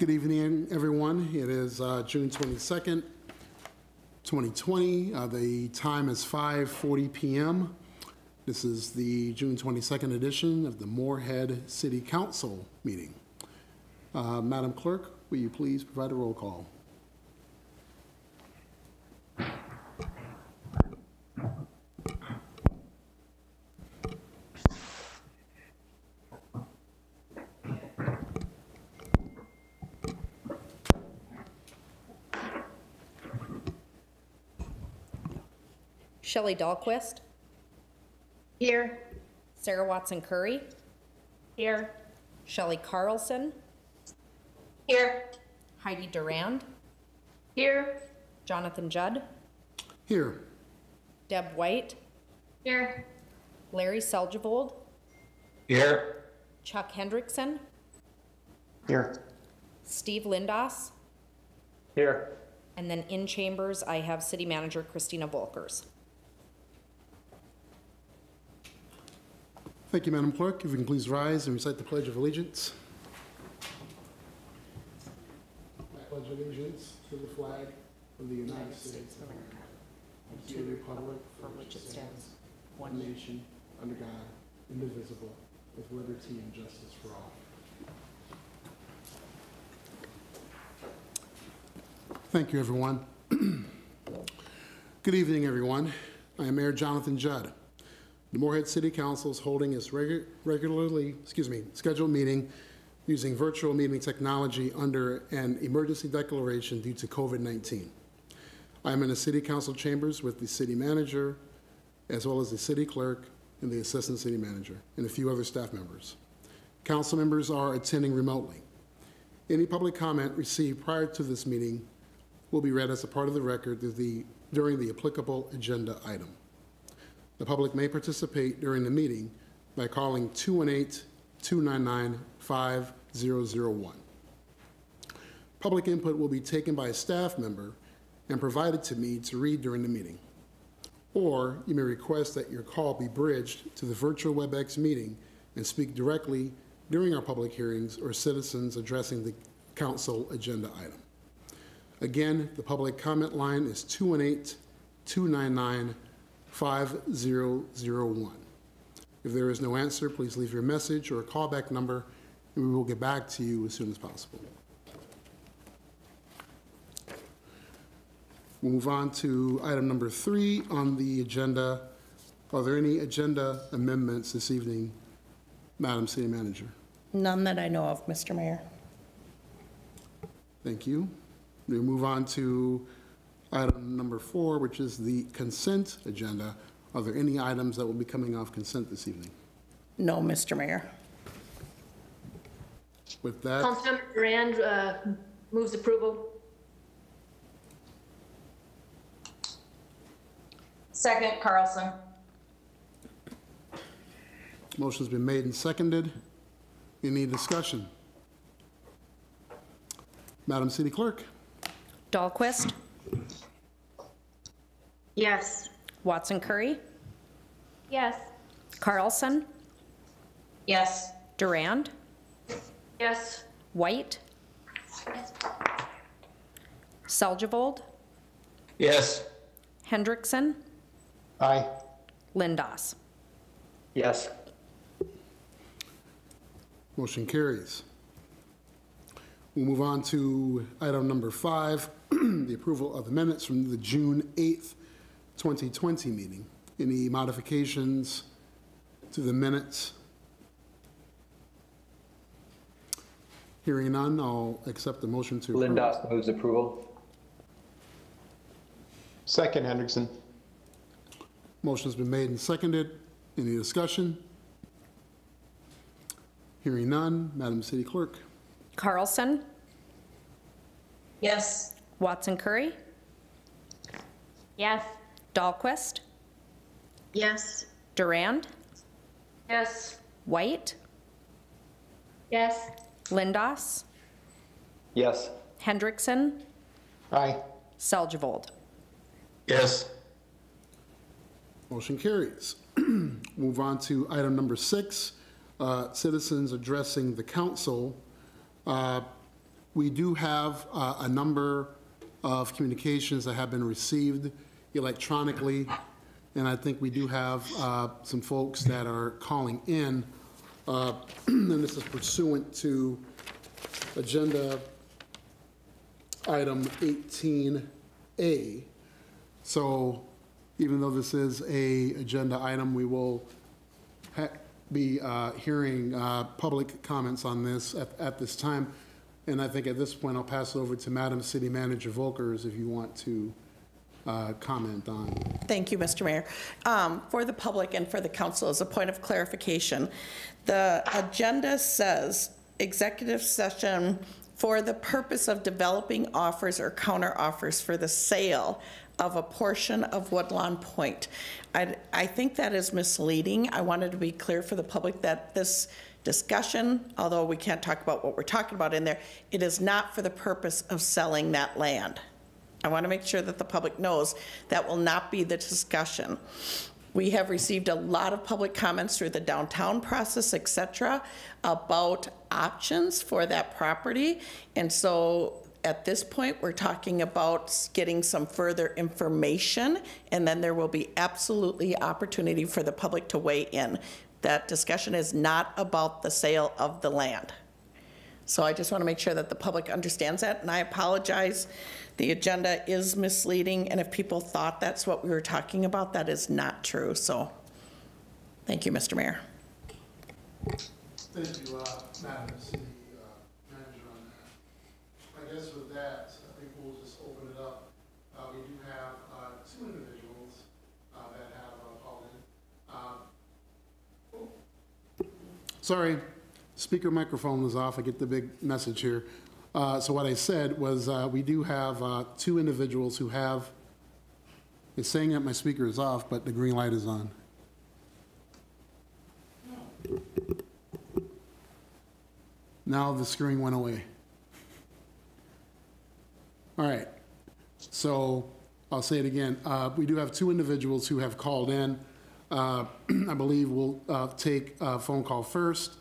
Good evening, everyone. It is uh, June 22nd, 2020. Uh, The time is 5:40 PM. This is the June 22nd edition of the Moorhead City Council meeting. Uh, Madam Clerk, will you please provide a roll call? Shelley Dahlquist, Here. Sarah Watson Curry, Here. Shelley Carlson, Here. Heidi Durand, Here. Jonathan Judd, Here. Deb White, Here. Larry Seljevold, Here. Chuck Hendrickson, Here. Steve Lindaas, Here. and then in chambers, I have City Manager Christina Volkers. Thank you, Madam Clerk. If you can please rise and recite the Pledge of Allegiance. I pledge allegiance to the flag of the United States of America and to the republic for which it stands, one nation, under God, indivisible, with liberty and justice for all. Thank you, everyone. Good evening, everyone. I am Mayor Jonathan Judd. The Moorhead City Council is holding its regu- regularly, excuse me, scheduled meeting using virtual meeting technology under an emergency declaration due to COVID-19. I am in the city council chambers with the city manager, as well as the city clerk and the assistant city manager, and a few other staff members. Council members are attending remotely. Any public comment received prior to this meeting will be read as a part of the record the- during the applicable agenda item. The public may participate during the meeting by calling 218-299-5001. Public input will be taken by a staff member and provided to me to read during the meeting. Or you may request that your call be bridged to the virtual WebEx meeting and speak directly during our public hearings or citizens addressing the council agenda item. Again, the public comment line is 218-299-5001. If there is no answer, please leave your message or a callback number, and we will get back to you as soon as possible. We'll move on to item number three on the agenda. Are there any agenda amendments this evening, Madam City Manager? None that I know of, Mr. Mayor. Thank you. We'll move on to item number four, which is the consent agenda. Are there any items that will be coming off consent this evening? No, Mr. Mayor. With that, Councilmember Durand uh, moves approval. Second, Carlson. motion's been made and seconded. Any discussion? Madam City Clerk? Dahlquist, Yes. Watson Curry, Yes. Carlson, Yes. Durand, Yes. White, Seljevold, Yes. Hendrickson, Aye. Lindaas. Yes. Motion carries. We'll move on to item number five, the approval of the minutes from the June 8th, 2020 meeting. Any modifications to the minutes? Hearing none, I'll accept the motion to approve. Moves approval. Second, Hendrickson. Motion's been made and seconded. Any discussion? Hearing none, Madam City Clerk. Carlson, Yes. Watson Curry, Yes. Dahlquist, Yes. Durand, Yes. White, Yes. Lindaas, Yes. Hendrickson, Aye. Seljevold. Yes. Motion carries. Move on to item number six, uh, citizens addressing the council. Uh, We do have uh, a number of communications that have been received electronically, and I think we do have uh, some folks that are calling in, uh, and this is pursuant to Agenda Item 18A. So even though this is a agenda item, we will be uh, hearing uh, public comments on this at at this time. And I think at this point, I'll pass it over to Madam City Manager Volkers if you want to uh, comment on. Thank you, Mr. Mayor. Um, For the public and for the council, as a point of clarification, the agenda says executive session for the purpose of developing offers or counteroffers for the sale of a portion of Woodlawn Point. I, I think that is misleading. I wanted to be clear for the public that this discussion, although we can't talk about what we're talking about in there, it is not for the purpose of selling that land. I want to make sure that the public knows that will not be the discussion. We have received a lot of public comments through the downtown process, et cetera, about options for that property. And so at this point, we're talking about getting some further information, and then there will be absolutely opportunity for the public to weigh in. That discussion is not about the sale of the land. So I just want to make sure that the public understands that, and I apologize. The agenda is misleading, and if people thought that's what we were talking about, that is not true, so, thank you, Mr. Mayor. Thank you, uh, Madam City uh, Manager on that. I guess with that, I think we'll just open it up. Uh, We do have uh, two individuals uh, that have uh, called in. Uh, oh. Sorry, speaker microphone was off. I get the big message here. Uh, So what I said was, uh, we do have uh, two individuals who have, it's saying that my speaker is off, but the green light is on. Now the screen went away. All right, so I'll say it again. Uh, We do have two individuals who have called in. Uh, I believe we'll uh, take a phone call first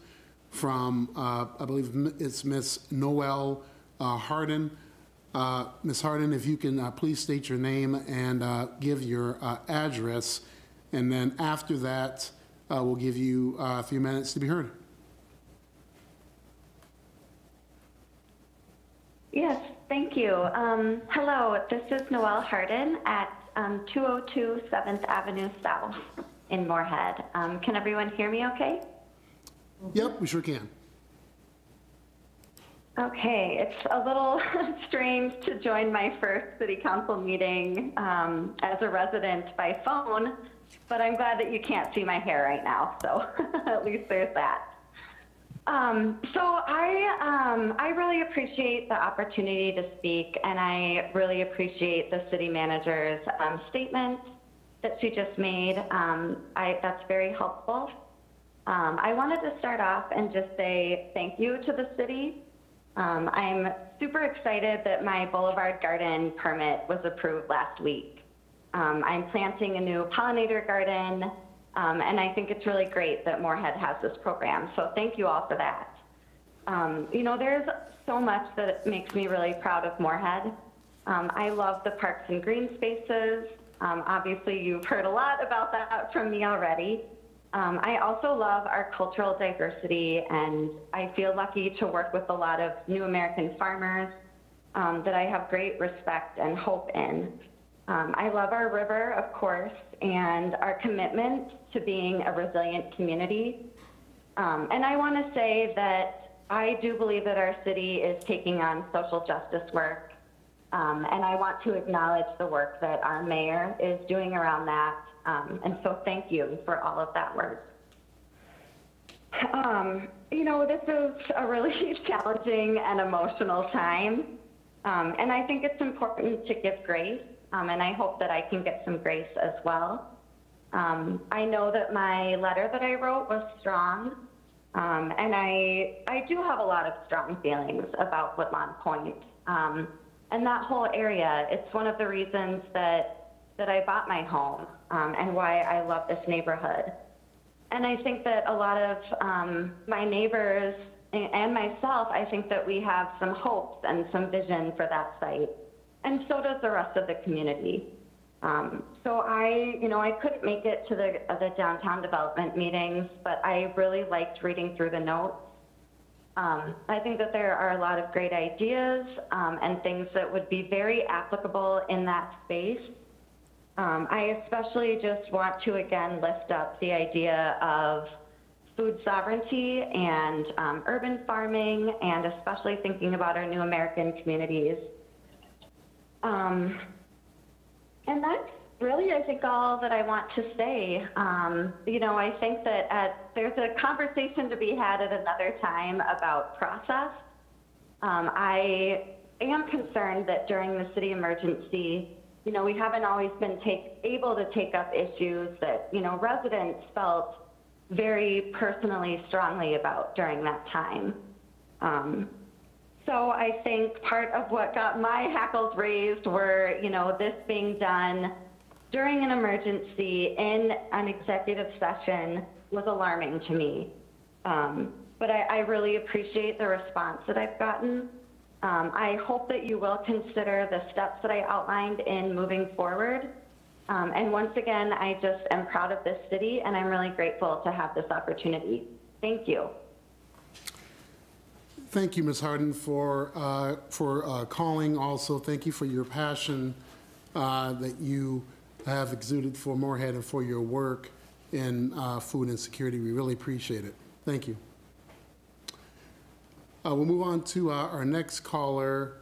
from, uh, I believe it's Miss Noel Harden. Uh, Ms. Harden, if you can please state your name and give your address, and then after that, we'll give you a few minutes to be heard. Yes, thank you. Um, hello, this is Noelle Hardin at um, 202 7th Avenue South in Moorhead. Um, can everyone hear me okay? Yep, we sure can. Okay, it's a little strange to join my first city council meeting um, as a resident by phone, but I'm glad that you can't see my hair right now, so at least there's that. Um, so I, um, I really appreciate the opportunity to speak, and I really appreciate the city manager's um, statement that she just made. Um, I, that's very helpful. Um, I wanted to start off and just say thank you to the city. Um, I'm super excited that my Boulevard Garden permit was approved last week. Um, I'm planting a new pollinator garden, um, and I think it's really great that Moorhead has this program. So thank you all for that. Um, you know, there's so much that makes me really proud of Moorhead. I love the parks and green spaces. Um, obviously, you've heard a lot about that from me already. Um, I also love our cultural diversity, and I feel lucky to work with a lot of new American farmers um, that I have great respect and hope in. Um, I love our river, of course, and our commitment to being a resilient community. Um, and I want to say that I do believe that our city is taking on social justice work. Um, and I want to acknowledge the work that our mayor is doing around that. Um, and so thank you for all of that work. Um, you know, this is a really challenging and emotional time. Um, and I think it's important to give grace. Um, and I hope that I can get some grace as well. Um, I know that my letter that I wrote was strong. And I, I do have a lot of strong feelings about Woodlawn Point. And that whole area, it's one of the reasons that, that I bought my home um, and why I love this neighborhood. And I think that a lot of um, my neighbors and myself, I think that we have some hopes and some vision for that site. And so does the rest of the community. Um, so I, you know, I couldn't make it to the, the downtown development meetings, but I really liked reading through the notes. Um, I think that there are a lot of great ideas um, and things that would be very applicable in that space. Um, I especially just want to again lift up the idea of food sovereignty and um, urban farming, and especially thinking about our new American communities. Um, and that's really, I think, all that I want to say. Um, you know, I think that at, there's a conversation to be had at another time about process. Um, I am concerned that during the city emergency, you know, we haven't always been take, able to take up issues that, you know, residents felt very personally strongly about during that time. Um, so I think part of what got my hackles raised were, you know, this being done during an emergency in an executive session was alarming to me. Um, but I, I really appreciate the response that I've gotten. Um, I hope that you will consider the steps that I outlined in moving forward. Um, and once again, I just am proud of this city and I'm really grateful to have this opportunity. Thank you. Thank you, Ms. Harden, for, uh, for uh, calling. Also, thank you for your passion uh, that you have exuded for Moorhead and for your work in uh, food insecurity. We really appreciate it. Thank you. Uh, We'll move on to uh, our next caller,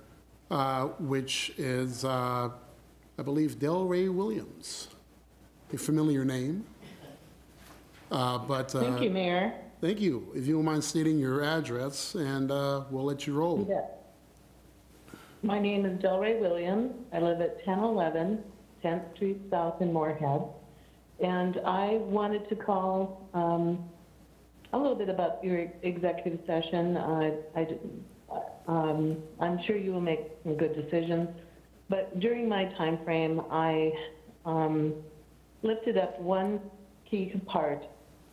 uh, which is, uh, I believe, Del Rae Williams. A familiar name. Uh, But. Thank you, Mayor. Thank you. If you don't mind stating your address, and uh, we'll let you roll. Yeah. My name is Del Rae Williams. I live at 1011 10th Street South in Moorhead. And I wanted to call um, a little bit about your executive session. I, I, um, I'm sure you will make some good decisions. But during my time frame, I um, lifted up one key part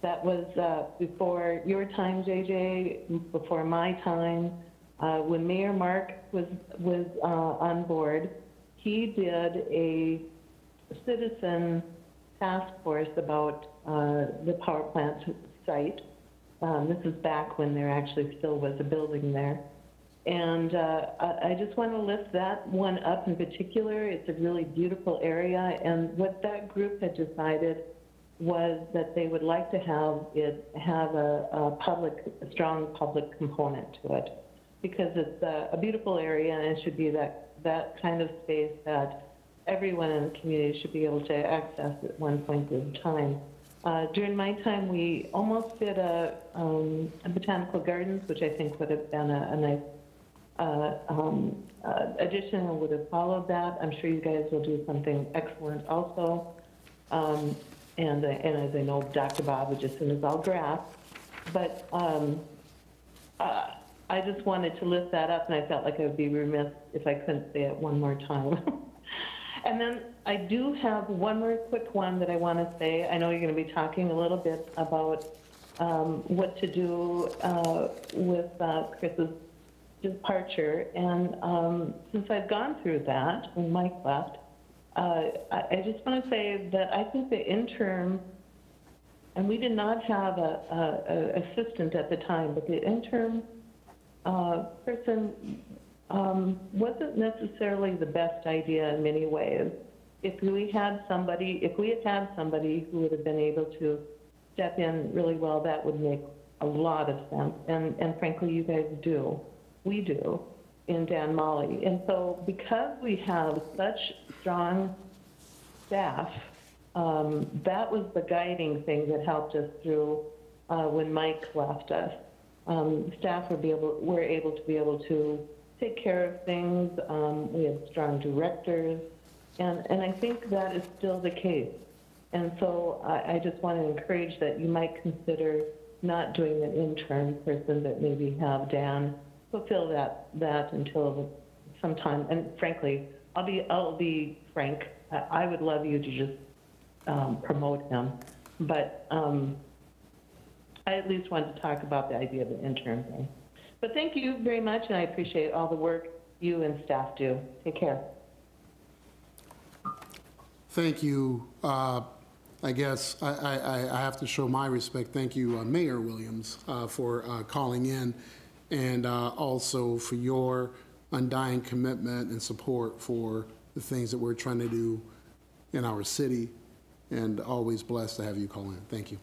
that was uh, before your time, JJ, before my time. Uh, when Mayor Mark was was uh, on board, he did a citizen task force about uh, the power plant site. Um, this is back when there actually still was a building there. And uh, I just want to lift that one up in particular. It's a really beautiful area. And what that group had decided was that they would like to have it have a, a public, a strong public component to it. Because it's a, a beautiful area and it should be that, that kind of space that everyone in the community should be able to access at one point in time. Uh, during my time, we almost did a, um, a botanical gardens, which I think would have been a, a nice uh, um, uh, addition and would have followed that. I'm sure you guys will do something excellent also. Um, and, and as I know, Dr. Bob would just as all grass. But um, uh, I just wanted to lift that up, and I felt like I would be remiss if I couldn't say it one more time. and then I do have one more quick one that I want to say. I know you're going to be talking a little bit about um, what to do uh, with uh, Chris's departure. And um, since I've gone through that when Mike left, uh, I, I just want to say that I think the interim, and we did not have a, a, a assistant at the time, but the interim uh, person um, wasn't necessarily the best idea in many ways. If we had somebody, if we had had somebody who would have been able to step in really well, that would make a lot of sense. And, and frankly, you guys do. We do in Dan Mahli. And so because we have such strong staff, um, that was the guiding thing that helped us through uh, when Mike left us. Um, staff were, be able, were able to be able to take care of things. Um, we had strong directors. And, and I think that is still the case. And so I, I just want to encourage that you might consider not doing an intern person, but maybe have Dan fulfill that, that until sometime. And frankly, I'll be, I'll be frank, I, I would love you to just um, promote him. But um, I at least wanted to talk about the idea of an intern thing. But thank you very much, and I appreciate all the work you and staff do. Take care. Thank you. Uh, I guess I, I, I- have to show my respect. Thank you, uh, Mayor Williams, uh, for uh, calling in, and uh, also for your undying commitment and support for the things that we're trying to do in our city, and always blessed to have you call in. Thank you.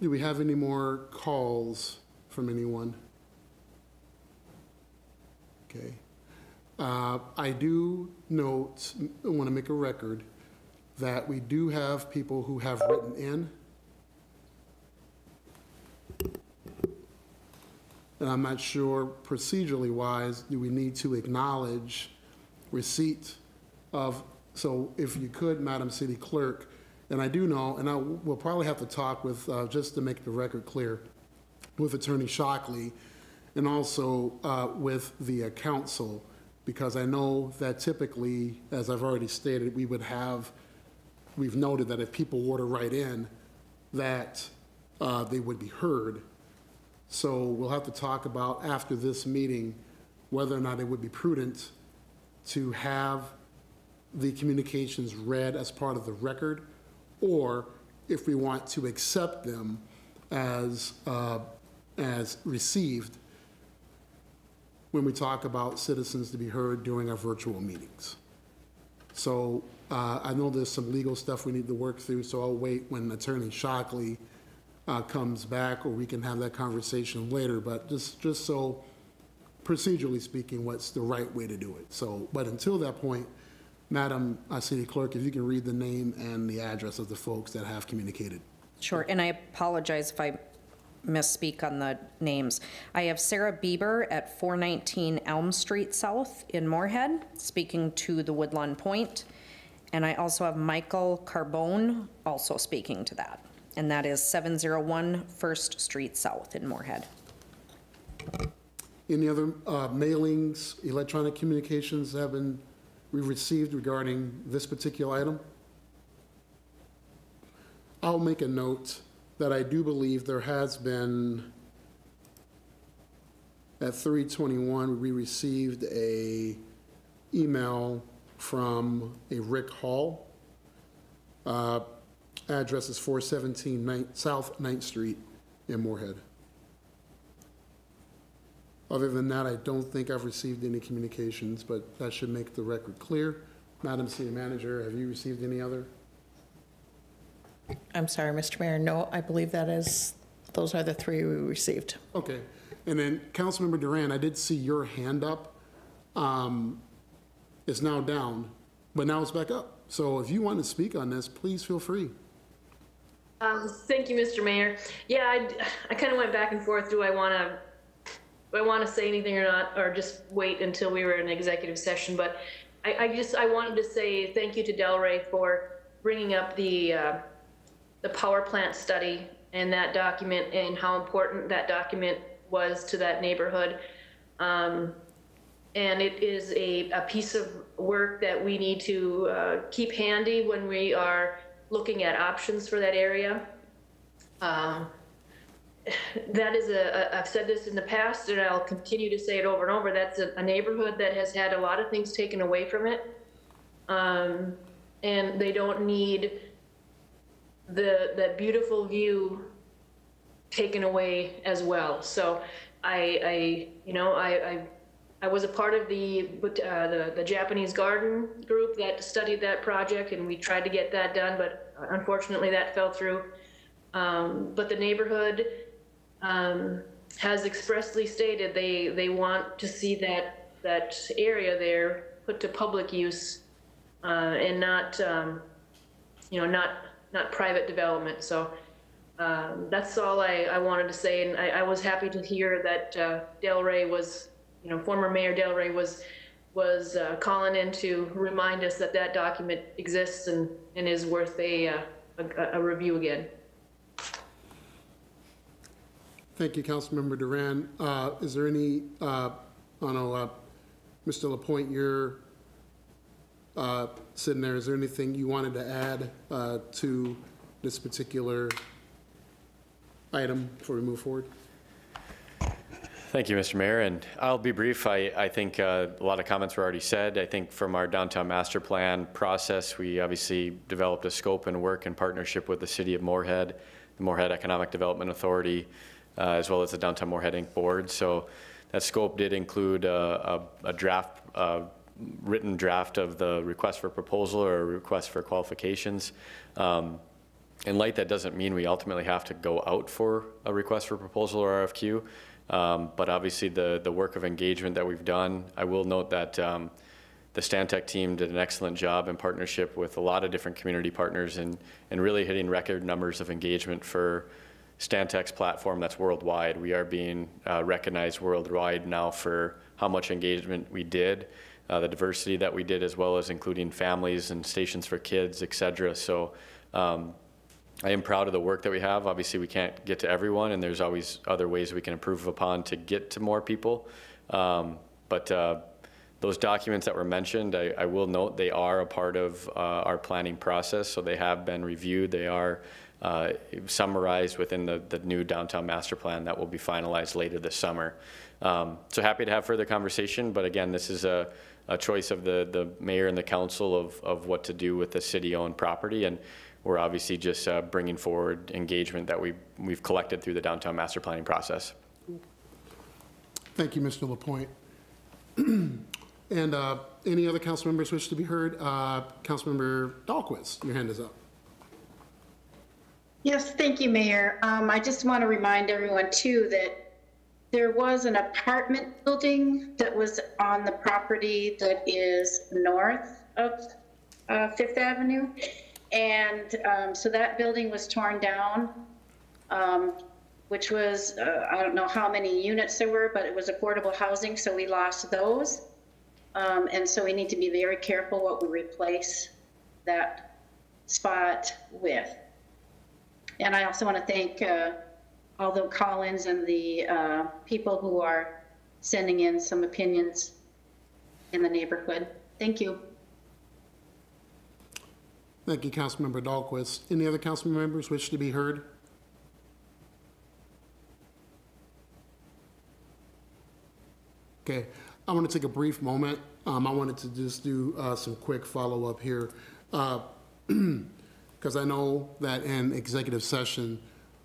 Do we have any more calls from anyone? Okay. Uh, I do note, I want to make a record, that we do have people who have written in. And I'm not sure procedurally wise, do we need to acknowledge receipt of, so if you could, Madam City Clerk, and I do know, and I will probably have to talk with, uh, just to make the record clear, with Attorney Shockley and also uh, with the uh, council, because I know that typically, as I've already stated, we would have, we've noted that if people were to write in, that uh, they would be heard. So we'll have to talk about after this meeting, whether or not it would be prudent to have the communications read as part of the record, or if we want to accept them as, uh, as received when we talk about citizens to be heard during our virtual meetings. So uh, I know there's some legal stuff we need to work through, so I'll wait when Attorney Shockley uh, comes back, or we can have that conversation later, but just, just so procedurally speaking, what's the right way to do it. So, but until that point, Madam uh, City Clerk, if you can read the name and the address of the folks that have communicated. Sure, and I apologize if I misspeak on the names. I have Sarah Bieber at 419 Elm Street South in Moorhead, speaking to the Woodlawn Point. And I also have Michael Carbone also speaking to that. And that is 701 First Street South in Moorhead. Any other uh, mailings, electronic communications have been, we received regarding this particular item? I'll make a note that I do believe there has been, at 321, we received a email from a Rick Hall. Uh, Address is 417 Ninth- South Ninth Street in Moorhead. Other than that, I don't think I've received any communications, but that should make the record clear. Madam City Manager, have you received any other? I'm sorry, Mr. Mayor, no, I believe that is, those are the three we received. Okay. And then, Councilmember Durand, I did see your hand up. Um, It's now down, but now it's back up. So if you want to speak on this, please feel free. Um, thank you, Mr. Mayor. Yeah, I, I kind of went back and forth. Do I want to, do I want to say anything or not, or just wait until we were in executive session? But I, I just, I wanted to say thank you to Del Rae for bringing up the, uh, the power plant study and that document and how important that document was to that neighborhood. Um, and it is a, a piece of work that we need to uh, keep handy when we are looking at options for that area. Um, that is a, a, I've said this in the past and I'll continue to say it over and over. That's a, a neighborhood that has had a lot of things taken away from it. Um, and they don't need the, that beautiful view taken away as well. So I, I you know, I, I, I was a part of the, uh, the, the Japanese garden group that studied that project and we tried to get that done, but unfortunately that fell through. Um, but the neighborhood, um, has expressly stated they, they want to see that, that area there put to public use, uh, and not, um, you know, not, not private development. So, um, that's all I, I wanted to say, and I, I was happy to hear that uh, Del Rae was, you know, former Mayor Del Rae was was uh, calling in to remind us that that document exists and, and is worth a, uh, a, a review again. Thank you, Councilmember Durand. Uh, Is there any, uh, I know, uh, Mr. Lapointe, you're uh, sitting there, is there anything you wanted to add uh, to this particular item before we move forward? Thank you, Mr. Mayor, and I'll be brief. I, I think uh, a lot of comments were already said. I think from our downtown master plan process, we obviously developed a scope and work in partnership with the City of Moorhead, the Moorhead Economic Development Authority, as well as the Downtown Moorhead Inc. Board. So that scope did include a, a, a draft, uh, written draft of the request for proposal or request for qualifications. Um, in light, that doesn't mean we ultimately have to go out for a request for proposal or RFQ. Um, but obviously, the the work of engagement that we've done, I will note that um, the Stantec team did an excellent job in partnership with a lot of different community partners and and really hitting record numbers of engagement for Stantec's platform that's worldwide. We are being uh, recognized worldwide now for how much engagement we did. Uh, the diversity that we did, as well as including families and stations for kids, et cetera. So um, I am proud of the work that we have. Obviously, we can't get to everyone, and there's always other ways we can improve upon to get to more people. Um, but uh, those documents that were mentioned, I, I will note they are a part of uh, our planning process, so they have been reviewed. They are uh, summarized within the, the new downtown master plan that will be finalized later this summer. Um, so happy to have further conversation, but again, this is a, a choice of the, the mayor and the council of, of what to do with the city-owned property. And we're obviously just uh, bringing forward engagement that we, we've collected through the downtown master planning process. Thank you, Mr. Lapointe. And uh, any other council members wish to be heard? Uh, Councilmember Dahlquist, your hand is up. Yes, thank you, Mayor. Um, I just want to remind everyone too that there was an apartment building that was on the property that is north of uh, Fifth Avenue. And um, so that building was torn down, um, which was, uh, I don't know how many units there were, but it was affordable housing, so we lost those. Um, and so we need to be very careful what we replace that spot with. And I also want to thank uh, all the call-ins and the uh, people who are sending in some opinions in the neighborhood. Thank you. Thank you, Councilmember Dahlquist. Any other council members wish to be heard? Okay, I want to take a brief moment. Um, I wanted to just do uh, some quick follow-up here. Because I know that in executive session,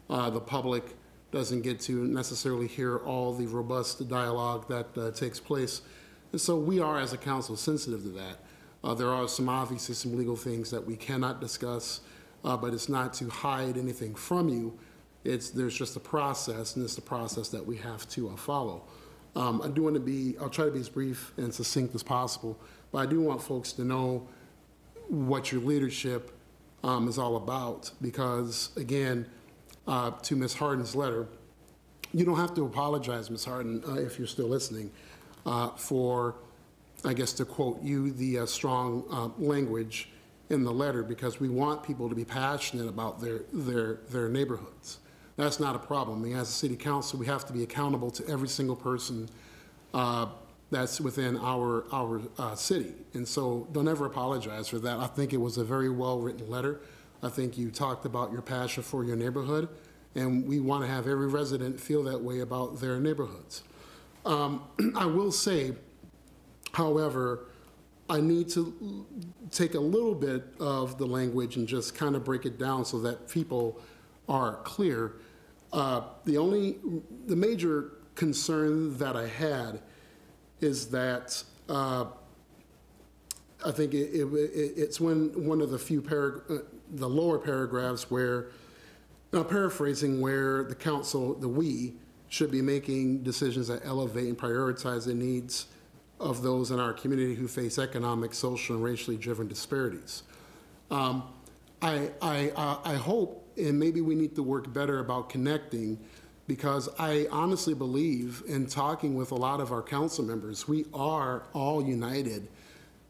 uh, the public doesn't get to necessarily hear all the robust dialogue that uh, takes place. And so we are, as a council, sensitive to that. Uh, There are some, obviously, some legal things that we cannot discuss, uh, but it's not to hide anything from you. It's, there's just a process, and it's the process that we have to uh, follow. Um, I do want to be, I'll try to be as brief and succinct as possible, but I do want folks to know what your leadership um, is all about, because, again, uh, to Ms. Harden's letter, you don't have to apologize, Ms. Harden, uh, if you're still listening, uh, for, I guess to quote you, the uh, strong uh, language in the letter, because we want people to be passionate about their, their, their neighborhoods. That's not a problem. I mean, as a city council, we have to be accountable to every single person uh, that's within our, our uh, city. And so don't ever apologize for that. I think it was a very well-written letter. I think you talked about your passion for your neighborhood, and we want to have every resident feel that way about their neighborhoods. Um, I will say, however, I need to take a little bit of the language and just kind of break it down so that people are clear. Uh, The only, the major concern that I had is that uh, I think it, it, it's when, one of the few uh, the lower paragraphs where, now paraphrasing, where the council, the we, should be making decisions that elevate and prioritize the needs of those in our community who face economic, social, and racially driven disparities. Um, I, I, I I hope, and maybe we need to work better about connecting, because I honestly believe in talking with a lot of our council members, we are all united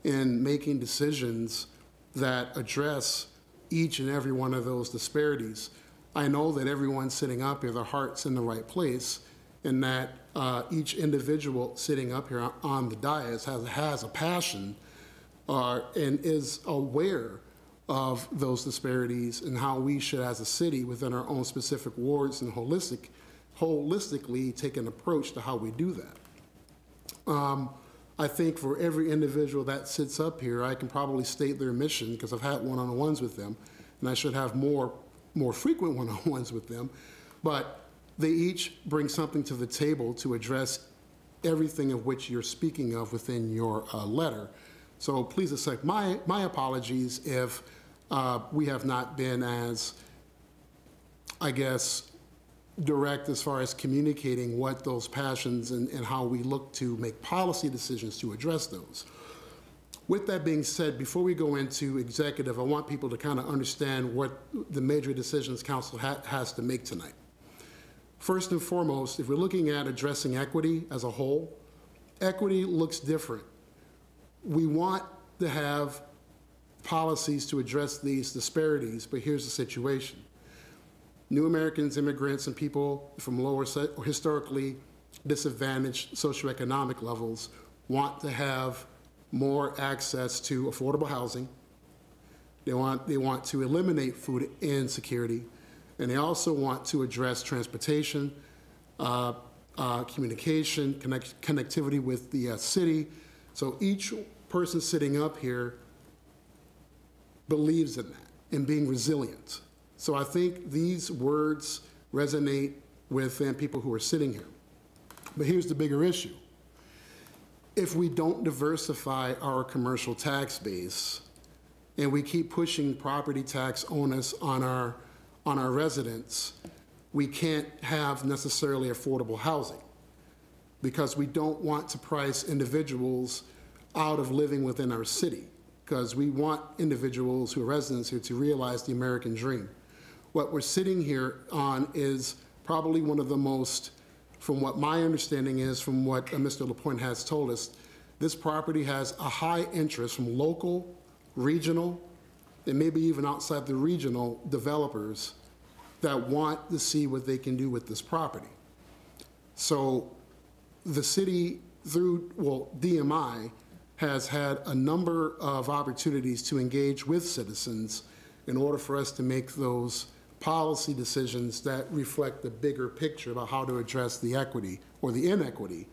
in making decisions that address each and every one of those disparities. I know that everyone sitting up here, their heart's in the right place, and that uh, each individual sitting up here on the dais has, has a passion uh, and is aware of those disparities and how we should, as a city, within our own specific wards and holistic, holistically take an approach to how we do that. Um, I think for every individual that sits up here, I can probably state their mission because I've had one-on-ones with them, and I should have more, more frequent one-on-ones with them. But they each bring something to the table to address everything of which you're speaking of within your uh, letter. So please accept my, my apologies if uh, we have not been as, I guess, direct as far as communicating what those passions and, and how we look to make policy decisions to address those. With that being said, before we go into executive, I want people to kind of understand what the major decisions council ha- has to make tonight. First and foremost, if we're looking at addressing equity as a whole, equity looks different. We want to have policies to address these disparities, but here's the situation. New Americans, immigrants, and people from lower or historically disadvantaged socioeconomic levels want to have more access to affordable housing. They want, they want to eliminate food insecurity, and they also want to address transportation, uh, uh, communication, connect, connectivity with the uh, city. So each person sitting up here believes in that, in being resilient. So I think these words resonate with uh, people who are sitting here. But here's the bigger issue. If we don't diversify our commercial tax base and we keep pushing property tax onus on our, on our residents, we can't have necessarily affordable housing because we don't want to price individuals out of living within our city because we want individuals who are residents here to realize the American dream. What we're sitting here on is probably one of the most, from what my understanding is, from what uh, Mr. Lapointe has told us, this property has a high interest from local, regional, and maybe even outside the regional developers that want to see what they can do with this property. So the city, through, well, DMI, has had a number of opportunities to engage with citizens in order for us to make those policy decisions that reflect the bigger picture about how to address the equity or the inequity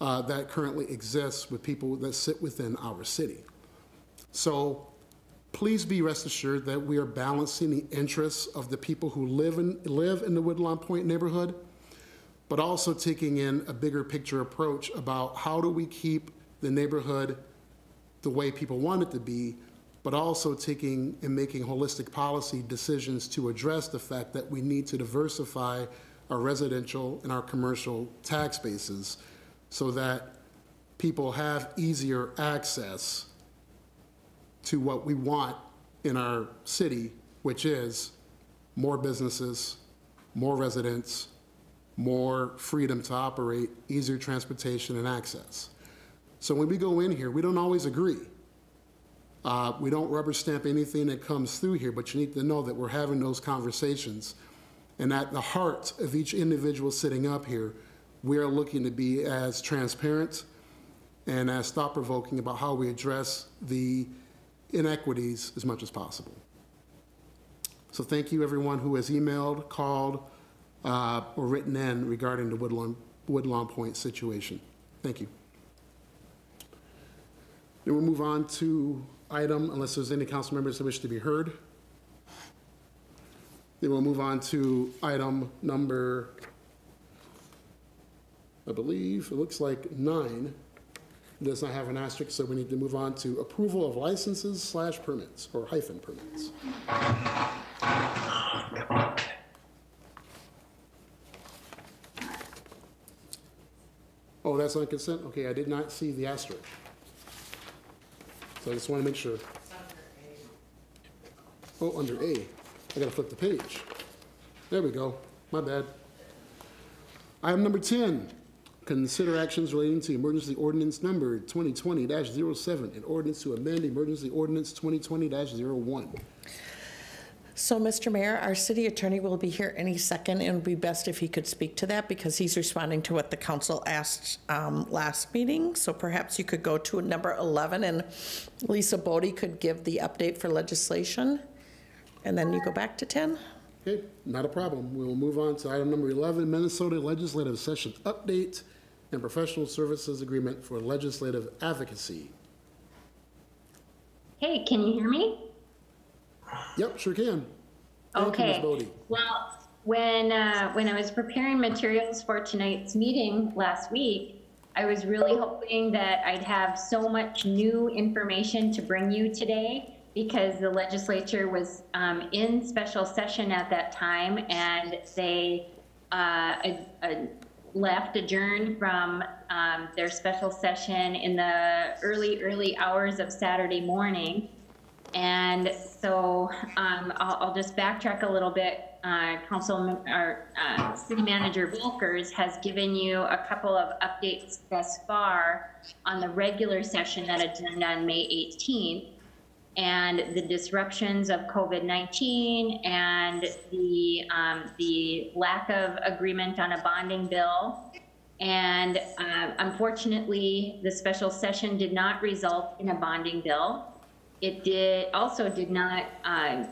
uh, that currently exists with people that sit within our city. So please be rest assured that we are balancing the interests of the people who live in, live in the Woodlawn Point neighborhood, but also taking in a bigger picture approach about how do we keep the neighborhood the way people want it to be, but also taking and making holistic policy decisions to address the fact that we need to diversify our residential and our commercial tax bases so that people have easier access to what we want in our city, which is more businesses, more residents, more freedom to operate, easier transportation and access. So when we go in here, we don't always agree. Uh, we don't rubber stamp anything that comes through here, but you need to know that we're having those conversations. And at the heart of each individual sitting up here, we are looking to be as transparent and as thought provoking about how we address the inequities as much as possible. So thank you, everyone who has emailed, called, uh, or written in regarding the Woodlawn, Woodlawn Point situation. Thank you. Then we'll move on to item, unless there's any council members that wish to be heard. Then we'll move on to item number, I believe, it looks like nine. It does not have an asterisk, so we need to move on to approval of licenses slash permits, or hyphen permits. Oh, that's on consent? Okay, I did not see the asterisk. So I just want to make sure. Oh, under A. I gotta flip the page. There we go. My bad. Item number 10, consider actions relating to emergency ordinance number 2020-07, an ordinance to amend emergency ordinance 2020-01. So, Mr. Mayor, our city attorney will be here any second, and it would be best if he could speak to that because he's responding to what the council asked um, last meeting. So perhaps you could go to number 11, and Lisa Bode could give the update for legislation, and then you go back to 10. Okay, not a problem. We will move on to item number 11, Minnesota Legislative Session Update and Professional Services Agreement for Legislative Advocacy. Hey, can you hear me? Yep, sure can. Thank. Okay. Bode. Well, when, uh, when I was preparing materials for tonight's meeting last week, I was really hoping that I'd have so much new information to bring you today because the legislature was um, in special session at that time and they uh, ad- ad- left adjourned from um, their special session in the early, early hours of Saturday morning. And so um, I'll, I'll just backtrack a little bit. Uh, Council, or uh, City Manager Volkers has given you a couple of updates thus far on the regular session that adjourned on May 18th and the disruptions of COVID-19 and the, um, the lack of agreement on a bonding bill. And uh, unfortunately, the special session did not result in a bonding bill. It did, also did not uh,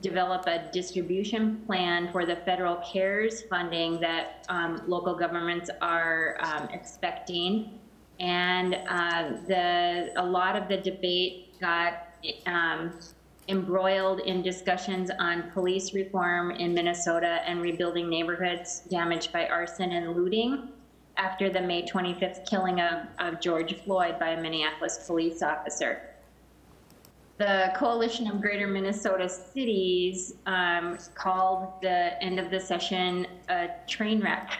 develop a distribution plan for the federal CARES funding that um, local governments are um, expecting. And uh, the, a lot of the debate got um, embroiled in discussions on police reform in Minnesota and rebuilding neighborhoods damaged by arson and looting after the May 25th killing of, of George Floyd by a Minneapolis police officer. The Coalition of Greater Minnesota Cities um, called the end of the session a train wreck.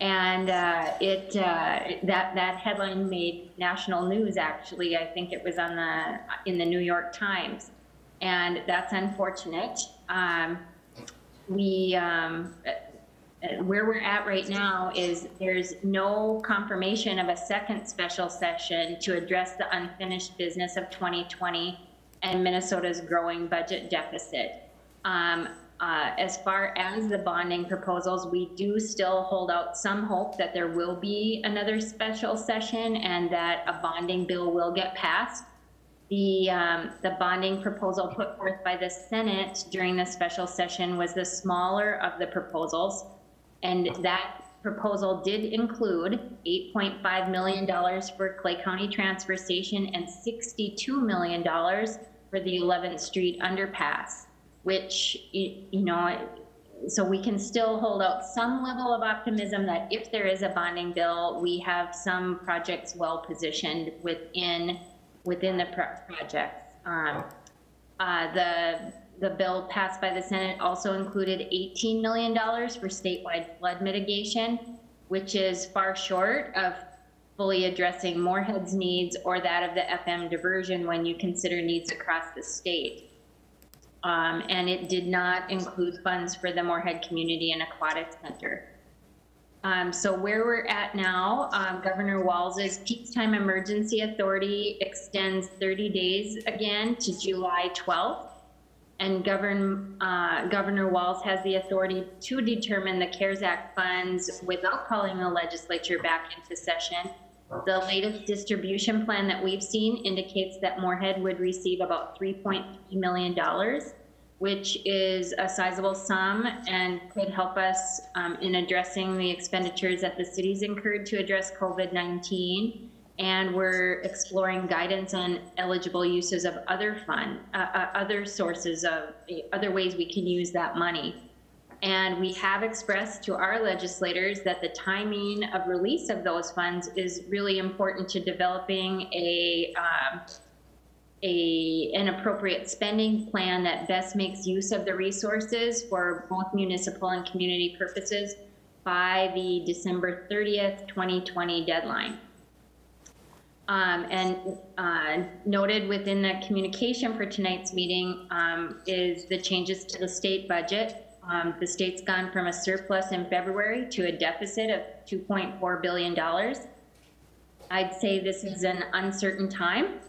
And uh, it uh, that that headline made national news. Actually, I think it was on the in the New York Times, and that's unfortunate. Um, we um, where we're at right now is there's no confirmation of a second special session to address the unfinished business of 2020 and Minnesota's growing budget deficit. Um, uh, as far as the bonding proposals, we do still hold out some hope that there will be another special session and that a bonding bill will get passed. The, um, the bonding proposal put forth by the Senate during the special session was the smaller of the proposals. And that proposal did include $8.5 million for Clay County Transfer Station and $62 million for the 11th Street underpass, which, you know, so we can still hold out some level of optimism that if there is a bonding bill, we have some projects well-positioned within, within the projects. Um, uh, The, the bill passed by the Senate also included $18 million for statewide flood mitigation, which is far short of fully addressing Moorhead's needs or that of the FM diversion when you consider needs across the state. Um, And it did not include funds for the Moorhead Community and Aquatic Center. Um, so where we're at now, um, Governor Walz's peacetime emergency authority extends 30 days again to July 12th. And govern, uh, Governor Walz has the authority to determine the CARES Act funds without calling the legislature back into session. The latest distribution plan that we've seen indicates that Moorhead would receive about $3.3 million which is a sizable sum and could help us um, in addressing the expenditures that the city's incurred to address COVID-19. And we're exploring guidance on eligible uses of other fund, uh, uh, other sources of, other ways we can use that money. And we have expressed to our legislators that the timing of release of those funds is really important to developing a, um, a, an appropriate spending plan that best makes use of the resources for both municipal and community purposes by the December 30th, 2020 deadline. Um, and uh, noted within the communication for tonight's meeting um, is the changes to the state budget. Um, the state's gone from a surplus in February to a deficit of $2.4 billion. I'd say this is an uncertain time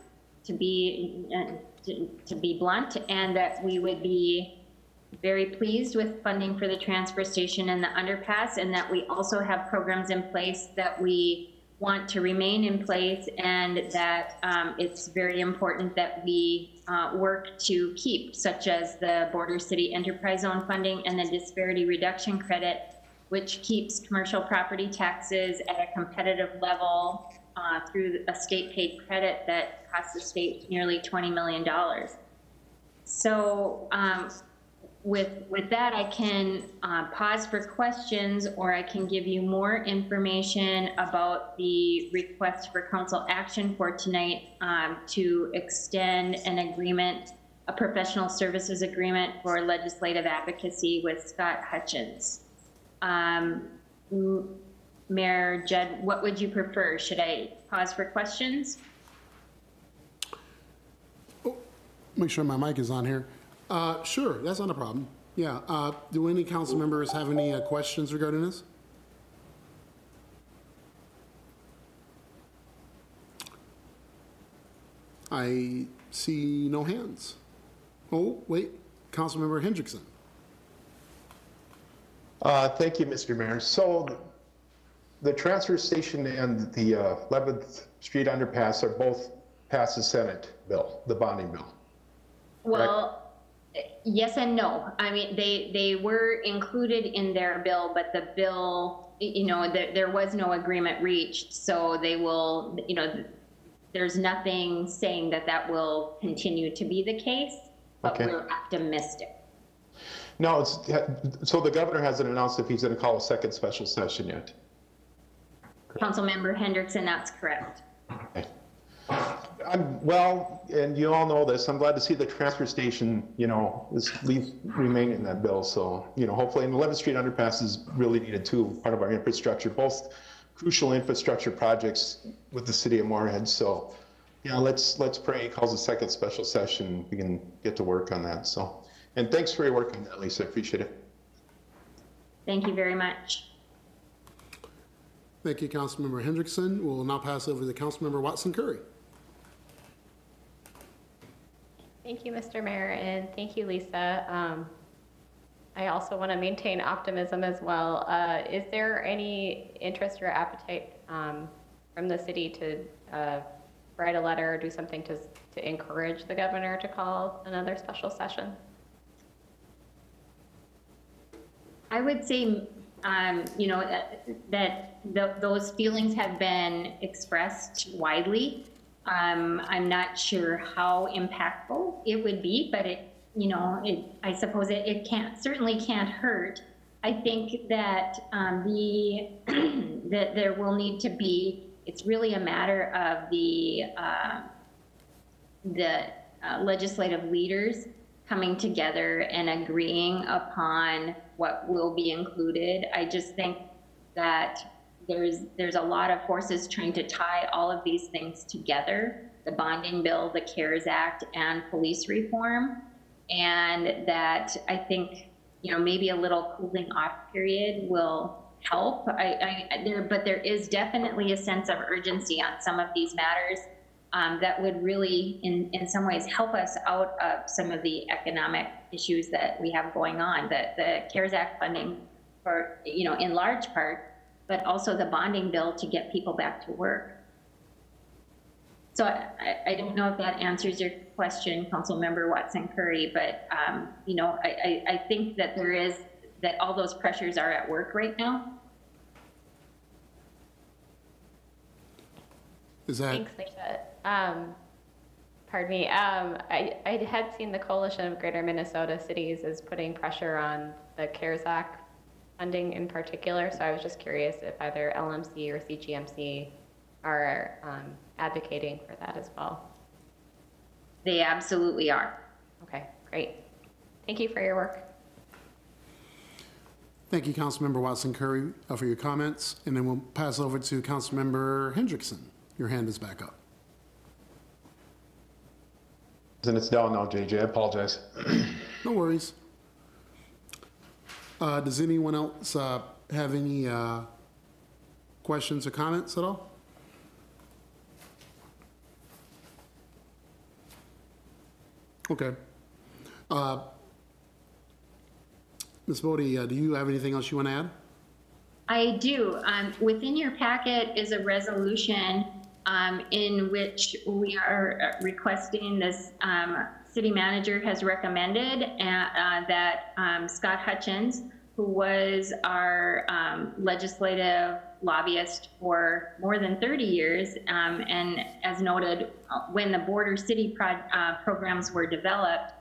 to be, uh, to, to be blunt, and that we would be very pleased with funding for the transfer station and the underpass, and that we also have programs in place that we want to remain in place, and that um, it's very important that we uh, work to keep, such as the Border City Enterprise Zone funding and the disparity reduction credit, which keeps commercial property taxes at a competitive level uh, through a state-paid credit that costs the state nearly $20 million. So um, with, with that, I can uh, pause for questions, or I can give you more information about the request for council action for tonight um, to extend an agreement, a professional services agreement for legislative advocacy with Scott Hutchins. Um, Mayor Judd, what would you prefer? Should I pause for questions? Make sure my mic is on here. Uh, Sure, that's not a problem. Yeah, uh, do any council members have any uh, questions regarding this? I see no hands. Oh, wait, Councilmember Hendrickson. Uh, Thank you, Mr. Mayor. So the transfer station and the uh, 11th Street underpass are both passed the Senate bill, the bonding bill. Well, yes and no. I mean, they, they were included in their bill, but the bill, you know, there, there was no agreement reached. So they will, you know, there's nothing saying that that will continue to be the case, but Okay. we're optimistic. No, it's, so the governor hasn't announced if he's going to call a second special session yet. Councilmember Hendrickson, that's correct. I'm, well, and you all know this, I'm glad to see the transfer station, you know, is leave, remain in that bill. So, you know, hopefully, and 11th Street underpass is really needed too, part of our infrastructure, both crucial infrastructure projects with the city of Moorhead. So, yeah, let's, let's pray he calls a second special session. We can get to work on that. So, and thanks for your work on that, Lisa. I appreciate it. Thank you very much. Thank you, Councilmember Hendrickson. We'll now pass over to Councilmember Watson Curry. Thank you, Mr. Mayor, and thank you, Lisa. Um, I also want to maintain optimism as well. Uh, Is there any interest or appetite um, from the city to uh, write a letter or do something to to encourage the governor to call another special session? I would say, um, you know, that, that th- those feelings have been expressed widely. Um, I'm not sure how impactful it would be, but it, you know, it, I suppose it, it can't, certainly can't hurt. I think that, um, the, that there will need to be, it's really a matter of the, uh, the uh, legislative leaders coming together and agreeing upon what will be included. I just think that there's, there's a lot of forces trying to tie all of these things together, the bonding bill, the CARES Act, and police reform. And that I think, you know, maybe a little cooling off period will help. I, I, there, but there is definitely a sense of urgency on some of these matters um, that would really, in, in some ways, help us out of some of the economic issues that we have going on. that the CARES Act funding for, you know, in large part, but also the bonding bill to get people back to work. So I, I- I don't know if that answers your question, Councilmember Watson Curry, but, um, you know, I, I, I think that there is, that all those pressures are at work right now. Is that, Thanks, Lisa. Um, Pardon me, um, I, I had seen the Coalition of Greater Minnesota Cities is putting pressure on the CARES Act funding in particular, so I was just curious if either LMC or CGMC are um, advocating for that as well. They absolutely are. Okay, great. Thank you for your work. thank you, Councilmember Watson Curry, uh, for your comments. And then we'll pass over to Councilmember Hendrickson. Your hand is back up. And it's down now, JJ. I apologize. No worries. Uh, Does anyone else uh, have any uh, questions or comments at all? Okay. Uh, Ms. Bode, uh, do you have anything else you want to add? I do. Um, within your packet is a resolution um, in which we are requesting this, um, city manager has recommended uh, uh, that um, Scott Hutchins, who was our um, legislative lobbyist for more than 30 years, um, and as noted, uh, when the border city uh, programs were developed,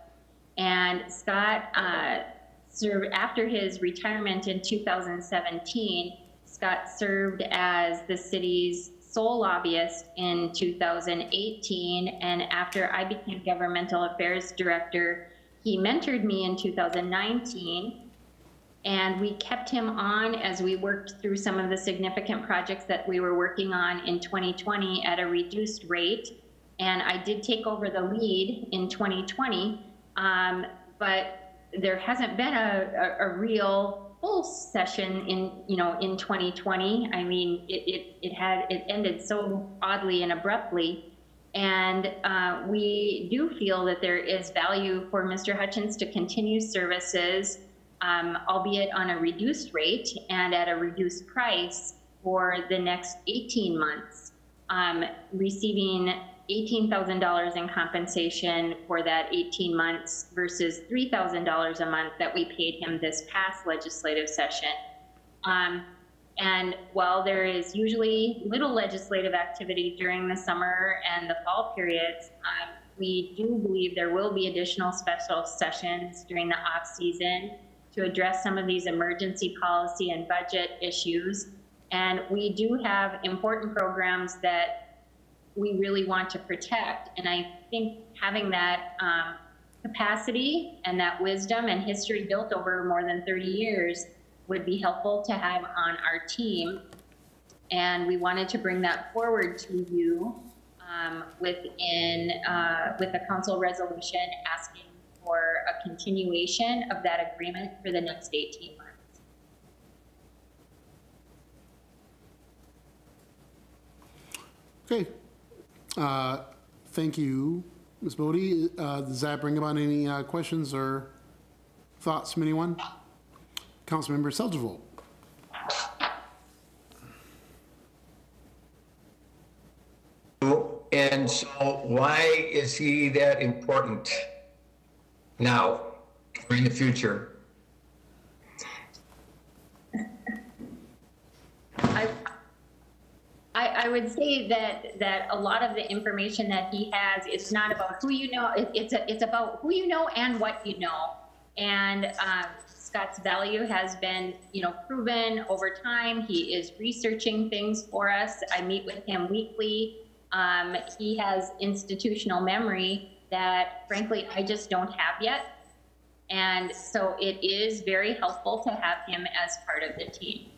and Scott uh, served after his retirement in 2017. Scott served as the city's sole lobbyist in 2018, and after I became governmental affairs director, he mentored me in 2019. And we kept him on as we worked through some of the significant projects that we were working on in 2020 at a reduced rate. And I did take over the lead in 2020, um, but there hasn't been a, a, a real full session in, you know, in 2020. I mean, it, it, it had, it ended so oddly and abruptly. And uh, we do feel that there is value for Mr. Hutchins to continue services, um, albeit on a reduced rate and at a reduced price for the next 18 months, um, receiving $18,000 in compensation for that 18 months versus $3,000 a month that we paid him this past legislative session. Um, and while there is usually little legislative activity during the summer and the fall periods, um, we do believe there will be additional special sessions during the off season to address some of these emergency policy and budget issues. And we do have important programs that we really want to protect. And I think having that um, capacity and that wisdom and history built over more than 30 years would be helpful to have on our team. And we wanted to bring that forward to you um, within uh, with a council resolution asking for a continuation of that agreement for the next 18 months. Okay. Uh, Thank you, Ms. Bode. Uh, Does that bring about any uh, questions or thoughts from anyone? Councilmember Seljevold. And so why is he that important now or in the future? I, I, I would say that, that a lot of the information that he has, it's not about who you know, it, it's, a, it's about who you know and what you know. And um, Scott's value has been, you know, proven over time. He is researching things for us. I meet with him weekly. Um, he has institutional memory that frankly, I just don't have yet. And so it is very helpful to have him as part of the team.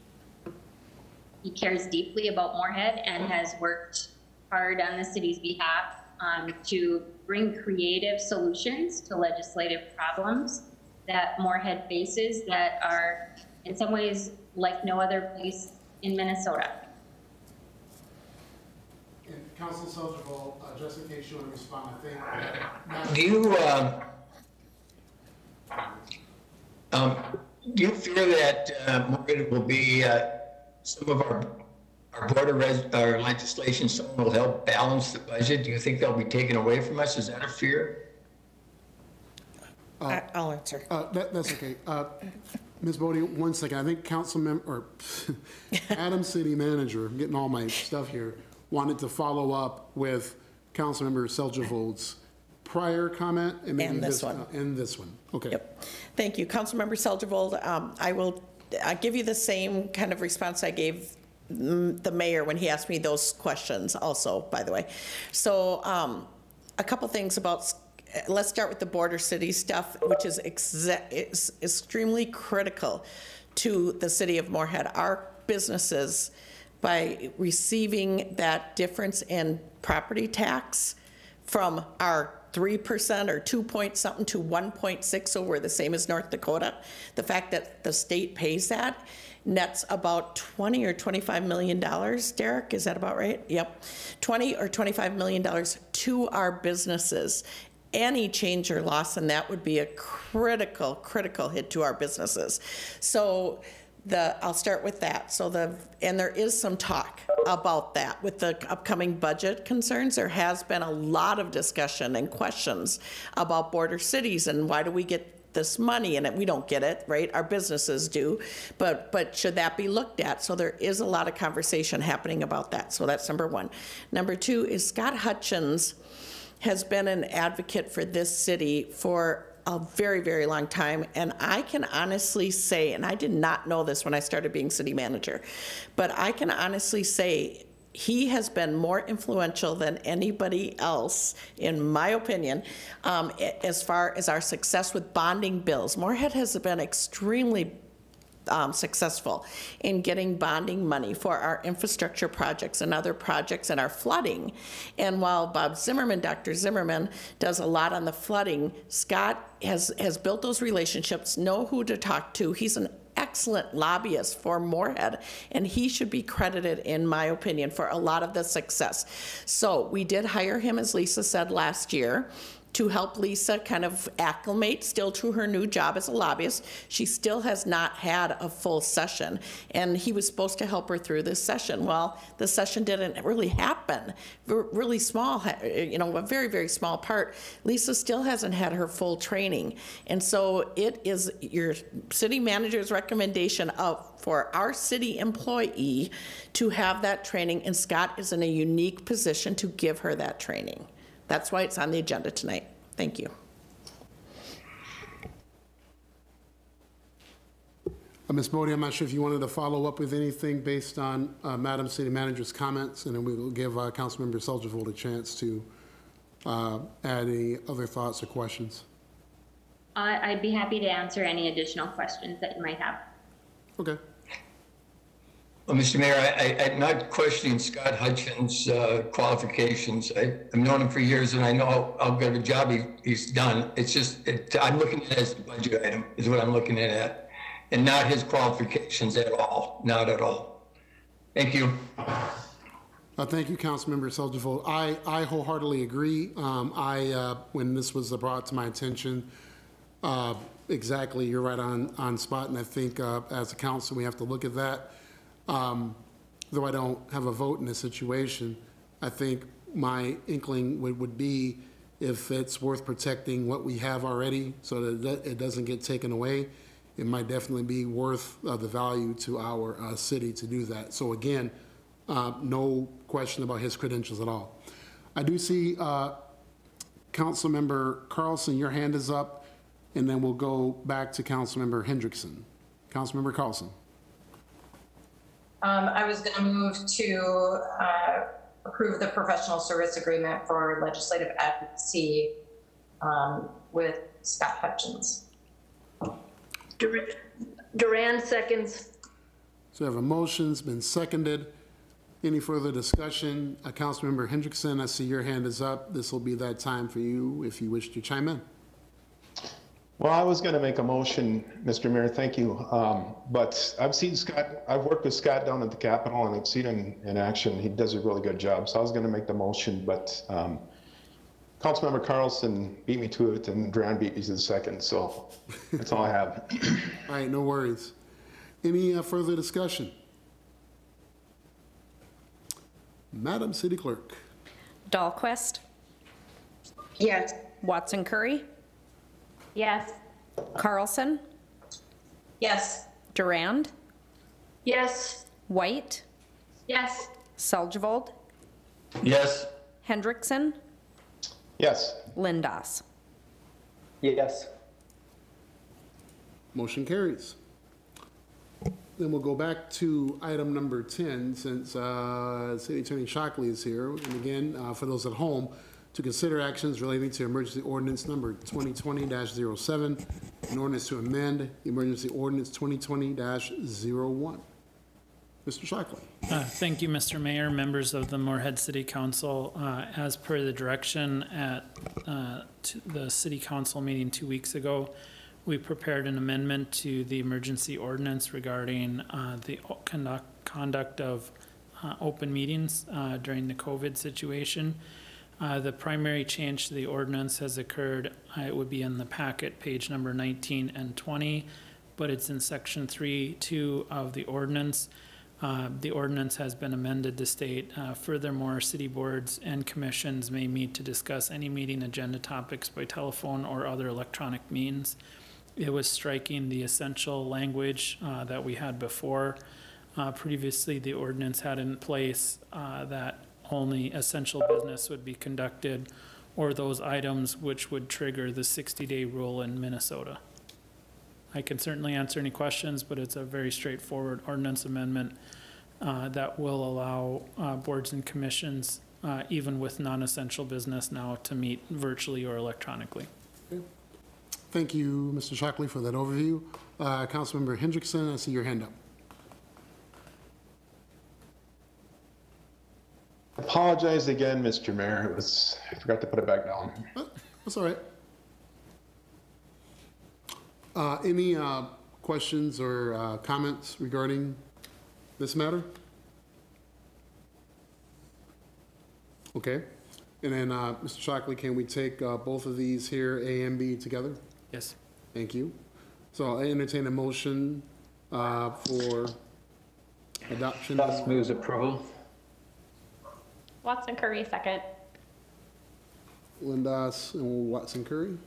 He cares deeply about Moorhead and has worked hard on the city's behalf um, to bring creative solutions to legislative problems that Moorhead faces that are in some ways like no other place in Minnesota. And Council Seljevold, uh, just in case you want to respond, I think. Do you, um, um, do you fear that uh, Morgan will be, uh, some of our, our border res, our legislation, someone will help balance the budget? Do you think they'll be taken away from us? Is that a fear? I- I'll answer. Uh, that, that's okay. Uh, Ms. Bode, one second. I think council member, or Adam City Manager, I'm getting all my stuff here, wanted to follow up with council member Seljevold's prior comment. maybe And this one. uh, And this one. Okay. Yep. Thank you. Councilmember Seljevold, um, I will, i give you the same kind of response I gave mm, the mayor when he asked me those questions also, by the way. So um, a couple things about, let's start with the border city stuff, which is is extremely critical to the city of Moorhead. Our businesses, by receiving that difference in property tax from our 3% or 2 point something to 1.6, so we're the same as North Dakota, the fact that the state pays that nets about 20 or 25 million dollars, Derek, is that about right? Yep. 20 or 25 million dollars to our businesses. any change or loss, and that would be a critical, critical hit to our businesses. So the, I'll start with that. So the, and there is some talk about that with the upcoming budget concerns. There has been a lot of discussion and questions about border cities and why do we get this money and we don't get it, right? Our businesses do, but but should that be looked at? So there is a lot of conversation happening about that. So that's number one. Number two is Scott Hutchins has been an advocate for this city for a very, very long time. And I can honestly say, and I did not know this when I started being city manager, but I can honestly say he has been more influential than anybody else, in my opinion, um, as far as our success with bonding bills. Moorhead has been extremely um, successful in getting bonding money for our infrastructure projects and other projects and our flooding. And while Bob Zimmerman, Dr. Zimmerman, does a lot on the flooding, Scott has, has built those relationships, know who to talk to. He's an excellent lobbyist for Moorhead, and he should be credited, in my opinion, for a lot of the success. So we did hire him, as Lisa said last year to help Lisa kind of acclimate still to her new job as a lobbyist. She still has not had a full session, and he was supposed to help her through this session. Well, the session didn't really happen. Really small, you know, a very, very small part. Lisa still hasn't had her full training. And so it is your city manager's recommendation of, for our city employee to have that training, and Scott is in a unique position to give her that training. That's why it's on the agenda tonight. Thank you. Uh, Ms. Bode, I'm not sure if you wanted to follow up with anything based on uh, Madam City Manager's comments, and then we will give uh, Councilmember Seljevold a chance to uh, add any other thoughts or questions. I, I'd be happy to answer any additional questions that you might have. Okay. Well, Mr. Mayor, I, I'm not questioning Scott Hutchins' uh, qualifications. I, I've known him for years and I know how, good of a job he, he's done. It's just, it, I'm looking at it as a budget item is what I'm looking at and not his qualifications at all, not at all. Thank you. Uh, Thank you, Councilmember Seljevold. I, I wholeheartedly agree. Um, I, uh, when this was brought to my attention, uh, exactly, you're right on, on spot, and I think uh, as a council, we have to look at that. Um, Though I don't have a vote in this situation, I think my inkling would, would be if it's worth protecting what we have already so that it- doesn't get taken away, it might definitely be worth uh, the value to our uh, city to do that. So again, uh, no question about his credentials at all. I do see uh, Councilmember Carlson, your hand is up, and then we'll go back to Councilmember Hendrickson. Councilmember Carlson. Um, I was going to move to uh, approve the professional service agreement for legislative advocacy um, with Scott Hutchins. Dur- Durand seconds. So we have a motion's been seconded. Any further discussion? Uh, Councilmember Hendrickson, I see your hand is up. This will be that time for you if you wish to chime in. Well, I was going to make a motion, Mr. Mayor, thank you. Um, But I've seen Scott, I've worked with Scott down at the Capitol and I've seen him in action. He does a really good job. So I was going to make the motion, but um, Councilmember Carlson beat me to it and Durand beat me to the second. So that's all I have. All right, no worries. Any uh, further discussion? Madam City Clerk. Dahlquist, Yes. Watson Curry, Yes. Carlson, Yes. Durand, Yes. White, Yes. Seljevold, Yes. Hendrickson, Yes. Lindaas. Yes. Motion carries. Then we'll go back to item number 10, since uh, City Attorney Shockley is here. And again, uh, for those at home, to consider actions relating to emergency ordinance number 2020-07, an ordinance to amend emergency ordinance 2020-01. Mr. Shockley. Uh, Thank you, Mr. Mayor, members of the Moorhead City Council. Uh, As per the direction at uh, the city council meeting two weeks ago, we prepared an amendment to the emergency ordinance regarding uh, the conduct conduct of uh, open meetings uh, during the COVID situation. Uh, The primary change to the ordinance has occurred, uh, it would be in the packet, page number 19 and 20, but it's in section 3, 2 of the ordinance. Uh, The ordinance has been amended to state, uh, furthermore, city boards and commissions may meet to discuss any meeting agenda topics by telephone or other electronic means. It was striking the essential language uh, that we had before. Uh, Previously, the ordinance had in place uh, that only essential business would be conducted or those items which would trigger the 60-day rule in Minnesota. I can certainly answer any questions, but it's a very straightforward ordinance amendment uh, that will allow uh, boards and commissions, uh, even with non-essential business now, to meet virtually or electronically. Thank you, Mr. Shockley, for that overview. Uh, Councilmember Hendrickson, I see your hand up. Apologize again, Mr. Mayor. It was, I forgot to put it back down. That's all right. Uh, Any uh, questions or uh, comments regarding this matter? Okay, and then, uh, Mr. Shockley, can we take uh, both of these here, A and B, together? Yes. Thank you. So I entertain a motion uh, for adoption. Duss moves approval. Watson Curry, second. Lindaas and Watson Curry.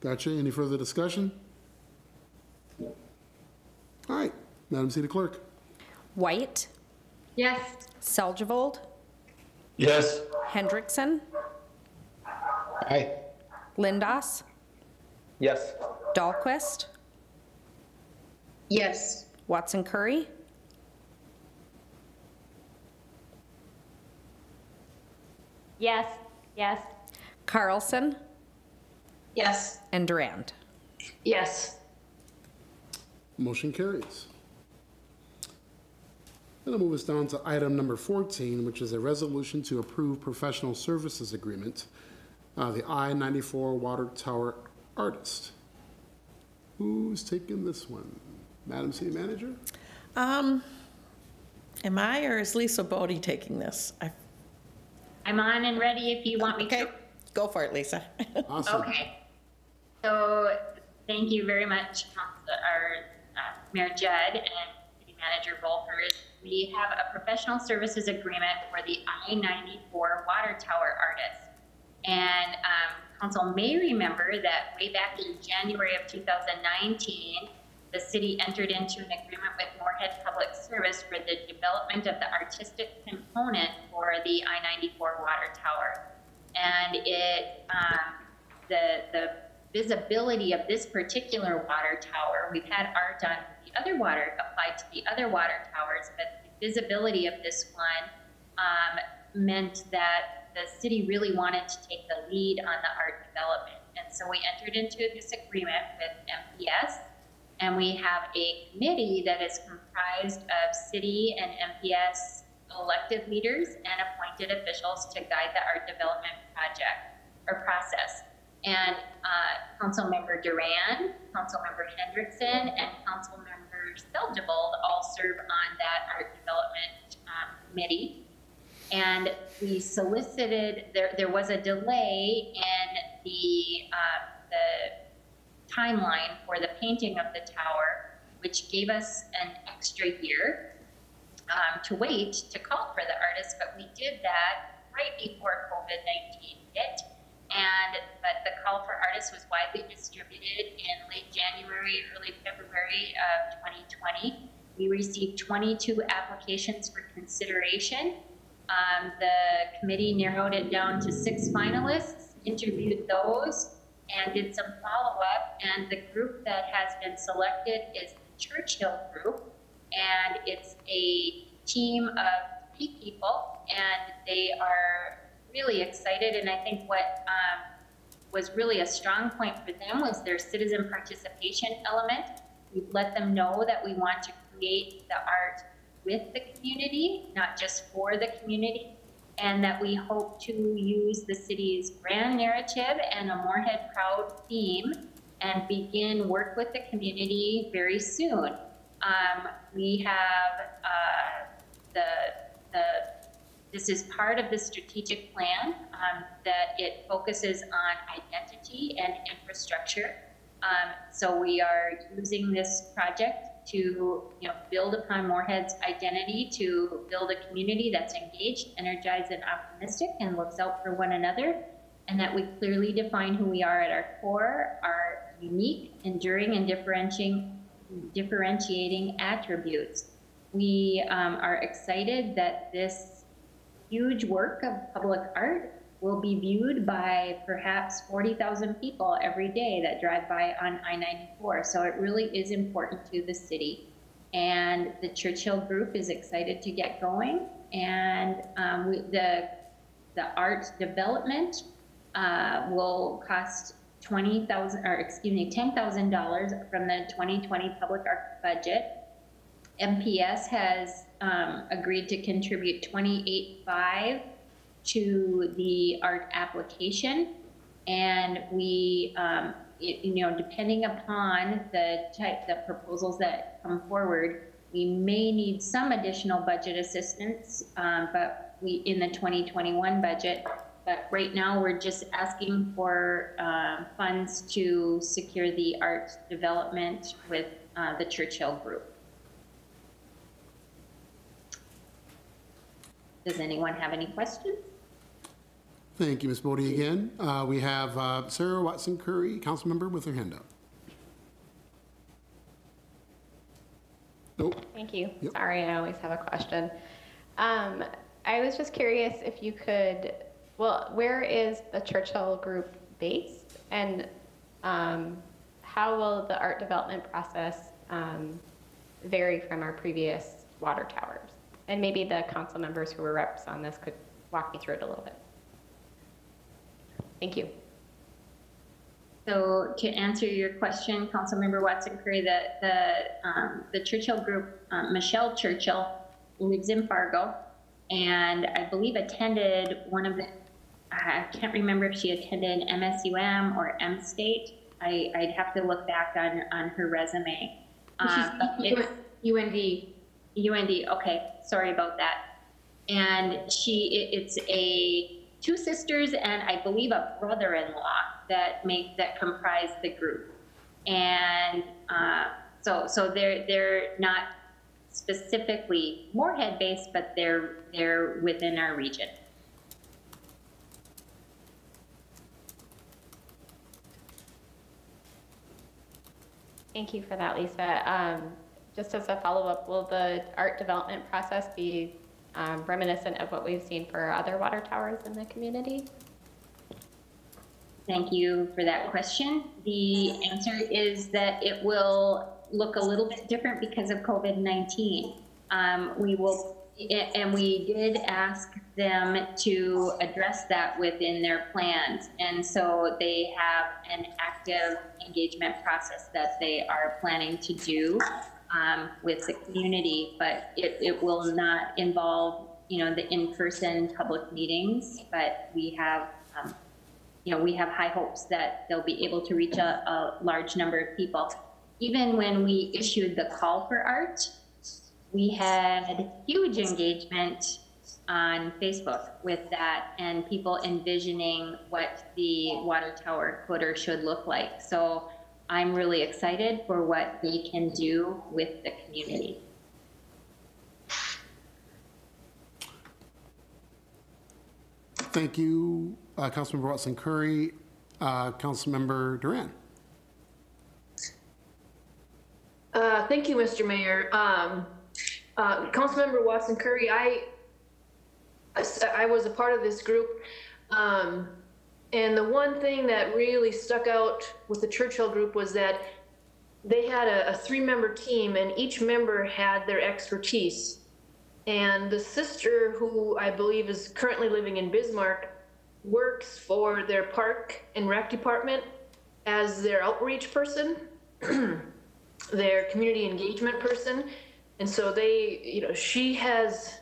Gotcha. Any further discussion? All right, Madam City Clerk. White, Yes. Seljevold, Yes. Hendrickson, Aye. Lindaas. Yes. Dahlquist, Yes. Watson Curry, Yes, yes. Carlson, Yes. and Durand. Yes. Motion carries. That'll move us down to item number 14, which is a resolution to approve professional services agreement, uh, the I-94 Water Tower Artist. Who's taking this one? Madam City Manager? Um, am I or is Lisa Bode taking this? I- I'm on and ready if you want me to. Okay, go for it, Lisa. Awesome. Okay. So, thank you very much, Council- our uh, Mayor Judd and City Manager Volkers. We have a professional services agreement for the I-94 Water Tower artist. And um, Council may remember that way back in January of 2019, the city entered into an agreement with Moorhead Public Service for the development of the artistic component for the I-94 water tower. And it, um, the, the visibility of this particular water tower, we've had art on the other water, applied to the other water towers, but the visibility of this one um, meant that the city really wanted to take the lead on the art development. And so we entered into this agreement with MPS, and we have a committee that is comprised of city and MPS elected leaders and appointed officials to guide the art development project or process. And uh, Councilmember Durand, Councilmember Hendrickson, and Councilmember Seljevold all serve on that art development um, committee. And we solicited, there, there was a delay in the, uh, the timeline for the painting of the tower, which gave us an extra year um, to wait to call for the artist, but we did that right before COVID-19 hit. And, but the call for artists was widely distributed in late January, early February of 2020. We received 22 applications for consideration. Um, the committee narrowed it down to six finalists, interviewed those, and did some follow-up. And the group that has been selected is the Churchill Group, and it's a team of three people, and they are really excited. And I think what um, was really a strong point for them was their citizen participation element. We've let them know that we want to create the art with the community, not just for the community, and that we hope to use the city's brand narrative and a Moorhead Proud theme and begin work with the community very soon. Um, we have uh, the, the This is part of the strategic plan um, that it focuses on identity and infrastructure. Um, so we are using this project to you know build upon Moorhead's identity to build a community that's engaged, energized, and optimistic, and looks out for one another, and that we clearly define who we are at our core, our unique, enduring, and differentiating differentiating attributes. We um, are excited that this huge work of public art will be viewed by perhaps 40,000 people every day that drive by on I-94. So it really is important to the city. And the Churchill Group is excited to get going. And um, we, the, the art development uh, will cost 20,000, or excuse me, $10,000 from the 2020 public art budget. MPS has um, agreed to contribute 28.5 to the art application. And we, um, it, you know, depending upon the type, the proposals that come forward, we may need some additional budget assistance, um, but we, in the 2021 budget, but right now we're just asking for uh, funds to secure the art development with uh, the Churchill Group. Does anyone have any questions? Thank you, Ms. Bode, again. Uh, We have uh, Sarah Watson Curry, council member, with her hand up. Nope. Thank you. Yep. Sorry, I always have a question. Um, I was just curious if you could, well, where is the Churchill Group based? And um, how will the art development process um, vary from our previous water towers? And maybe the council members who were reps on this could walk me through it a little bit. Thank you. So to answer your question, Councilmember Watson Curry, the, the, um, the Churchill Group, um, Michelle Churchill lives in Fargo and I believe attended one of the, I can't remember if she attended MSUM or M State. I, I'd have to look back on, on her resume. Um, UND. UND, okay, sorry about that. And she, it, it's a two sisters and I believe a brother-in-law that make that comprise the group. And uh, so so they're they're not specifically Moorhead based, but they're they're within our region. Thank you for that, Lisa. Um, just as a follow-up, will the art development process be um, reminiscent of what we've seen for other water towers in the community? Thank you for that question. The answer is that it will look a little bit different because of COVID-19. Um, we will, and we did ask them to address that within their plans. And so they have an active engagement process that they are planning to do um, with the community, but it, it will not involve, you know, the in-person public meetings, but we have um, you know, we have high hopes that they'll be able to reach a, a large number of people. Even when we issued the call for art, we had huge engagement on Facebook with that and people envisioning what the water tower or should look like. So I'm really excited for what they can do with the community. Thank you, uh, Councilmember Watson Curry. Uh, Councilmember Durand. Uh, thank you, Mr. Mayor. Um, uh, Councilmember Watson Curry, I, I was a part of this group. Um, and the one thing that really stuck out with the Churchill group was that they had a, a three-member team and each member had their expertise. And the sister, who I believe is currently living in Bismarck, works for their park and rec department as their outreach person, their community engagement person. And so they, you know, she has,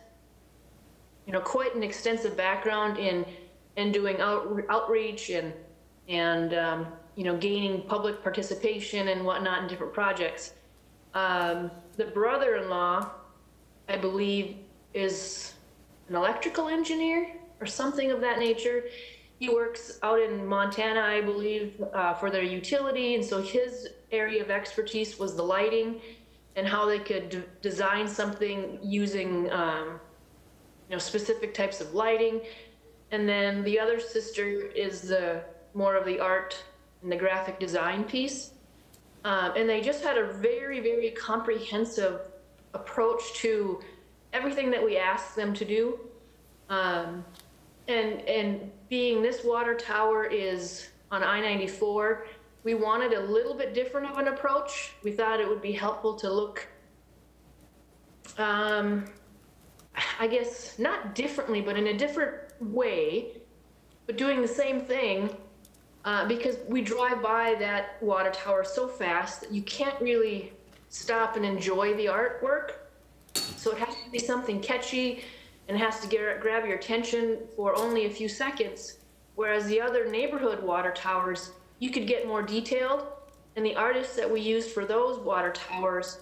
you know, quite an extensive background in in doing out, outreach and and um, you know gaining public participation and whatnot in different projects. Um, the brother-in-law, I believe, is an electrical engineer or something of that nature. He works out in Montana, I believe, uh, for their utility, and so his area of expertise was the lighting and how they could d- design something using, um, you know, specific types of lighting. And then the other sister is the more of the art and the graphic design piece. Um, and they just had a very, very comprehensive approach to everything that we asked them to do. Um, and, and being this water tower is on I-94, we wanted a little bit different of an approach. We thought it would be helpful to look, um, I guess, not differently, but in a different way, but doing the same thing uh, because we drive by that water tower so fast that you can't really stop and enjoy the artwork. So it has to be something catchy and has to get, grab your attention for only a few seconds. Whereas the other neighborhood water towers, you could get more detailed. And the artists that we used for those water towers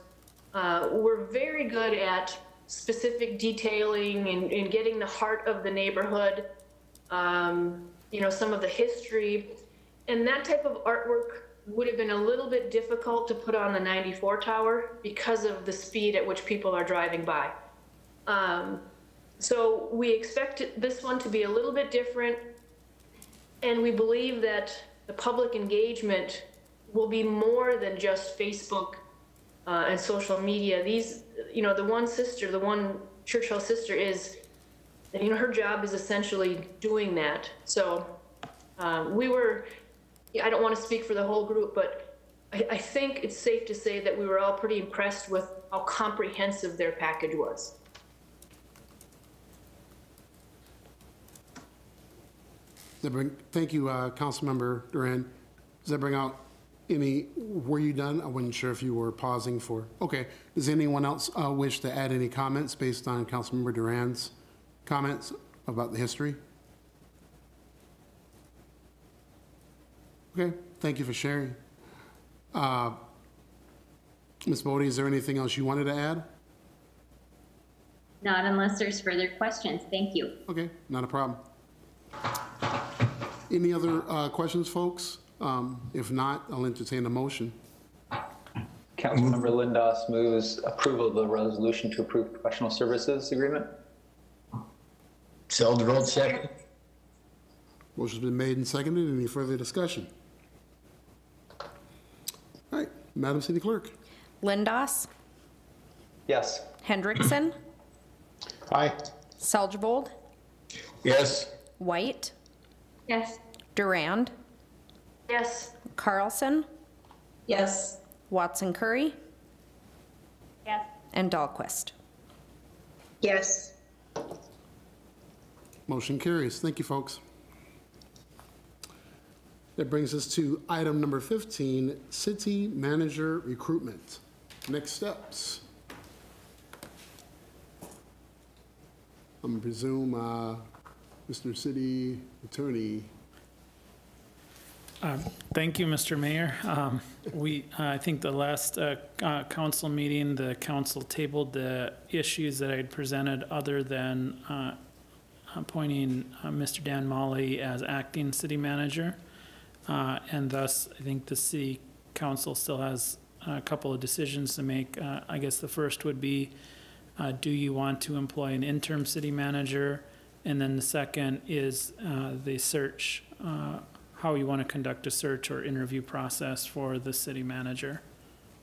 uh, were very good at specific detailing and, and getting the heart of the neighborhood, um, you know, some of the history. And that type of artwork would have been a little bit difficult to put on the 94 tower because of the speed at which people are driving by. Um, so we expect this one to be a little bit different, and we believe that the public engagement will be more than just Facebook uh, and social media. These, you know, the one sister, the one Churchill sister is, you know, her job is essentially doing that. So um, we were I don't want to speak for the whole group, but I, I think it's safe to say that we were all pretty impressed with how comprehensive their package was. Thank you, uh, Councilmember Durand. Does that bring out any, were you done? I wasn't sure if you were pausing for, okay. Does anyone else uh, wish to add any comments based on Councilmember Durand's comments about the history? Okay, thank you for sharing. Uh, Ms. Bode, is there anything else you wanted to add? Not unless there's further questions. Thank you. Okay, not a problem. Any other uh, questions, folks? Um, If not, I'll entertain a motion. Councilmember Lindaas moves approval of the resolution to approve professional services agreement. Seljevold, second. Motion's been made and seconded. Any further discussion? All right, Madam City Clerk. Lindaas, Yes. Hendrickson, Aye. Seljevold, Yes. White, Yes. Durand, Yes. Carlson, Yes. Watson Curry, Yes. and Dahlquist. Yes. Motion carries. Thank you, folks. That brings us to item number 15, city manager recruitment. Next steps. I'm gonna presume, uh, Mr. City Attorney, Um, Thank you, Mr. Mayor. Um, We, I think the last uh, uh, council meeting, the council tabled the issues that I had presented other than uh, appointing uh, Mr. Dan Mahli as acting city manager. Uh, And thus, I think the city council still has a couple of decisions to make. Uh, I guess the first would be, uh, do you want to employ an interim city manager? And then the second is uh, the search, uh, how you want to conduct a search or interview process for the city manager,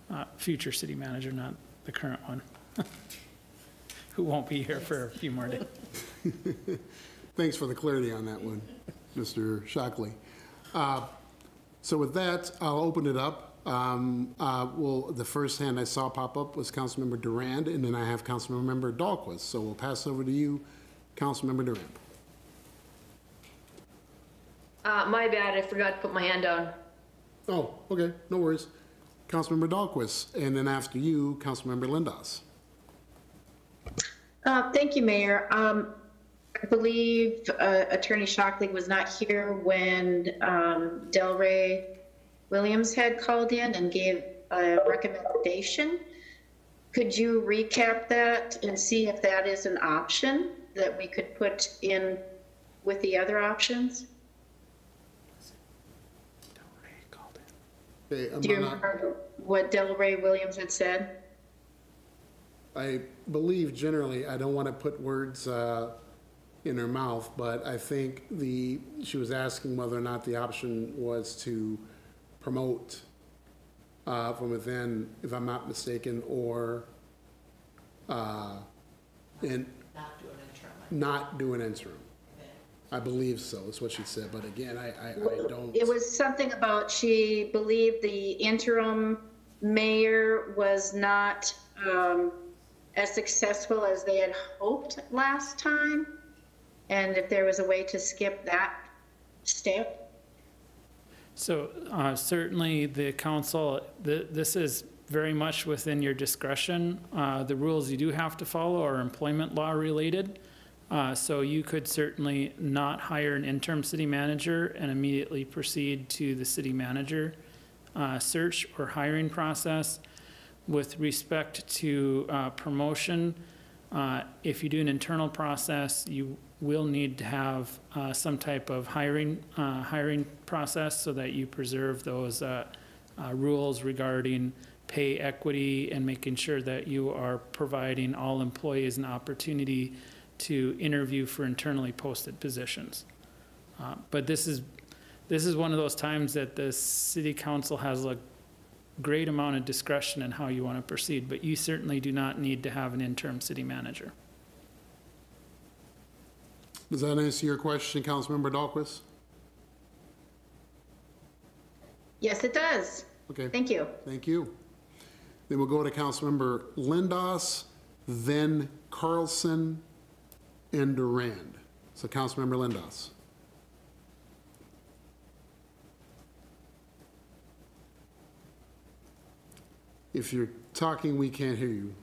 uh, future city manager, not the current one, who won't be here for a few more days. thanks for the clarity on that one, Mr. Shockley. Uh, So with that, I'll open it up. Um, uh, Well, the first hand I saw pop up was Councilmember Durand, and then I have Councilmember Dahlquist. So we'll pass over to you, Councilmember Durand. Uh, my bad, I forgot to put my hand down. Oh, okay, no worries. Councilmember Dahlquist, and then after you, Councilmember Lindaas. Uh, Thank you, Mayor. Um, I believe uh, Attorney Shockley was not here when um, Del Rae Williams had called in and gave a recommendation. Could you recap that and see if that is an option that we could put in with the other options? Okay, I'm Do you gonna- remember what Del Rae Williams had said? I believe generally, I don't want to put words uh, in her mouth, but I think the, she was asking whether or not the option was to promote uh, from within, if I'm not mistaken, or uh, in. Not do an interim. Not do an interim. I believe so, is what she said, but again, I, I I don't. It was something about she believed the interim mayor was not um, as successful as they had hoped last time. And if there was a way to skip that step. So uh, certainly, the council, th- this is very much within your discretion. Uh, The rules you do have to follow are employment law related. Uh, So you could certainly not hire an interim city manager and immediately proceed to the city manager uh, search or hiring process. With respect to uh, promotion, uh, if you do an internal process, you will need to have uh, some type of hiring, uh, hiring process so that you preserve those rules regarding pay equity and making sure that you are providing all employees an opportunity to interview for internally posted positions. Uh, But this is, this is one of those times that the city council has a great amount of discretion in how you want to proceed, but you certainly do not need to have an interim city manager. Does that answer your question, Councilmember Dahlquist? Yes, it does. Okay. Thank you. Thank you. Then we'll go to Councilmember Lindaas, then Carlson, and Durand. So Councilmember Lindaas. If you're talking, we can't hear you.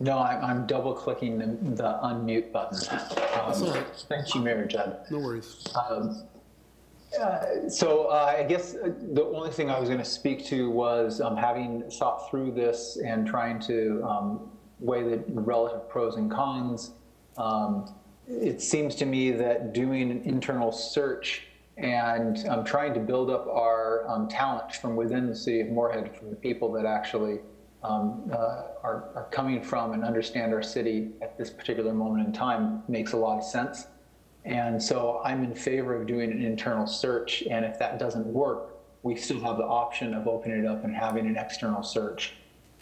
No, I'm, I'm double clicking the, the unmute button. Um, right. Thank you, Mayor Judd. No worries. Um, uh, So uh, I guess the only thing I was going to speak to was um, having thought through this and trying to um, weigh the relative pros and cons. Um, It seems to me that doing an internal search and um, trying to build up our um, talent from within the city of Moorhead, from the people that actually um, uh, are, are coming from and understand our city at this particular moment in time makes a lot of sense. And so I'm in favor of doing an internal search. And if that doesn't work, we still have the option of opening it up and having an external search.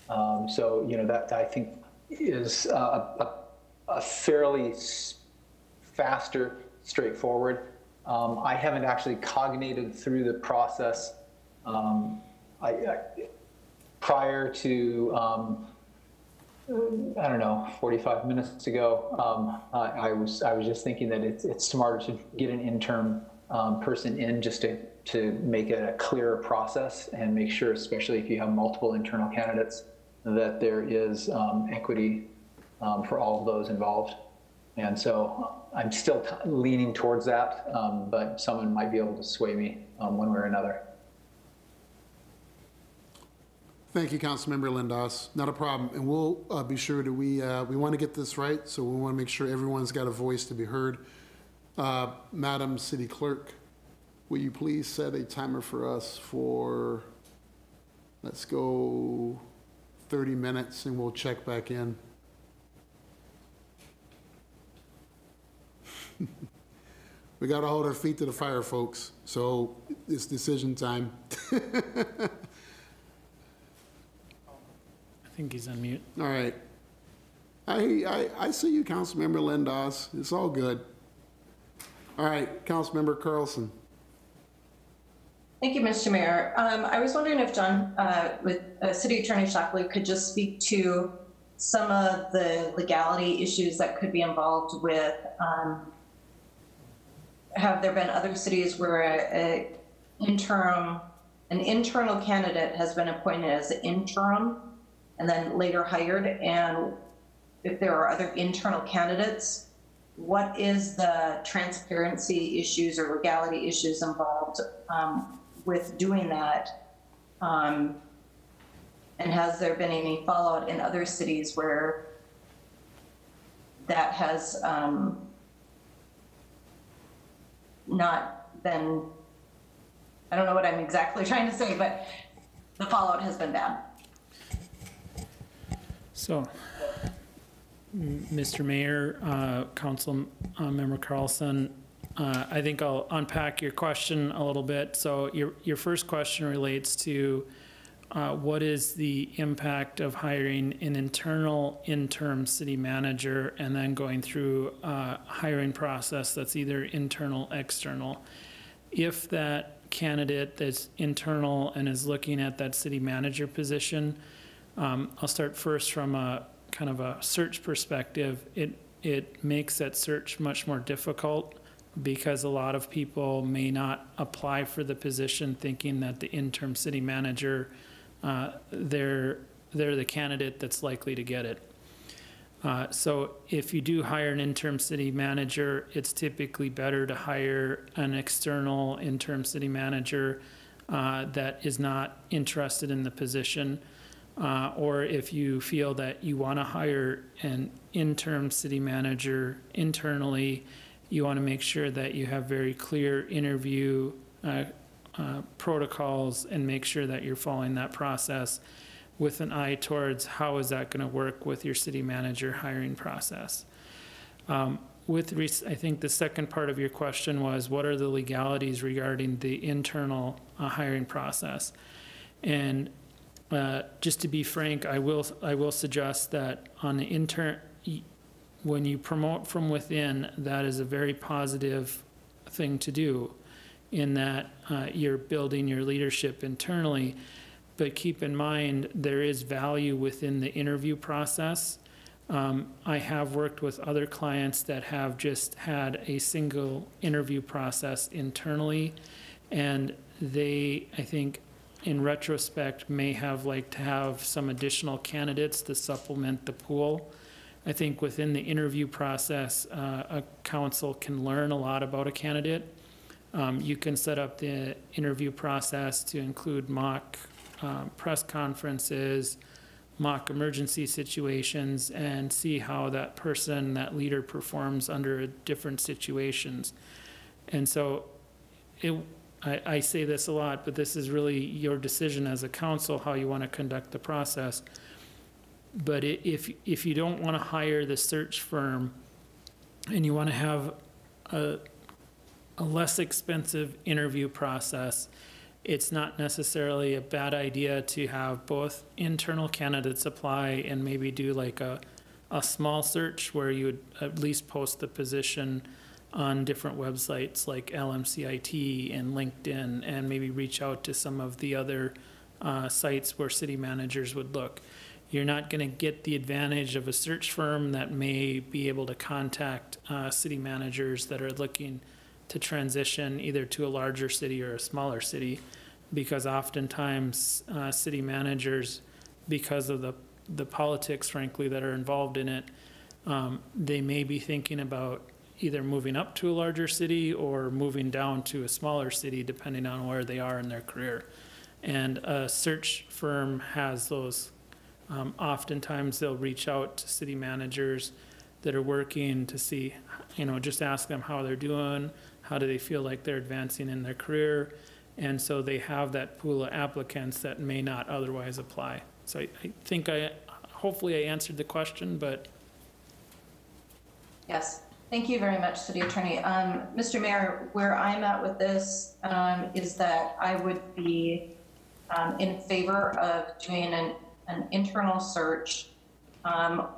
Um, so, you know, that I think is uh, a, a fairly faster, straightforward. Um, I haven't actually cognated through the process. Um, I, I, prior to um, I don't know, 45 minutes ago, um, I, I was I was just thinking that it's it's smarter to get an interim um, person in just to to make it a clearer process and make sure, especially if you have multiple internal candidates, that there is um, equity um, for all of those involved. And so I'm still leaning towards that, um, but someone might be able to sway me um, one way or another. Thank you, Councilmember Lindaas. Not a problem. And we'll uh, be sure that we, uh, we want to get this right, so we want to make sure everyone's got a voice to be heard. Uh, Madam City Clerk, will you please set a timer for us for, let's go 30 minutes, and we'll check back in. We got to hold our feet to the fire, folks, so it's decision time. I think he's on mute. All right. I, I, I see you, Councilmember Lindaas. It's all good. All right, Councilmember Carlson. Thank you, Mr. Mayor. Um, I was wondering if John, uh, with uh, City Attorney Shockley, could just speak to some of the legality issues that could be involved with, um, have there been other cities where a, a interim, an internal candidate has been appointed as interim and then later hired? And if there are other internal candidates, what is the transparency issues or legality issues involved um, with doing that? Um, And has there been any fallout in other cities where that has um, not been, I don't know what I'm exactly trying to say, but the fallout has been bad. So, Mr. Mayor, uh, Council uh, Member Carlson, uh, I think I'll unpack your question a little bit. So your, your first question relates to uh, what is the impact of hiring an internal interim city manager and then going through a hiring process that's either internal, external? If that candidate that's internal and is looking at that city manager position, um, I'll start first from a kind of a search perspective. It, it makes that search much more difficult because a lot of people may not apply for the position thinking that the interim city manager, uh, they're, they're the candidate that's likely to get it. Uh, So if you do hire an interim city manager, it's typically better to hire an external interim city manager uh, that is not interested in the position. Uh, Or if you feel that you want to hire an interim city manager internally, you want to make sure that you have very clear interview uh, protocols and make sure that you're following that process with an eye towards how is that going to work with your city manager hiring process. Um, With, I think the second part of your question was, what are the legalities regarding the internal uh, hiring process? And uh, just to be frank, I will, I will suggest that on the intern, when you promote from within, that is a very positive thing to do in that uh, you're building your leadership internally. But keep in mind, there is value within the interview process. Um, I have worked with other clients that have just had a single interview process internally, and they, I think, in retrospect, may have liked to have some additional candidates to supplement the pool. I think within the interview process, uh, a council can learn a lot about a candidate. Um, You can set up the interview process to include mock um, press conferences, mock emergency situations, and see how that person, that leader performs under different situations. And so it, I, I say this a lot, but this is really your decision as a council, how you want to conduct the process. But if, if you don't want to hire the search firm and you want to have a, a less expensive interview process, it's not necessarily a bad idea to have both internal candidates apply and maybe do like a, a small search where you would at least post the position on different websites like LMCIT and LinkedIn, and maybe reach out to some of the other uh, sites where city managers would look. You're not going to get the advantage of a search firm that may be able to contact uh, city managers that are looking to transition either to a larger city or a smaller city, because oftentimes uh, city managers, because of the the politics, frankly, that are involved in it, um, they may be thinking about either moving up to a larger city or moving down to a smaller city, depending on where they are in their career. And a search firm has those. Um, oftentimes, they'll reach out to city managers that are working to see, you know, just ask them how they're doing, how do they feel like they're advancing in their career, and so they have that pool of applicants that may not otherwise apply. So I, I think I, hopefully I answered the question, but Yes, thank you very much, City Attorney. Um, Mr. Mayor, where I'm at with this, um, is that I would be, um, in favor of doing an, an internal search, um,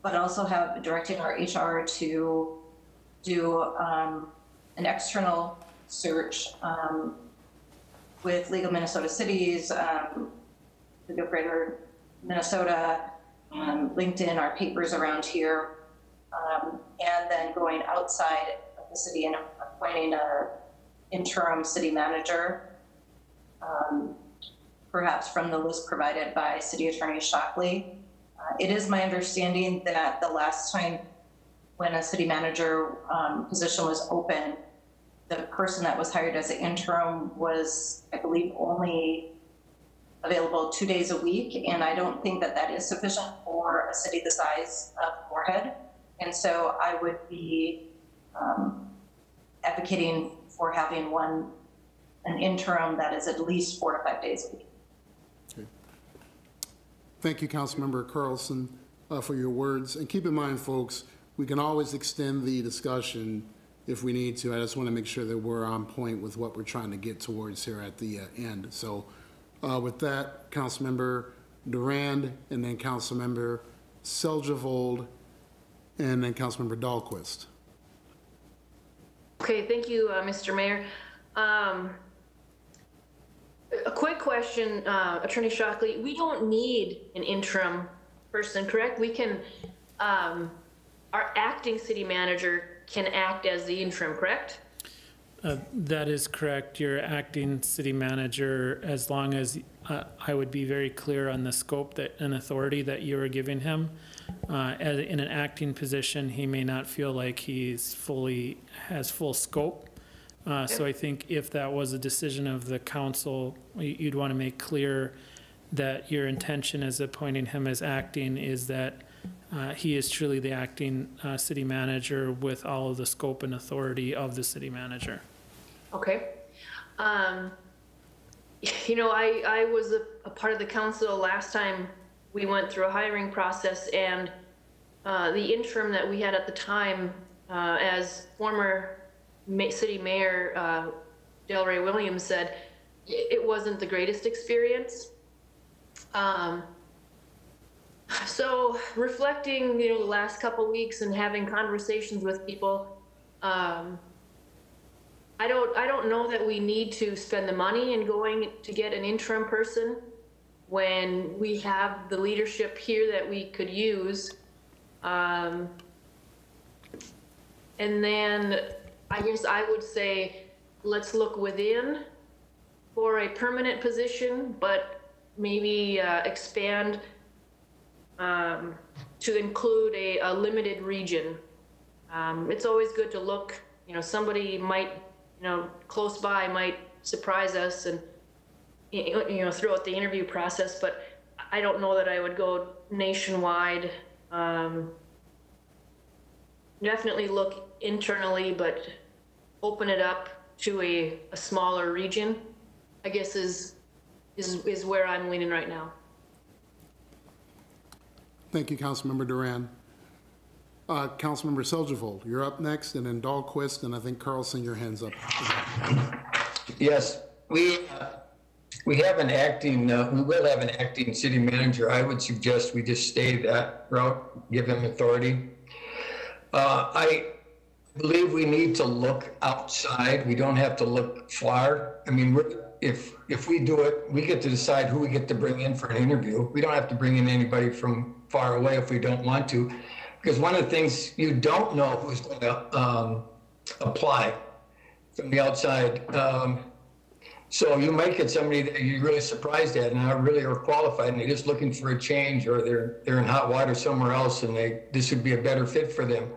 but also have, directing our HR to do, um, an external search, um, with Legal Minnesota Cities, um, Greater Minnesota, um, LinkedIn, our papers around here, um, and then going outside of the city and appointing a interim city manager, um, perhaps from the list provided by City Attorney Shockley. Uh, it is my understanding that the last time when a city manager um, position was open, the person that was hired as an interim was, I believe, only available two days a week, and I don't think that that is sufficient for a city the size of Moorhead. And so I would be um, advocating for having one, an interim that is at least four to five days a week. Thank you, Councilmember Carlson, uh, for your words. And keep in mind, folks, we can always extend the discussion if we need to. I just want to make sure that we're on point with what we're trying to get towards here at the uh, end. So uh, with that, Councilmember Durand, and then Councilmember Seljevold, and then Councilmember Dahlquist. Okay, thank you, uh, Mr. Mayor. Um, A quick question, uh, Attorney Shockley, we don't need an interim person, correct? We can, um, our acting city manager can act as the interim, correct? Uh, That is correct. Your acting city manager, as long as, uh, I would be very clear on the scope that, and authority that you are giving him. Uh, as- In an acting position, he may not feel like he's fully, has full scope. Uh, So I think if that was a decision of the council, you- you'd want to make clear that your intention as appointing him as acting is that uh, he is truly the acting uh, city manager with all of the scope and authority of the city manager. Okay. Um, you know, I, I was a, a part of the council last time we went through a hiring process and uh, the interim that we had at the time, uh, as former city mayor, uh, Del Rae Williams said, it wasn't the greatest experience. Um, so reflecting, you know, the last couple weeks and having conversations with people, um, I don't, I don't know that we need to spend the money in going to get an interim person when we have the leadership here that we could use. Um, and then I guess I would say, let's look within for a permanent position, but maybe uh, expand um, to include a, a limited region. Um, it's always good to look, you know, somebody might, you know, close by might surprise us and, you know, throughout the interview process, but I don't know that I would go nationwide. Um, definitely look internally, but open it up to a, a smaller region, I guess is, is, is where I'm leaning right now. Thank you, Councilmember Durand. Uh, Councilmember Seljevold, you're up next, and then Dahlquist, and I think Carlson, your hand's up. Yes, we, uh, we have an acting, uh, we will have an acting city manager. I would suggest we just stay that route, give him authority. Uh, I believe we need to look outside. We don't have to look far. I mean, we're, if, if we do it, we get to decide who we get to bring in for an interview. We don't have to bring in anybody from far away if we don't want to. Because one of the things you don't know who's going to um, apply from the outside. Um, so you might get somebody that you're really surprised at and not really are qualified and they're just looking for a change or they're, they're in hot water somewhere else and they, this would be a better fit for them.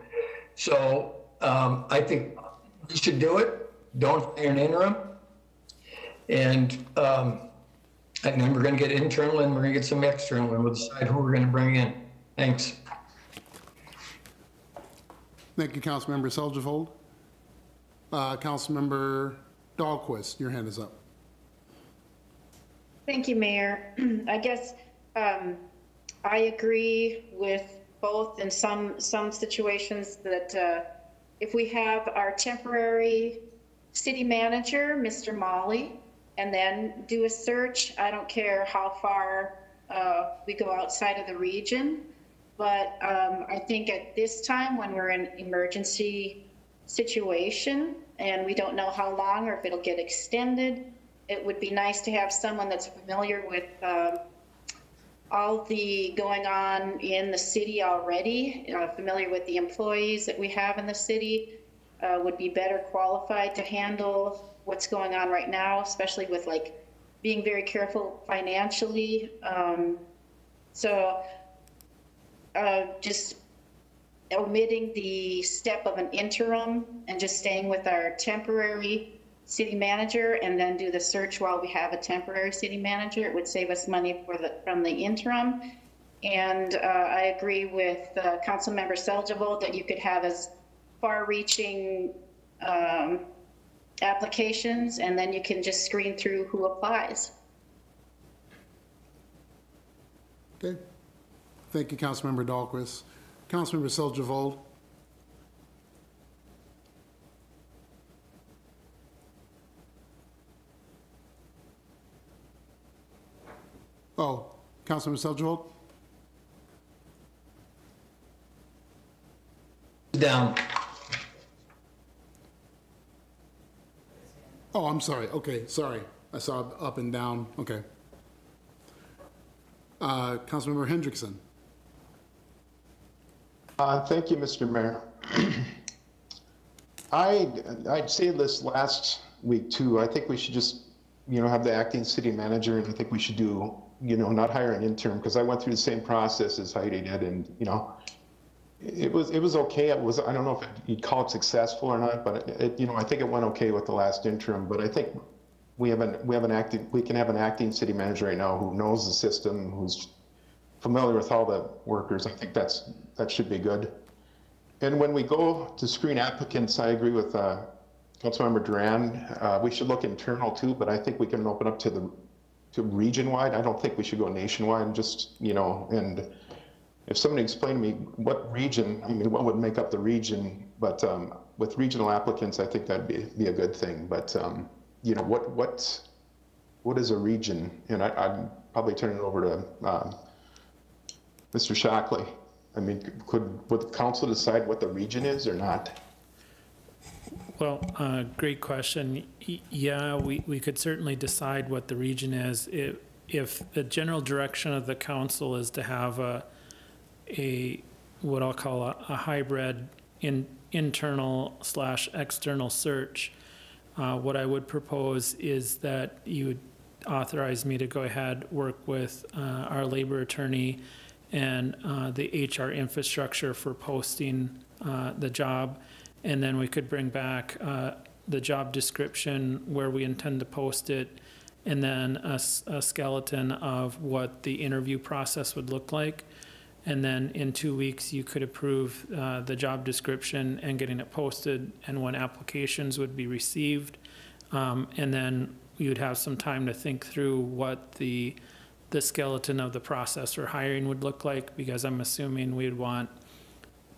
So um, I think we should do it. Don't hire an interim. And, um, and then we're going to get internal and we're going to get some external and we'll decide who we're going to bring in. Thanks. Thank you, Councilmember Seljevold. Uh, Councilmember Dahlquist, your hand is up. Thank you, Mayor. I guess um, I agree with both in some, some situations that uh, if we have our temporary city manager, Mr. Mahli, and then do a search, I don't care how far uh, we go outside of the region. But um, I think at this time, when we're in emergency situation and we don't know how long or if it'll get extended, it would be nice to have someone that's familiar with um, all the going on in the city already, uh, familiar with the employees that we have in the city, uh, would be better qualified to handle what's going on right now, especially with like being very careful financially. Um, so uh, just omitting the step of an interim and just staying with our temporary city manager and then do the search while we have a temporary city manager. It would save us money for the, from the interim. And uh, I agree with uh, Councilmember Seljevold that you could have as far-reaching um, applications, and then you can just screen through who applies. Okay. Thank you, Councilmember Dahlquist. Councilmember Seljevold. Oh, Councilmember Seljevold? Down. Oh, I'm sorry. Okay, sorry. I saw up and down. Okay. Uh, Councilmember Hendrickson. Uh, Thank you, Mr. Mayor. I, I'd say this last week too, I think we should just, you know, have the acting city manager and I think we should do, you know, not hire an intern because I went through the same process as Heidi did and, you know, it was, it was okay. It was, I don't know if you'd call it successful or not, but it, you know, I think it went okay with the last interim, but I think we have an, we have an acting, we can have an acting city manager right now who knows the system, who's familiar with all the workers. I think that's, that should be good. And when we go to screen applicants, I agree with uh, Councilmember Durand. Uh, we should look internal too, but I think we can open up to the to region-wide. I don't think we should go nationwide. Just you know, and if somebody explained to me what region, I mean, what would make up the region, but um, with regional applicants, I think that'd be be a good thing. But um, you know, what what what is a region? And I, I'd probably turn it over to um, Mr. Shockley. I mean, could, would the council decide what the region is or not? Well, uh, great question. Yeah, we, we could certainly decide what the region is. If, if the general direction of the council is to have a, a, what I'll call a, a hybrid in, internal slash external search, uh, what I would propose is that you would authorize me to go ahead, work with, uh, our labor attorney and, uh, the HR infrastructure for posting, uh, the job. And then we could bring back, uh, the job description where we intend to post it. And then a skeleton of what the interview process would look like. And then in two weeks, you could approve uh, the job description and getting it posted and when applications would be received. Um, And then you would have some time to think through what the, the skeleton of the process for hiring would look like, because I'm assuming we'd want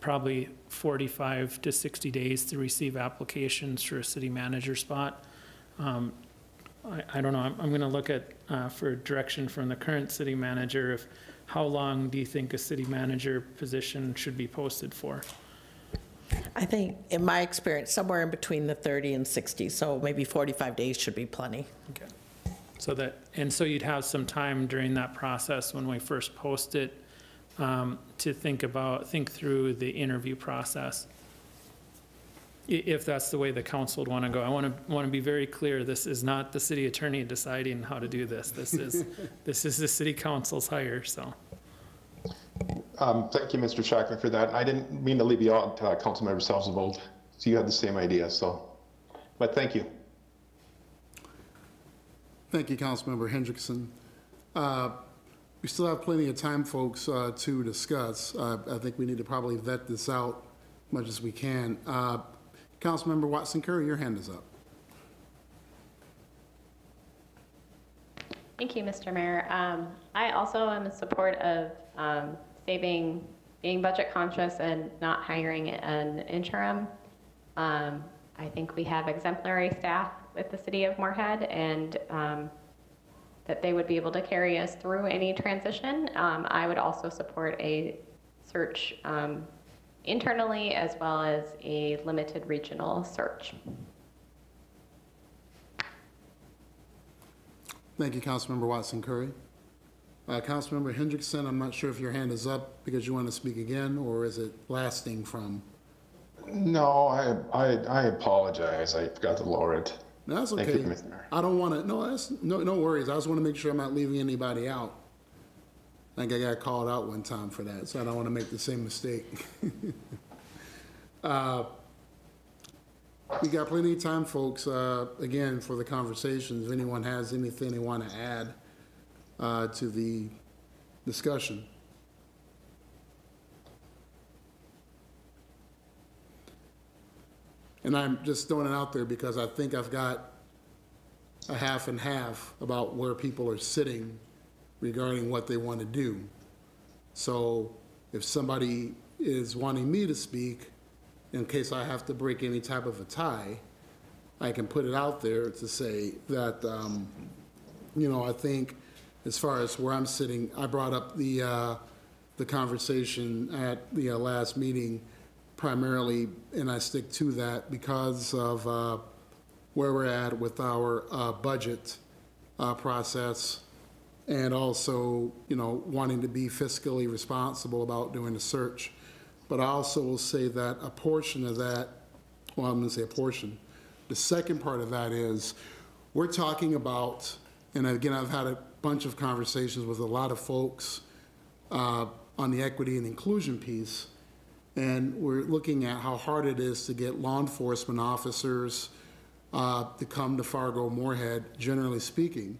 probably 45 to 60 days to receive applications for a city manager spot. Um, I, I don't know, I'm, I'm gonna look at, uh, for direction from the current city manager, if, how long do you think a city manager position should be posted for? I think, in my experience, somewhere in between the 30 and 60, so maybe 45 days should be plenty. Okay. So that, and so you'd have some time during that process when we first post it, um, to think about, think through the interview process. I- If that's the way the council would want to go. I want to, want to be very clear, this is not the city attorney deciding how to do this. This is, this is the city council's hire, so. Um, Thank you, Mr. Shockley, for that. I didn't mean to leave you out, uh, Councilmember Seljevold. So you had the same idea, so, but thank you. Thank you, Councilmember Hendrickson. Uh, We still have plenty of time, folks, uh, to discuss. Uh, I think we need to probably vet this out as much as we can. Councilmember Watson Curry, your hand is up. Thank you, Mr. Mayor. Um, I also am in support of um, saving, being budget conscious and not hiring an interim. Um, I think we have exemplary staff with the city of Moorhead and um, that they would be able to carry us through any transition. Um, I would also support a search um, internally as well as a limited regional search. Thank you, Councilmember Watson Curry. Uh, Councilmember Hendrickson, I'm not sure if your hand is up because you want to speak again, or is it lasting from? No, I, I, I apologize. I forgot to lower it. No, That's Thank okay. you, I don't want to, no, that's, no, no worries. I just want to make sure I'm not leaving anybody out. I think I got called out one time for that, so I don't want to make the same mistake. Uh, we got plenty of time, folks, uh, again, for the conversations. If anyone has anything they want to add uh, to the discussion. And I'm just throwing it out there because I think I've got a half and half about where people are sitting regarding what they want to do. So if somebody is wanting me to speak, in case I have to break any type of a tie, I can put it out there to say that, um, you know, I think as far as where I'm sitting, I brought up the, uh, the conversation at the uh, last meeting primarily, and I stick to that because of uh, where we're at with our uh, budget uh, process and also, you know, wanting to be fiscally responsible about doing the search. But I also will say that a portion of that, well, I'm going to say a portion. The second part of that is we're talking about, and again, I've had a bunch of conversations with a lot of folks uh, on the equity and inclusion piece, and we're looking at how hard it is to get law enforcement officers uh, to come to Fargo Moorhead, generally speaking.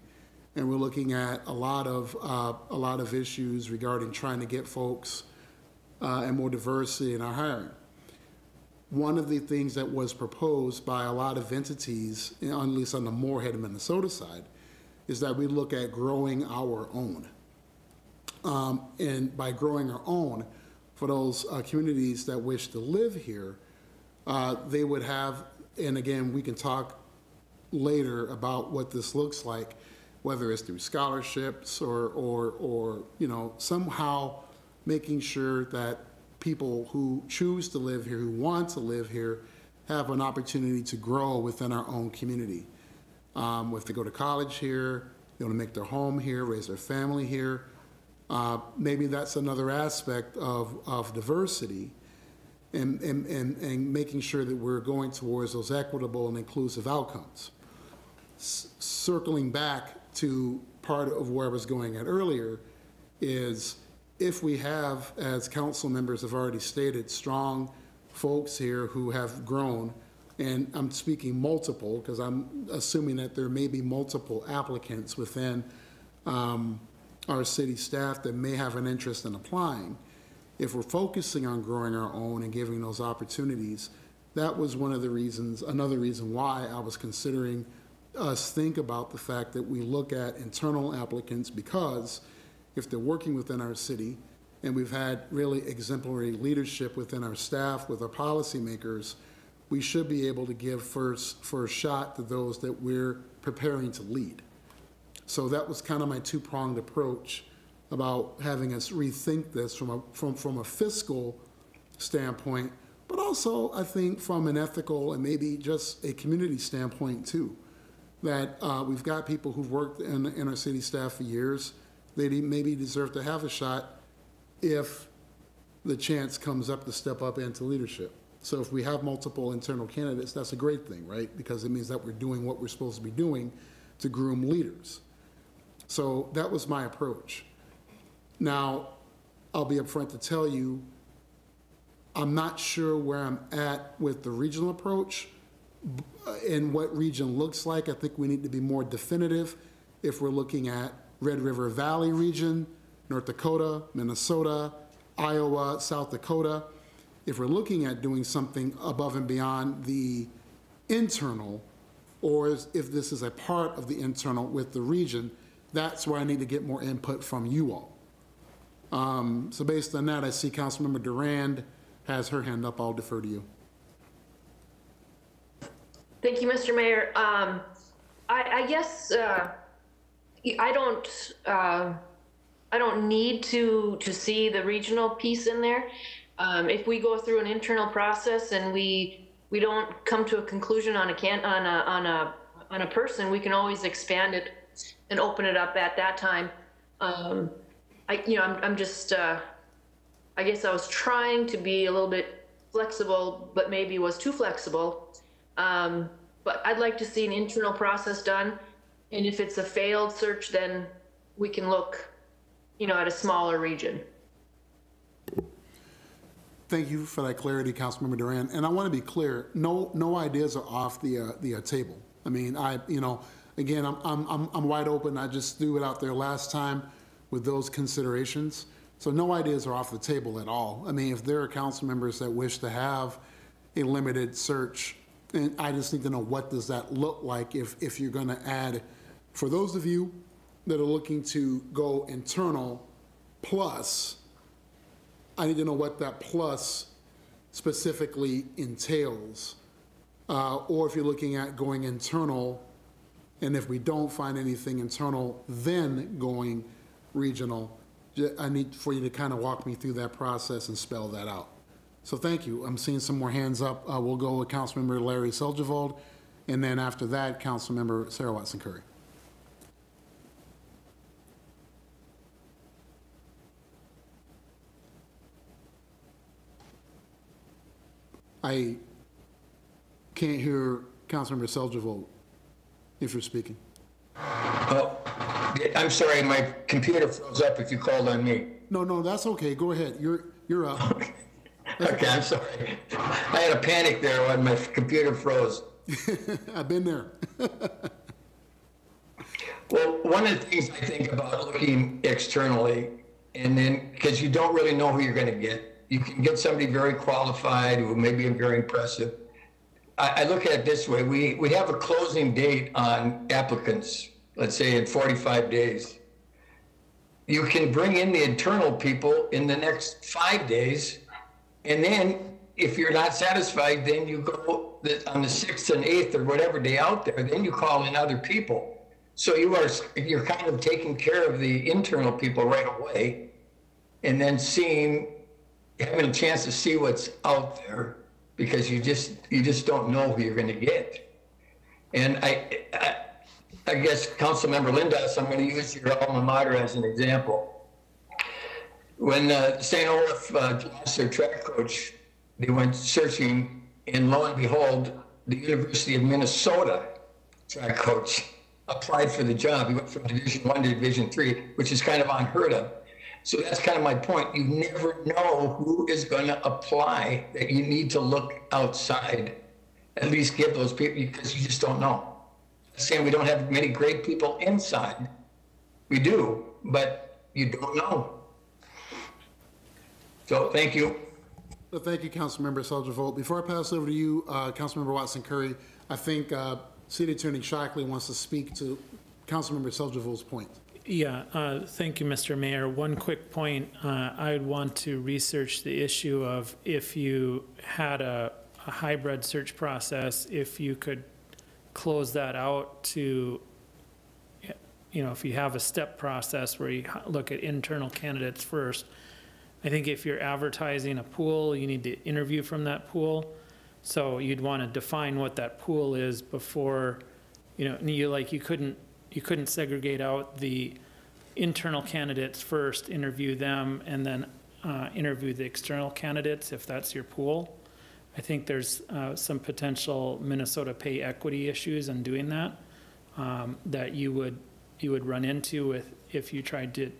And we're looking at a lot of uh, a lot of issues regarding trying to get folks uh, and more diversity in our hiring. One of the things that was proposed by a lot of entities, at least on the Moorhead, and Minnesota side, is that we look at growing our own. Um, and by growing our own, for those uh, communities that wish to live here, uh, they would have, and again, we can talk later about what this looks like, whether it's through scholarships or, or, or you know, somehow making sure that people who choose to live here, who want to live here, have an opportunity to grow within our own community. Um, if they go to college here, they want to make their home here, raise their family here. Uh, maybe that's another aspect of, of diversity and, and, and, and making sure that we're going towards those equitable and inclusive outcomes. Circling back to part of where I was going at earlier is if we have, as council members have already stated, strong folks here who have grown, and I'm speaking multiple because I'm assuming that there may be multiple applicants within um, our city staff that may have an interest in applying. If we're focusing on growing our own and giving those opportunities, that was one of the reasons, another reason why I was considering us think about the fact that we look at internal applicants because if they're working within our city, and we've had really exemplary leadership within our staff, with our policymakers, we should be able to give first, first shot to those that we're preparing to lead. So that was kind of my two-pronged approach about having us rethink this from a, from, from a fiscal standpoint, but also, I think, from an ethical and maybe just a community standpoint, too. That uh, we've got people who've worked in, in our city staff for years. They maybe deserve to have a shot if the chance comes up to step up into leadership. So if we have multiple internal candidates, that's a great thing, right? Because it means that we're doing what we're supposed to be doing to groom leaders. So that was my approach. Now, I'll be upfront to tell you, I'm not sure where I'm at with the regional approach and what region looks like. I think we need to be more definitive if we're looking at Red River Valley region, North Dakota, Minnesota, Iowa, South Dakota. If we're looking at doing something above and beyond the internal, or if this is a part of the internal with the region, that's where I need to get more input from you all. Um, So based on that, I see Councilmember Durand has her hand up. I'll defer to you. Thank you, Mr. Mayor. Um, I, I guess, uh, I don't, uh, I don't need to, to see the regional piece in there. Um, if we go through an internal process and we, we don't come to a conclusion on a can, on a, on a, on a person, we can always expand it and open it up at that time. Um, I, you know, I'm, I'm just, uh, I guess I was trying to be a little bit flexible, but maybe was too flexible. Um, but I'd like to see an internal process done. And if it's a failed search, then we can look, you know, at a smaller region. Thank you for that clarity, Councilmember Durand. And I want to be clear, no, no ideas are off the, uh, the uh, table. I mean, I, you know, again, I'm, I'm, I'm- I'm wide open. I just threw it out there last time with those considerations. So no ideas are off the table at all. I mean, if there are council members that wish to have a limited search, and I just need to know what does that look like if, if you're going to add, for those of you that are looking to go internal plus, I need to know what that plus specifically entails. Uh, Or if you're looking at going internal, and if we don't find anything internal, then going regional. I need for you to kind of walk me through that process and spell that out. So thank you. I'm seeing some more hands up. Uh, We'll go with Councilmember Larry Seljevold, and then after that, Councilmember Sarah Watson Curry. I can't hear Councilmember Seljevold if you're speaking. Oh, I'm sorry, my computer froze up if you called on me. No, no, that's okay. Go ahead. You're, you're up. Okay, I'm sorry. I had a panic there when my computer froze. I've been there. Well, one of the things I think about looking externally, and then, because you don't really know who you're gonna get. You can get somebody very qualified who may be very impressive. I, I look at it this way, we, we have a closing date on applicants, let's say in 45 days. You can bring in the internal people in the next five days, and then if you're not satisfied, then you go on the 6th and 8th or whatever day out there, then you call in other people. So you are, you're kind of taking care of the internal people right away, and then seeing, having a chance to see what's out there, because you just, you just don't know who you're gonna get. And I, I, I guess Councilmember Lindaas, I'm gonna use your alma mater as an example. When uh, St. Olaf uh, lost their track coach, they went searching, and lo and behold, the University of Minnesota track coach applied for the job. He went from Division One to Division Three, which is kind of unheard of. So that's kind of my point. You never know who is going to apply. That you need to look outside. At least give those people because you just don't know. I'm Saying we don't have many great people inside. We do, but you don't know. So thank you. Well, thank you, Councilmember Seljevold. Before I pass over to you, uh, Councilmember Watson Curry, I think uh, City Attorney Shockley wants to speak to Councilmember Seljevold's point. Yeah, uh, thank you, Mr. Mayor. One quick point, uh, I'd want to research the issue of if you had a a hybrid search process, if you could close that out to, you know, if you have a step process where you look at internal candidates first. I think if you're advertising a pool, you need to interview from that pool. So you'd want to define what that pool is before, you know, and you, like, you couldn't, you couldn't segregate out the internal candidates first, interview them, and then uh, interview the external candidates, if that's your pool. I think there's uh, some potential Minnesota pay equity issues in doing that, um, that you would, you would run into with, if you tried to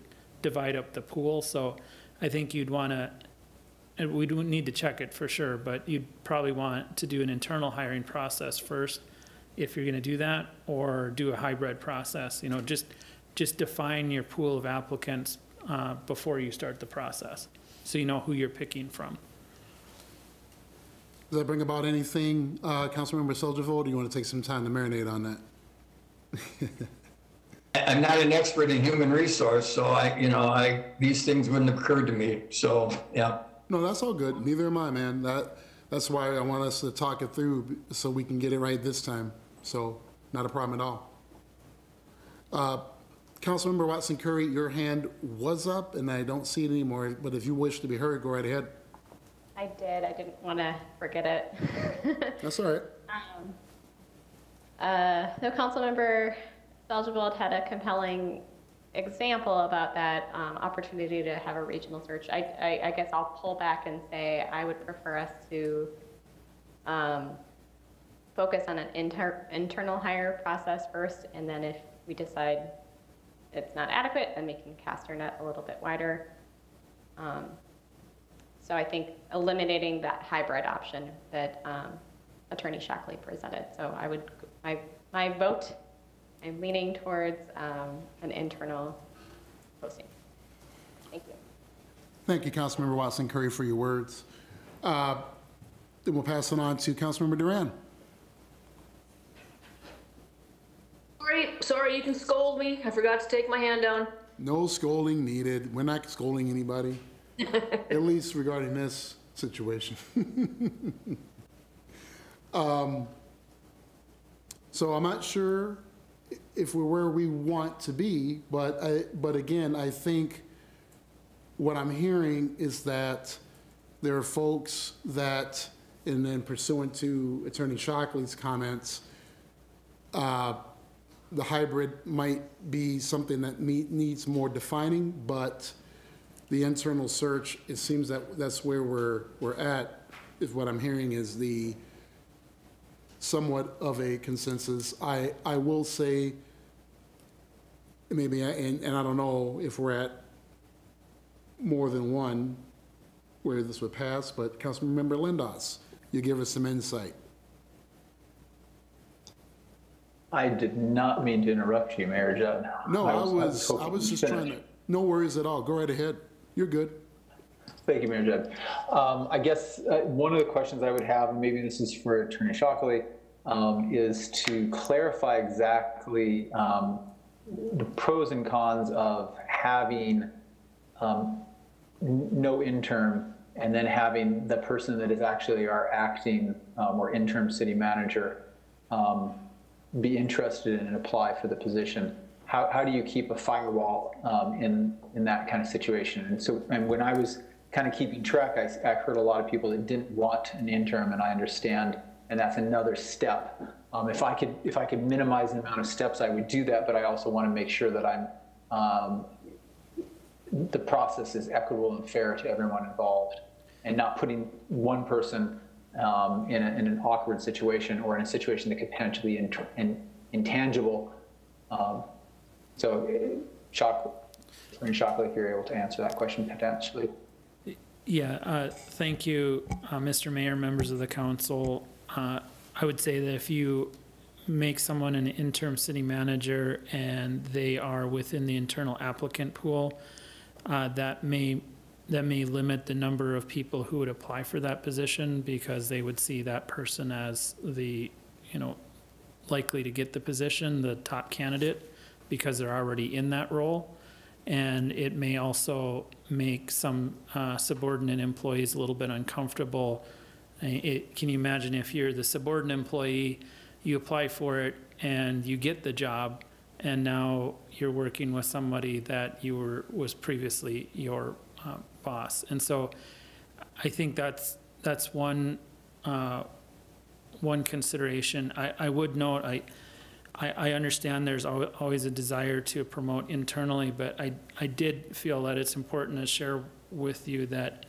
divide up the pool. So I think you'd want to, and we do need to check it for sure, but you'd probably want to do an internal hiring process first if you're going to do that, or do a hybrid process, you know, just, just define your pool of applicants uh, before you start the process, so you know who you're picking from. Does that bring about anything, uh, Councilmember Seljevold, do you want to take some time to marinate on that? I- I'm not an expert in human resource, so I, you know, I, these things wouldn't have occurred to me. So, yeah. No, that's all good. Neither am I, man. That, that's why I want us to talk it through so we can get it right this time. So, not a problem at all. Uh, Councilmember Watson Curry, your hand was up and I don't see it anymore, but if you wish to be heard, go right ahead. I did. I didn't want to forget it. That's all right. Um, uh, So Councilmember Seljevold had a compelling example about that um, opportunity to have a regional search. I, I, I guess I'll pull back and say I would prefer us to um, focus on an inter, internal hire process first, and then if we decide it's not adequate, then we can cast our net a little bit wider. Um, So I think eliminating that hybrid option that um, Attorney Shockley presented. So I would, my, my vote, I'm leaning towards um, an internal posting. Thank you. Thank you, Councilmember Watson Curry, for your words. Uh, Then we'll pass it on to Councilmember Durand. Sorry, sorry, you can scold me. I forgot to take my hand down. No scolding needed. We're not scolding anybody, at least regarding this situation. Um, So I'm not sure if we're where we want to be, but I, but again, I think what I'm hearing is that there are folks that, and then pursuant to Attorney Shockley's comments, uh, the hybrid might be something that meet, needs more defining, but the internal search, it seems that that's where we're, we're at, is what I'm hearing is the somewhat of a consensus. I, I will say, maybe, and, and I don't know if we're at more than one where this would pass, but Councilmember Lindaas, you give us some insight. I did not mean to interrupt you, Mayor Judd. No, I was, I was you just trying to, no worries at all. Go right ahead. You're good. Thank you, Mayor Judd. Um, I guess uh, one of the questions I would have, and maybe this is for Attorney Shockley, um, is to clarify exactly um, the pros and cons of having um, no interim and then having the person that is actually our acting um, or interim city manager um, be interested in and apply for the position. How, how do you keep a firewall um, in, in that kind of situation? And so, and when I was kind of keeping track, I, I heard a lot of people that didn't want an interim, and I understand, and that's another step. Um, if I could, if I could minimize the amount of steps, I would do that, but I also want to make sure that I'm, um, the process is equitable and fair to everyone involved, and not putting one person um, in, a, in an awkward situation or in a situation that could potentially be in, in, intangible. Um, so, Shock, Attorney Shockley, if you're able to answer that question potentially. Yeah, uh, thank you, uh, Mr. Mayor, members of the council. Uh, I would say that if you make someone an interim city manager and they are within the internal applicant pool, uh, that may, that may limit the number of people who would apply for that position because they would see that person as the, you know, likely to get the position, the top candidate, because they're already in that role. And it may also make some uh, subordinate employees a little bit uncomfortable. It, can you imagine if you're the subordinate employee, you apply for it and you get the job, and now you're working with somebody that you were, was previously your uh, boss. And so I think that's, that's one, uh, one consideration. I, I would note, I, I, I understand there's al- always a desire to promote internally, but I, I did feel that it's important to share with you that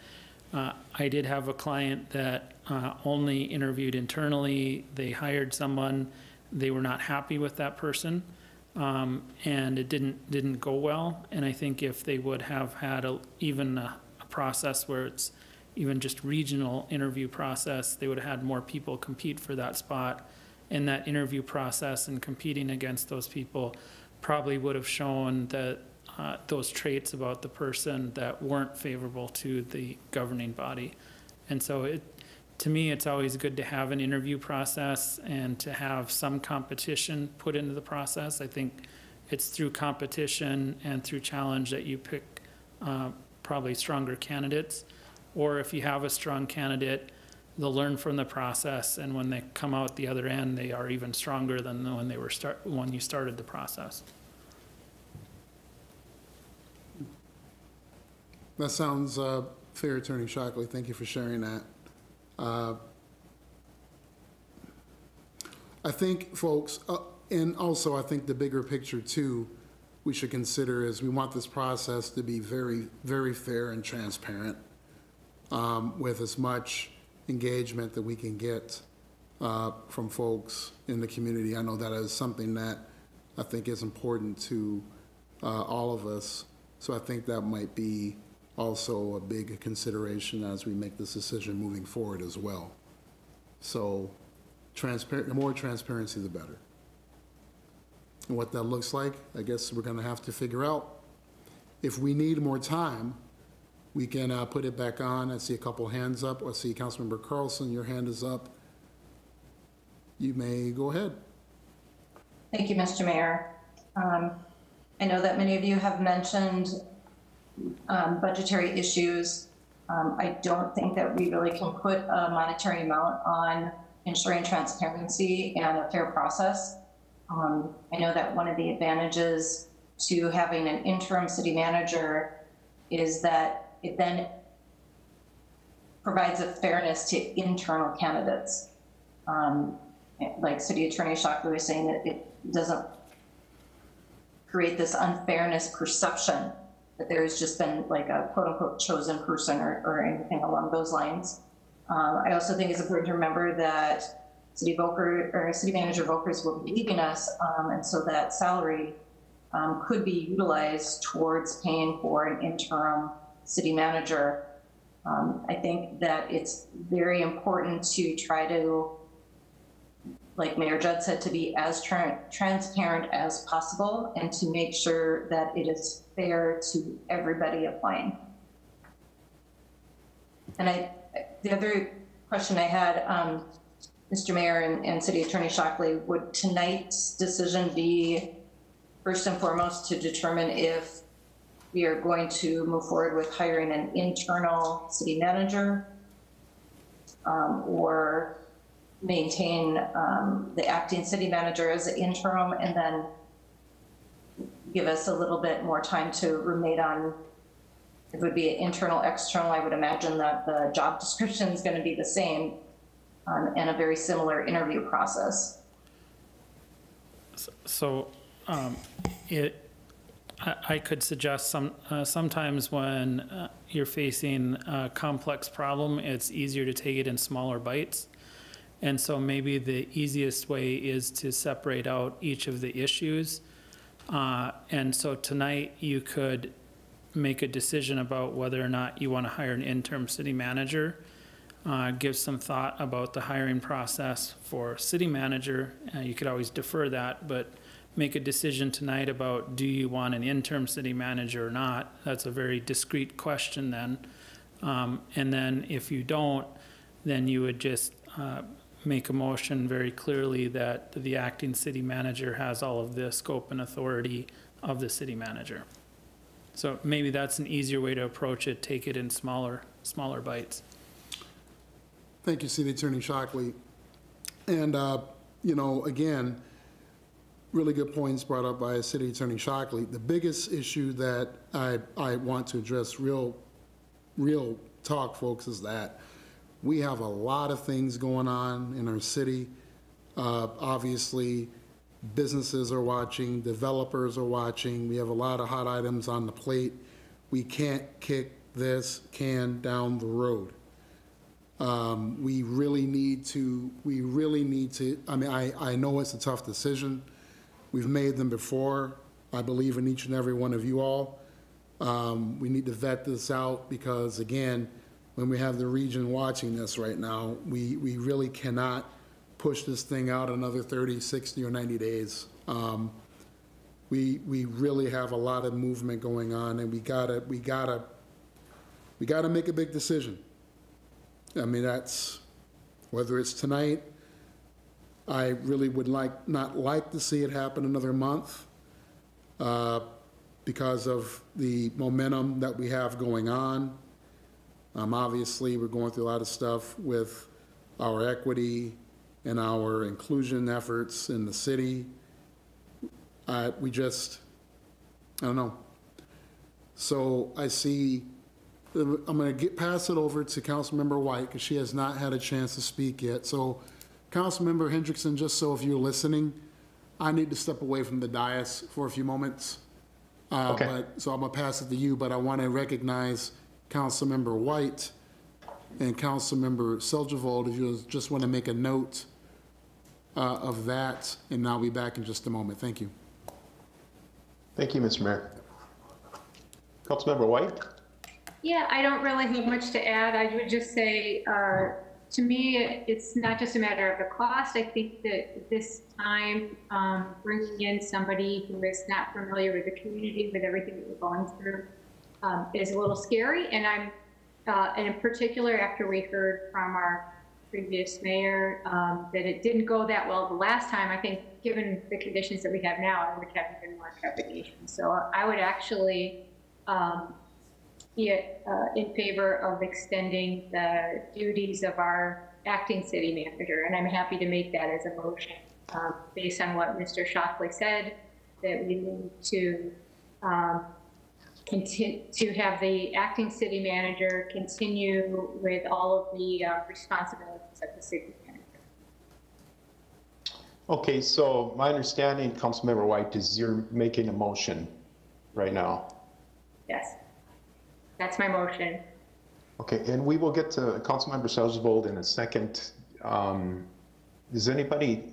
uh, I did have a client that uh, only interviewed internally. They hired someone, they were not happy with that person, um, and it didn't didn't go well. And I think if they would have had a, even a, a process where it's even just regional interview process, they would have had more people compete for that spot. And that interview process and competing against those people probably would have shown that uh, those traits about the person that weren't favorable to the governing body. And so it, to me, it's always good to have an interview process and to have some competition put into the process. I think it's through competition and through challenge that you pick uh, probably stronger candidates. Or if you have a strong candidate, they'll learn from the process, and when they come out the other end, they are even stronger than when they were start, when you started the process. That sounds uh, fair, Attorney Shockley. Thank you for sharing that. Uh, I think, folks, uh, and also I think the bigger picture too, we should consider is we want this process to be very, very fair and transparent um, with as much engagement that we can get uh, from folks in the community. I know that is something that I think is important to uh, all of us. So I think that might be also a big consideration as we make this decision moving forward as well. So transparent, the more transparency, the better. And what that looks like, I guess we're gonna have to figure out. If we need more time, we can uh, put it back on. I see a couple hands up. I see Councilmember Carlson, your hand is up. You may go ahead. Thank you, Mr. Mayor. Um, I know that many of you have mentioned um, budgetary issues. Um, I don't think that we really can put a monetary amount on ensuring transparency and a fair process. Um, I know that one of the advantages to having an interim city manager is that it then provides a fairness to internal candidates. Um, like City Attorney Shockley was saying, that it doesn't create this unfairness perception that there's just been like a quote unquote chosen person or, or anything along those lines. Um, I also think it's important to remember that City Volker or City Manager Volkers will be leaving us, um, and so that salary um, could be utilized towards paying for an interim city manager. Um, I think that it's very important to try to like Mayor Judd said, to be as tra transparent as possible and to make sure that it is fair to everybody applying. And I, the other question I had, um, Mr. Mayor and, and City Attorney Shockley, would tonight's decision be first and foremost to determine if we are going to move forward with hiring an internal city manager um, or maintain um, the acting city manager as an interim and then give us a little bit more time to ruminate on, it would be internal, external, I would imagine that the job description is going to be the same um, and a very similar interview process. So, um, it, I, I could suggest some, uh, sometimes when, uh, you're facing a complex problem, it's easier to take it in smaller bites. And so maybe the easiest way is to separate out each of the issues. Uh, and so tonight you could make a decision about whether or not you want to hire an interim city manager. Uh, give some thought about the hiring process for city manager. Uh, you could always defer that, but make a decision tonight about do you want an interim city manager or not? That's a very discrete question then. Um, and then if you don't, then you would just uh, make a motion very clearly that the acting city manager has all of the scope and authority of the city manager. So maybe that's an easier way to approach it, take it in smaller, smaller bites. Thank you, City Attorney Shockley. And, uh, you know, again, really good points brought up by City Attorney Shockley. The biggest issue that I, I want to address real, real talk, folks, is that we have a lot of things going on in our city. Uh, Obviously, businesses are watching, developers are watching. We have a lot of hot items on the plate. We can't kick this can down the road. Um, We really need to, we really need to, I mean, I, I know it's a tough decision. We've made them before. I believe in each and every one of you all. Um, We need to vet this out because, again, when we have the region watching this right now, we, we really cannot push this thing out another 30, 60, or 90 days. Um, We, we really have a lot of movement going on, and we gotta, we gotta, we gotta make a big decision. I mean, that's, whether it's tonight, I really would like, not like to see it happen another month uh, because of the momentum that we have going on. Um, Obviously, we're going through a lot of stuff with our equity and our inclusion efforts in the city. Uh, We just, I don't know. So I see, I'm going to get, pass it over to Councilmember White, because she has not had a chance to speak yet. So Councilmember Hendrickson, just so if you're listening, I need to step away from the dais for a few moments. Uh, Okay. but- So I'm going to pass it to you, but I want to recognize Councilmember White and Councilmember Seljevold, if you just want to make a note uh, of that, and I'll be back in just a moment. Thank you. Thank you, Mr. Mayor. Councilmember White? Yeah, I don't really have much to add. I would just say, uh, to me, it's not just a matter of the cost. I think that this time, um, bringing in somebody who is not familiar with the community, with everything that we're going through, um, is a little scary. And I'm, uh, and in particular, after we heard from our previous mayor, um, that it didn't go that well the last time, I think, given the conditions that we have now, I would have even more trepidation. So I would actually, um, be uh, in favor of extending the duties of our acting city manager, and I'm happy to make that as a motion, um, based on what Mr. Shockley said, that we need to um, to have the acting city manager continue with all of the uh, responsibilities of the city manager. Okay, so my understanding, Councilmember White, is you're making a motion right now. Yes. That's my motion. Okay, and we will get to Councilmember Seljevold in a second. Um, Does anybody,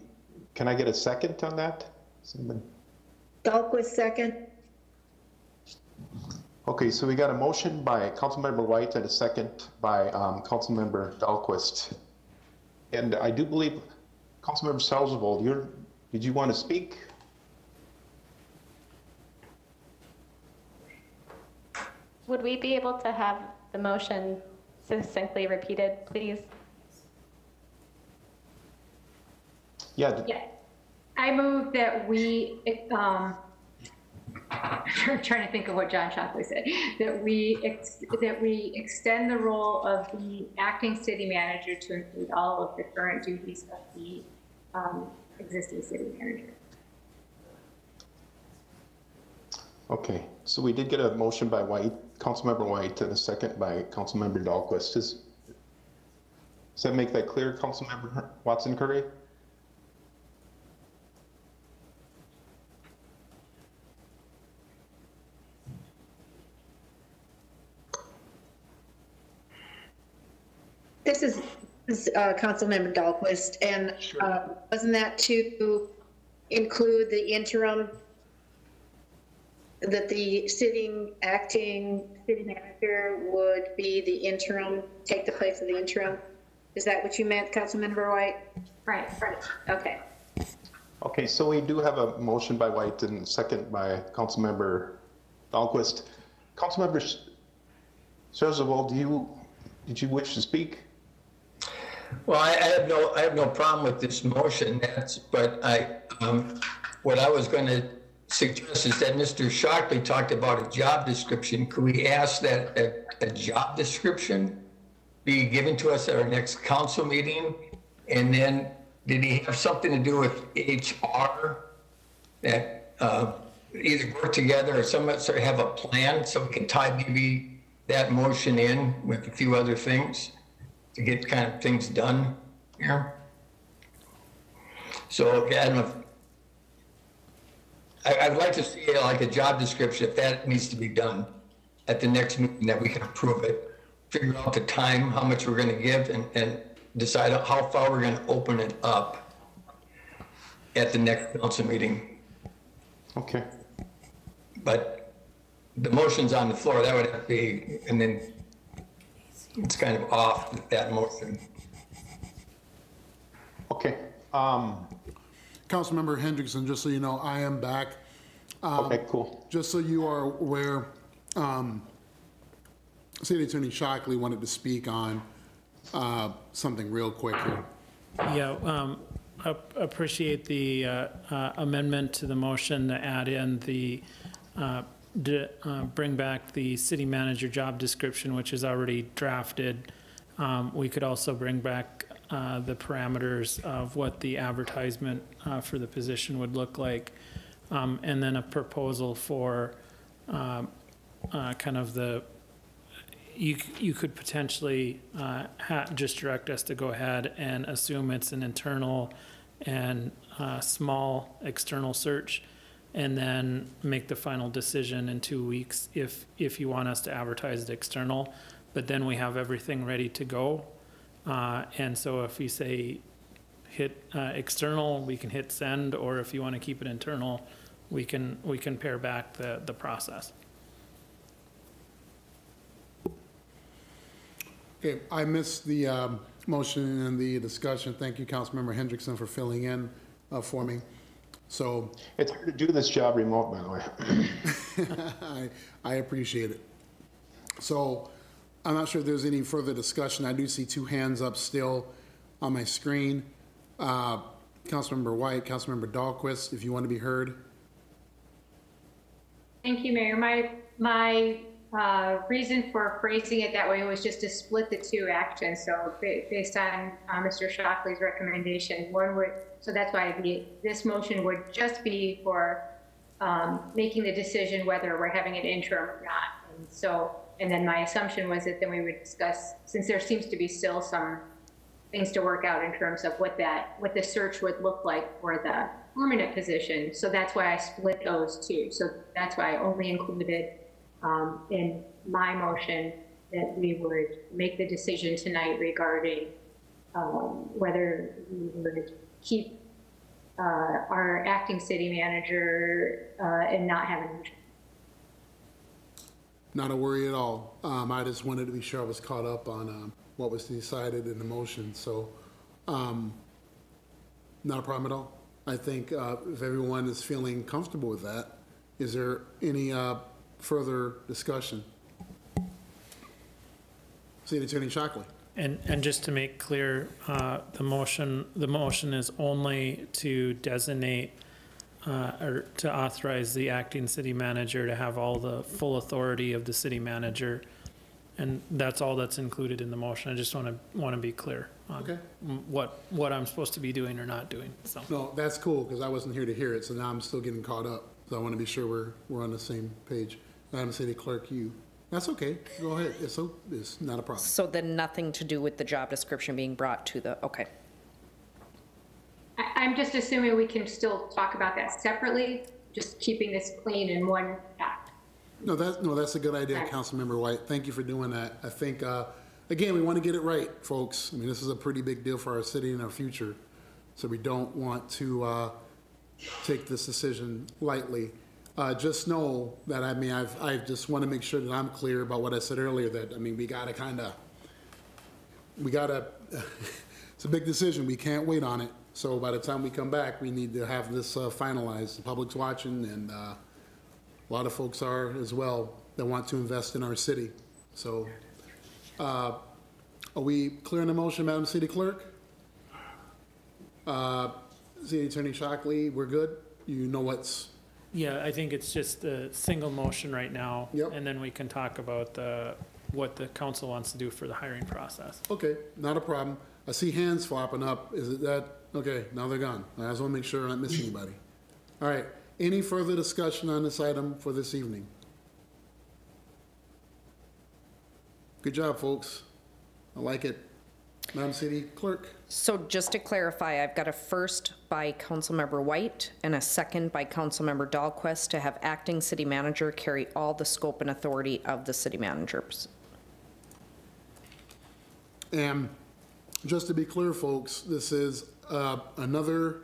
can I get a second on that? Somebody- Dahlquist, second. Okay, so we got a motion by Councilmember White and a second by um, Councilmember Dahlquist. And I do believe, Councilmember Seljevold, you're, did you want to speak? Would we be able to have the motion succinctly repeated, please? Yeah, Yeah. I move that we, um, trying to think of what John Shockley said, that we, ex- that we extend the role of the acting city manager to include all of the current duties of the um, existing city manager. Okay, so we did get a motion by White, Councilmember White, and a second by Councilmember Dahlquist. Does does that make that clear, Councilmember Watson Curry? This is, this is, uh, Councilmember Dahlquist, and uh, wasn't that to include the interim, that the sitting, acting city manager would be the interim, take the place of the interim? Is that what you meant, Councilmember White? Right, right. Okay. Okay, so we do have a motion by White and a second by Councilmember Dahlquist. Councilmember Seljevold, do you, did you wish to speak? Well, I, I have no, I have no problem with this motion, that's, but I, um, what I was going to suggest is that Mr. Shockley talked about a job description. Could we ask that a, a job description be given to us at our next council meeting? And then, did he have something to do with HR? That, uh, either work together or some sort of have a plan so we can tie maybe that motion in with a few other things? To get kind of things done here. So again, if- I, I'd like to see like a job description if that needs to be done at the next meeting that we can approve it. Figure out the time, how much we're gonna give and, and decide how far we're gonna open it up at the next council meeting. Okay. But the motion's on the floor, that would have to be, and then it's kind of off that motion. Okay. Um, Councilmember Hendrickson, just so you know, I am back. Okay, cool. Just so you are aware, um, City Attorney Shockley wanted to speak on uh, something real quick here. Yeah, um, ap- appreciate the uh, uh, amendment to the motion to add in the, uh, bring back the city manager job description, which is already drafted. Um, We could also bring back uh, the parameters of what the advertisement uh, for the position would look like. Um, And then a proposal for um, uh, kind of the you, you could potentially uh, just direct us to go ahead and assume it's an internal and uh, small external search, and then make the final decision in two weeks if, if you want us to advertise it external. But then we have everything ready to go. Uh, And so if you say hit uh, external, we can hit send, or if you want to keep it internal, we can, we can pare back the, the process. Okay, I missed the um, motion and the discussion. Thank you, Councilmember Hendrickson, for filling in uh, for me. So It's hard to do this job remote, by the way. I, I appreciate it. So I'm not sure if there's any further discussion. I do see two hands up still on my screen. Uh, Councilmember White, Councilmember Dahlquist, if you want to be heard. Thank you, Mayor. My, my uh, reason for phrasing it that way was just to split the two actions. So ba- based on uh, Mr. Shockley's recommendation, one would, so that's why the, this motion would just be for um, making the decision whether we're having an interim or not. And so, and then my assumption was that then we would discuss, since there seems to be still some things to work out in terms of what that, what the search would look like for the permanent position. So that's why I split those two. So that's why I only included um, in my motion that we would make the decision tonight regarding um, whether we would keep uh, our acting city manager uh, and not have an interim. Not a worry at all. Um, I just wanted to be sure I was caught up on um, what was decided in the motion. So um, not a problem at all. I think uh, if everyone is feeling comfortable with that, is there any uh, further discussion? City Attorney Shockley. And, and just to make clear, uh, the motion, the motion is only to designate uh, or to authorize the acting city manager to have all the full authority of the city manager. And that's all that's included in the motion. I just want to, want to be clear on Okay. what, what I'm supposed to be doing or not doing, so. No, that's cool, because I wasn't here to hear it, so now I'm still getting caught up. So I want to be sure we're, we're on the same page. Madam City Clerk, you, that's okay, go ahead, it's, so it's not a problem. So then nothing to do with the job description being brought to the, okay. I, I'm just assuming we can still talk about that separately, just keeping this clean in one act. No, that's, no, that's a good idea, Councilmember White. Thank you for doing that. I think, uh, again, we want to get it right, folks. I mean, this is a pretty big deal for our city and our future. So we don't want to, uh, take this decision lightly. Uh, just know that, I mean, I've, I just want to make sure that I'm clear about what I said earlier, that, I mean, we got to kind of, we got to, it's a big decision. We can't wait on it. So by the time we come back, we need to have this uh, finalized. The public's watching and, uh, a lot of folks are as well that want to invest in our city. So, uh, are we clear on the motion, Madam City Clerk? Uh, City Attorney Shockley, we're good? You know what's, Yeah, I think it's just a single motion right now. Yep. And then we can talk about the, what the council wants to do for the hiring process. okay, not a problem. I see hands flopping up. Is it that, okay, now they're gone. I just want to make sure I'm not missing anybody. All right, any further discussion on this item for this evening? Good job, folks. I like it. Madam City Clerk? So just to clarify, I've got a first by Councilmember White and a second by Councilmember Dahlquist to have acting city manager carry all the scope and authority of the city managers. And just to be clear, folks, this is uh, another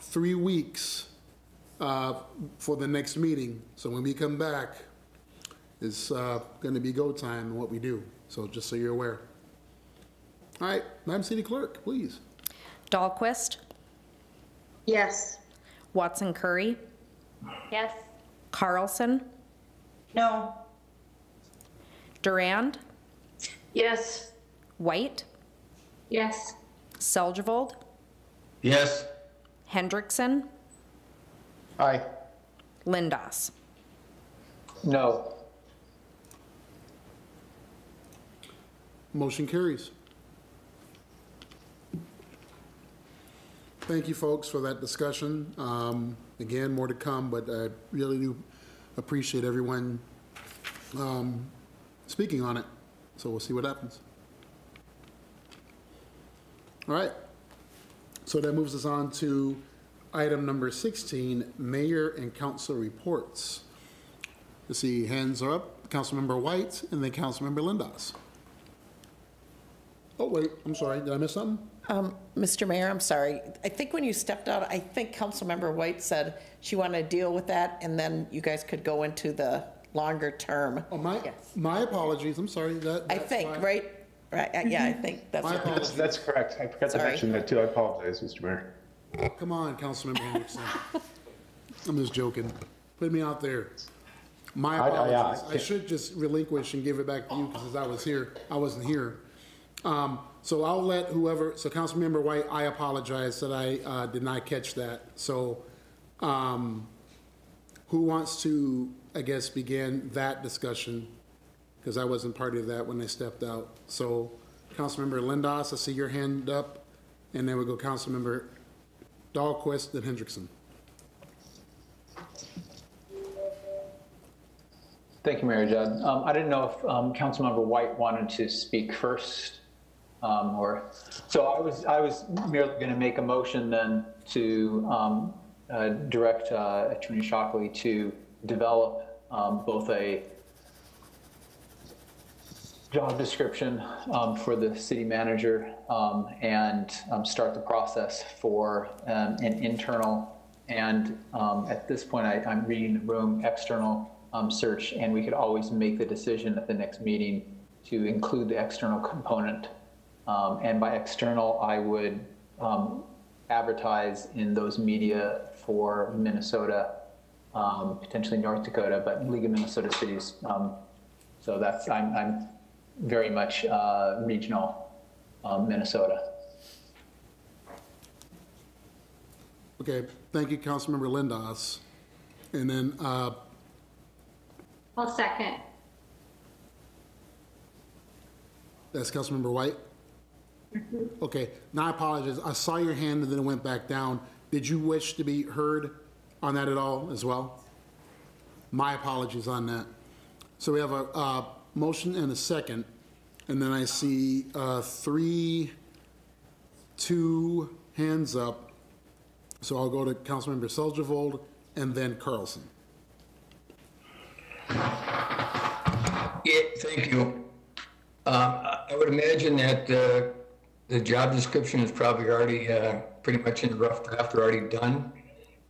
three weeks uh, for the next meeting. So when we come back, it's going to be go time in what we do. So just so you're aware. All right, Madam City Clerk, please. Dahlquist, Yes. Watson Curry, Yes. Carlson, No. Durand, Yes. White, Yes. Seljevold, Yes. Hendrickson, Aye. Lindaas. No. Motion carries. Thank you, folks, for that discussion. Um, Again, more to come, but I really do appreciate everyone um, speaking on it. So we'll see what happens. All right. So that moves us on to item number 16, mayor and council reports. You see hands are up, Councilmember White and then Councilmember Lindaas. Oh, wait, I'm sorry, did I miss something? Um, Mr. Mayor, I'm sorry. I think when you stepped out, I think Councilmember White said she wanted to deal with that, and then you guys could go into the longer term. Oh, my, my apologies, I'm sorry, that. I think, my- right? Right, uh, yeah, I think that's. My what- That's, that's correct. I forgot to mention that too. I apologize, Mr. Mayor. Come on, Councilmember Henderson. I'm just joking. Put me out there. My I- I- I apologies. I should just relinquish and give it back to you because I was here, I wasn't here. Um, So I'll let whoever, so Councilmember White, I apologize that I uh, did not catch that. So um, who wants to, I guess, begin that discussion? Because I wasn't part of that when I stepped out. So Councilmember Lindaas, I see your hand up. And then we go Councilmember Dahlquist, then Hendrickson. Thank you, Mayor Judd. Um, I didn't know if um, Councilmember White wanted to speak first, um, or, so I was, I was merely going to make a motion then to um, uh, direct uh, Attorney Shockley to develop um, both a job description um, for the city manager um, and um, start the process for an internal and at this point, I, I'm reading the room, external search, and we could always make the decision at the next meeting to include the external component. Um, and by external, I would um, advertise in those media for Minnesota, um, potentially North Dakota, but League of Minnesota Cities. Um, so that's, I'm, I'm very much uh, regional um, Minnesota. Okay, thank you, Councilmember Lindaas. And then, uh, I'll second. that's Councilmember White? Okay, now I apologize. I saw your hand and then it went back down. Did you wish to be heard on that at all as well? My apologies on that. So we have a, uh motion and a second, and then I see, uh, three, two hands up. So I'll go to Councilmember Seljevold and then Carlson. Yeah, thank you. I I would imagine that uh, the job description is probably already uh, pretty much in the rough draft or already done.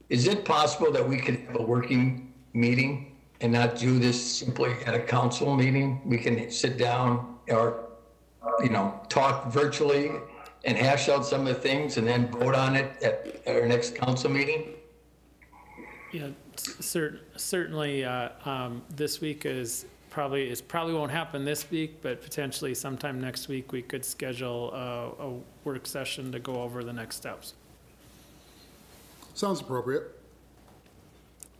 Is it possible that we could have a working meeting and not do this simply at a council meeting? We can sit down or, you know, talk virtually and hash out some of the things and then vote on it at our next council meeting? Yeah, cer- certainly, uh, um, this week is probably, it probably won't happen this week, but potentially sometime next week, we could schedule a, a work session to go over the next steps. Sounds appropriate.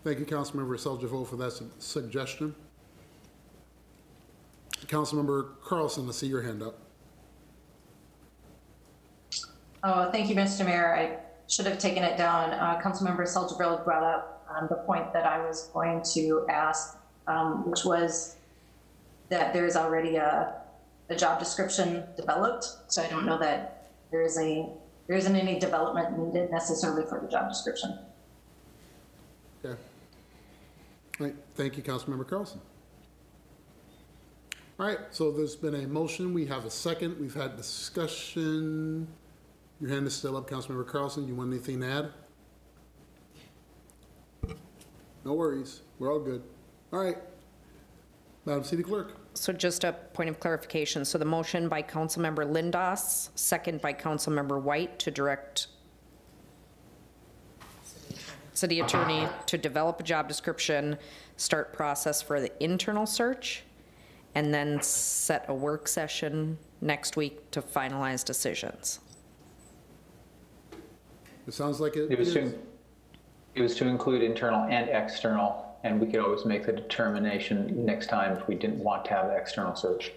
Thank you, Councilmember Seljevold, for that su- suggestion. Councilmember Carlson, I see your hand up. Oh, thank you, Mr. Mayor. I should have taken it down. Uh, Councilmember Seljevold brought up um, the point that I was going to ask, um, which was that there is already a, a job description developed. So I don't know that there is a, there isn't any development needed necessarily for the job description. Okay. Right, thank you, Councilmember Carlson. All right, so there's been a motion, we have a second, we've had discussion. Your hand is still up, Councilmember Carlson, you want anything to add? No worries, we're all good. All right. Madam City Clerk. So just a point of clarification. So the motion by Councilmember Lindaas, second by Councilmember White to direct city attorney to develop a job description, start process for the internal search, and then set a work session next week to finalize decisions. It sounds like it It was is. to, it was to include internal and external, and we could always make the determination next time if we didn't want to have the external search.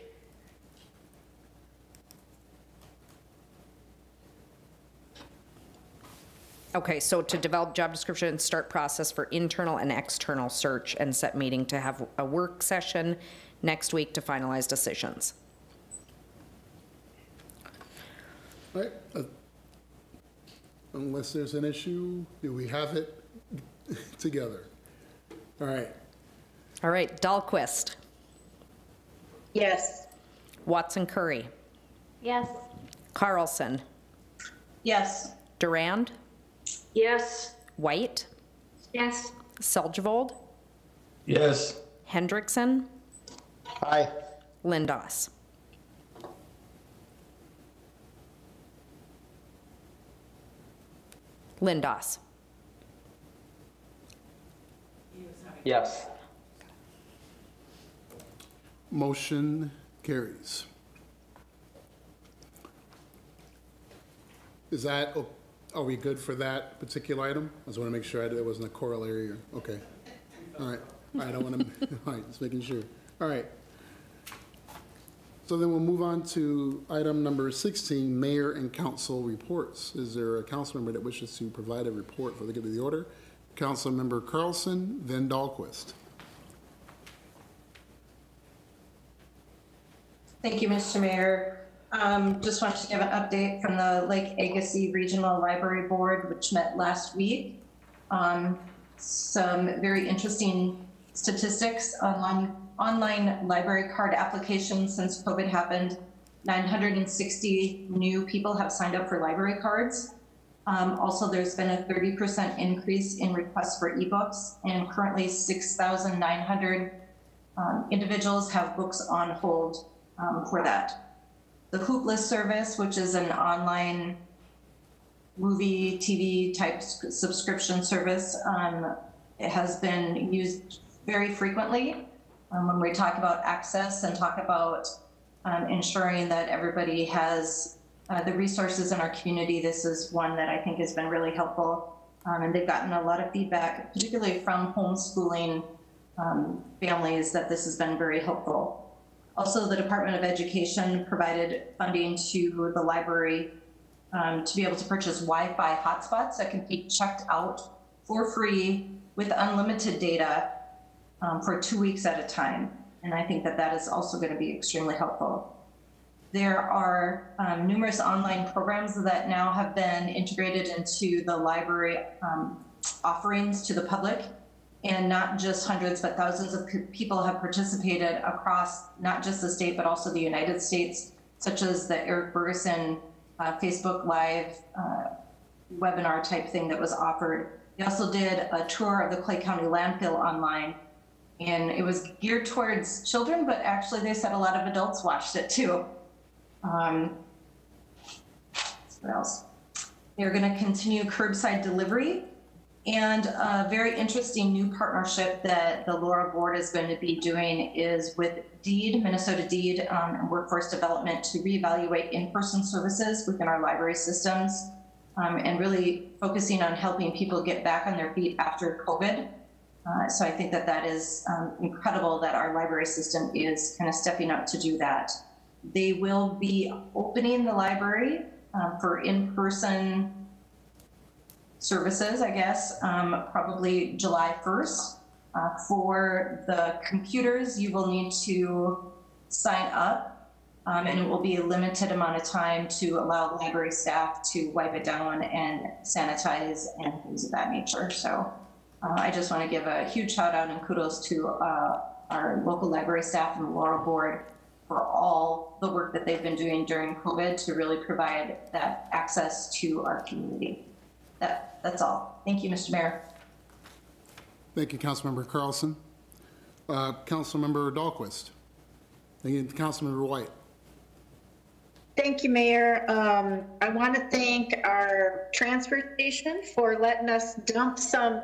Okay, so to develop job description and start process for internal and external search and set meeting to have a work session next week to finalize decisions. All right, uh, Unless there's an issue, do we have it together? All right. All right, Dahlquist, Yes. Watson Curry, Yes. Carlson, Yes. Durand, Yes. White, Yes. Seljevold. Yes. Hendrickson, Aye. Lindaas. Lindaas. Yes. Motion carries. Is that, oh, are we good for that particular item? I just want to make sure there wasn't a corollary, or, okay. All right, all right, I don't want to, all right, just making sure. All right. So then we'll move on to item number 16, mayor and council reports. Is there a council member that wishes to provide a report for the good of the order? Councilmember Carlson, then Dahlquist. Thank you, Mr. Mayor. Um, Just wanted to give an update from the Lake Agassiz Regional Library Board, which met last week. Um, Some very interesting statistics online, online library card applications since COVID happened. 960 new people have signed up for library cards. Um, Also, there's been a 30% increase in requests for ebooks, and currently 6,900 um, individuals have books on hold um, for that. The Hoopla service, which is an online movie, TV type subscription service, um, it has been used very frequently. Um, when we talk about access and talk about um, ensuring that everybody has uh, the resources in our community, this is one that I think has been really helpful. Um, and they've gotten a lot of feedback, particularly from homeschooling um, families, that this has been very helpful. Also, the Department of Education provided funding to the library um, to be able to purchase Wi-Fi hotspots that can be checked out for free with unlimited data um, for two weeks at a time. And I think that that is also going to be extremely helpful. There are um, numerous online programs that now have been integrated into the library um, offerings to the public. And not just hundreds, but thousands of people have participated across not just the state, but also the United States, such as the Eric Bergeson uh, Facebook Live uh, webinar type thing that was offered. They also did a tour of the Clay County landfill online, and it was geared towards children, but actually they said a lot of adults watched it too. Um, what else? They're going to continue curbside delivery. And a very interesting new partnership that the LARL Board is going to be doing is with DEED, Minnesota DEED, um, and Workforce Development to reevaluate in-person services within our library systems um, and really focusing on helping people get back on their feet after COVID. Uh, so I think that that is um, incredible that our library system is kind of stepping up to do that. They will be opening the library uh, for in-person services, I guess, um, probably July 1st. Uh, for the computers, you will need to sign up, um, and it will be a limited amount of time to allow library staff to wipe it down and sanitize and things of that nature. So uh, I just want to give a huge shout out and kudos to uh, our local library staff and the LARL Board for all the work that they've been doing during COVID to really provide that access to our community. That, that's all. Thank you, Mr. Mayor. Thank you, Councilmember Carlson. Uh, Councilmember Dahlquist. Thank you, Councilmember White. Thank you, Mayor. Um, I want to thank our transfer station for letting us dump some,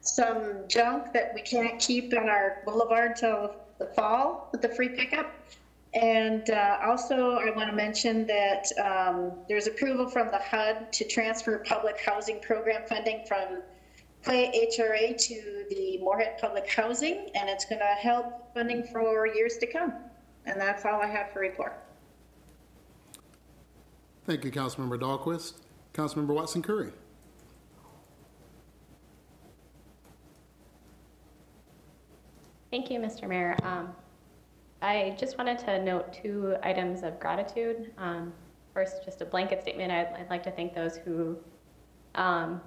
some junk that we can't keep on our boulevard till the fall with the free pickup. And uh, also, I want to mention that um, there's approval from the HUD to transfer public housing program funding from Clay HRA to the Moorhead Public Housing, and it's going to help funding for years to come. And that's all I have for report. Thank you, Councilmember Dahlquist. Councilmember Watson Curry. Thank you, Mr. Mayor. Um, I just wanted to note two items of gratitude. Um, First, just a blanket statement. I'd, I'd like to thank those who um,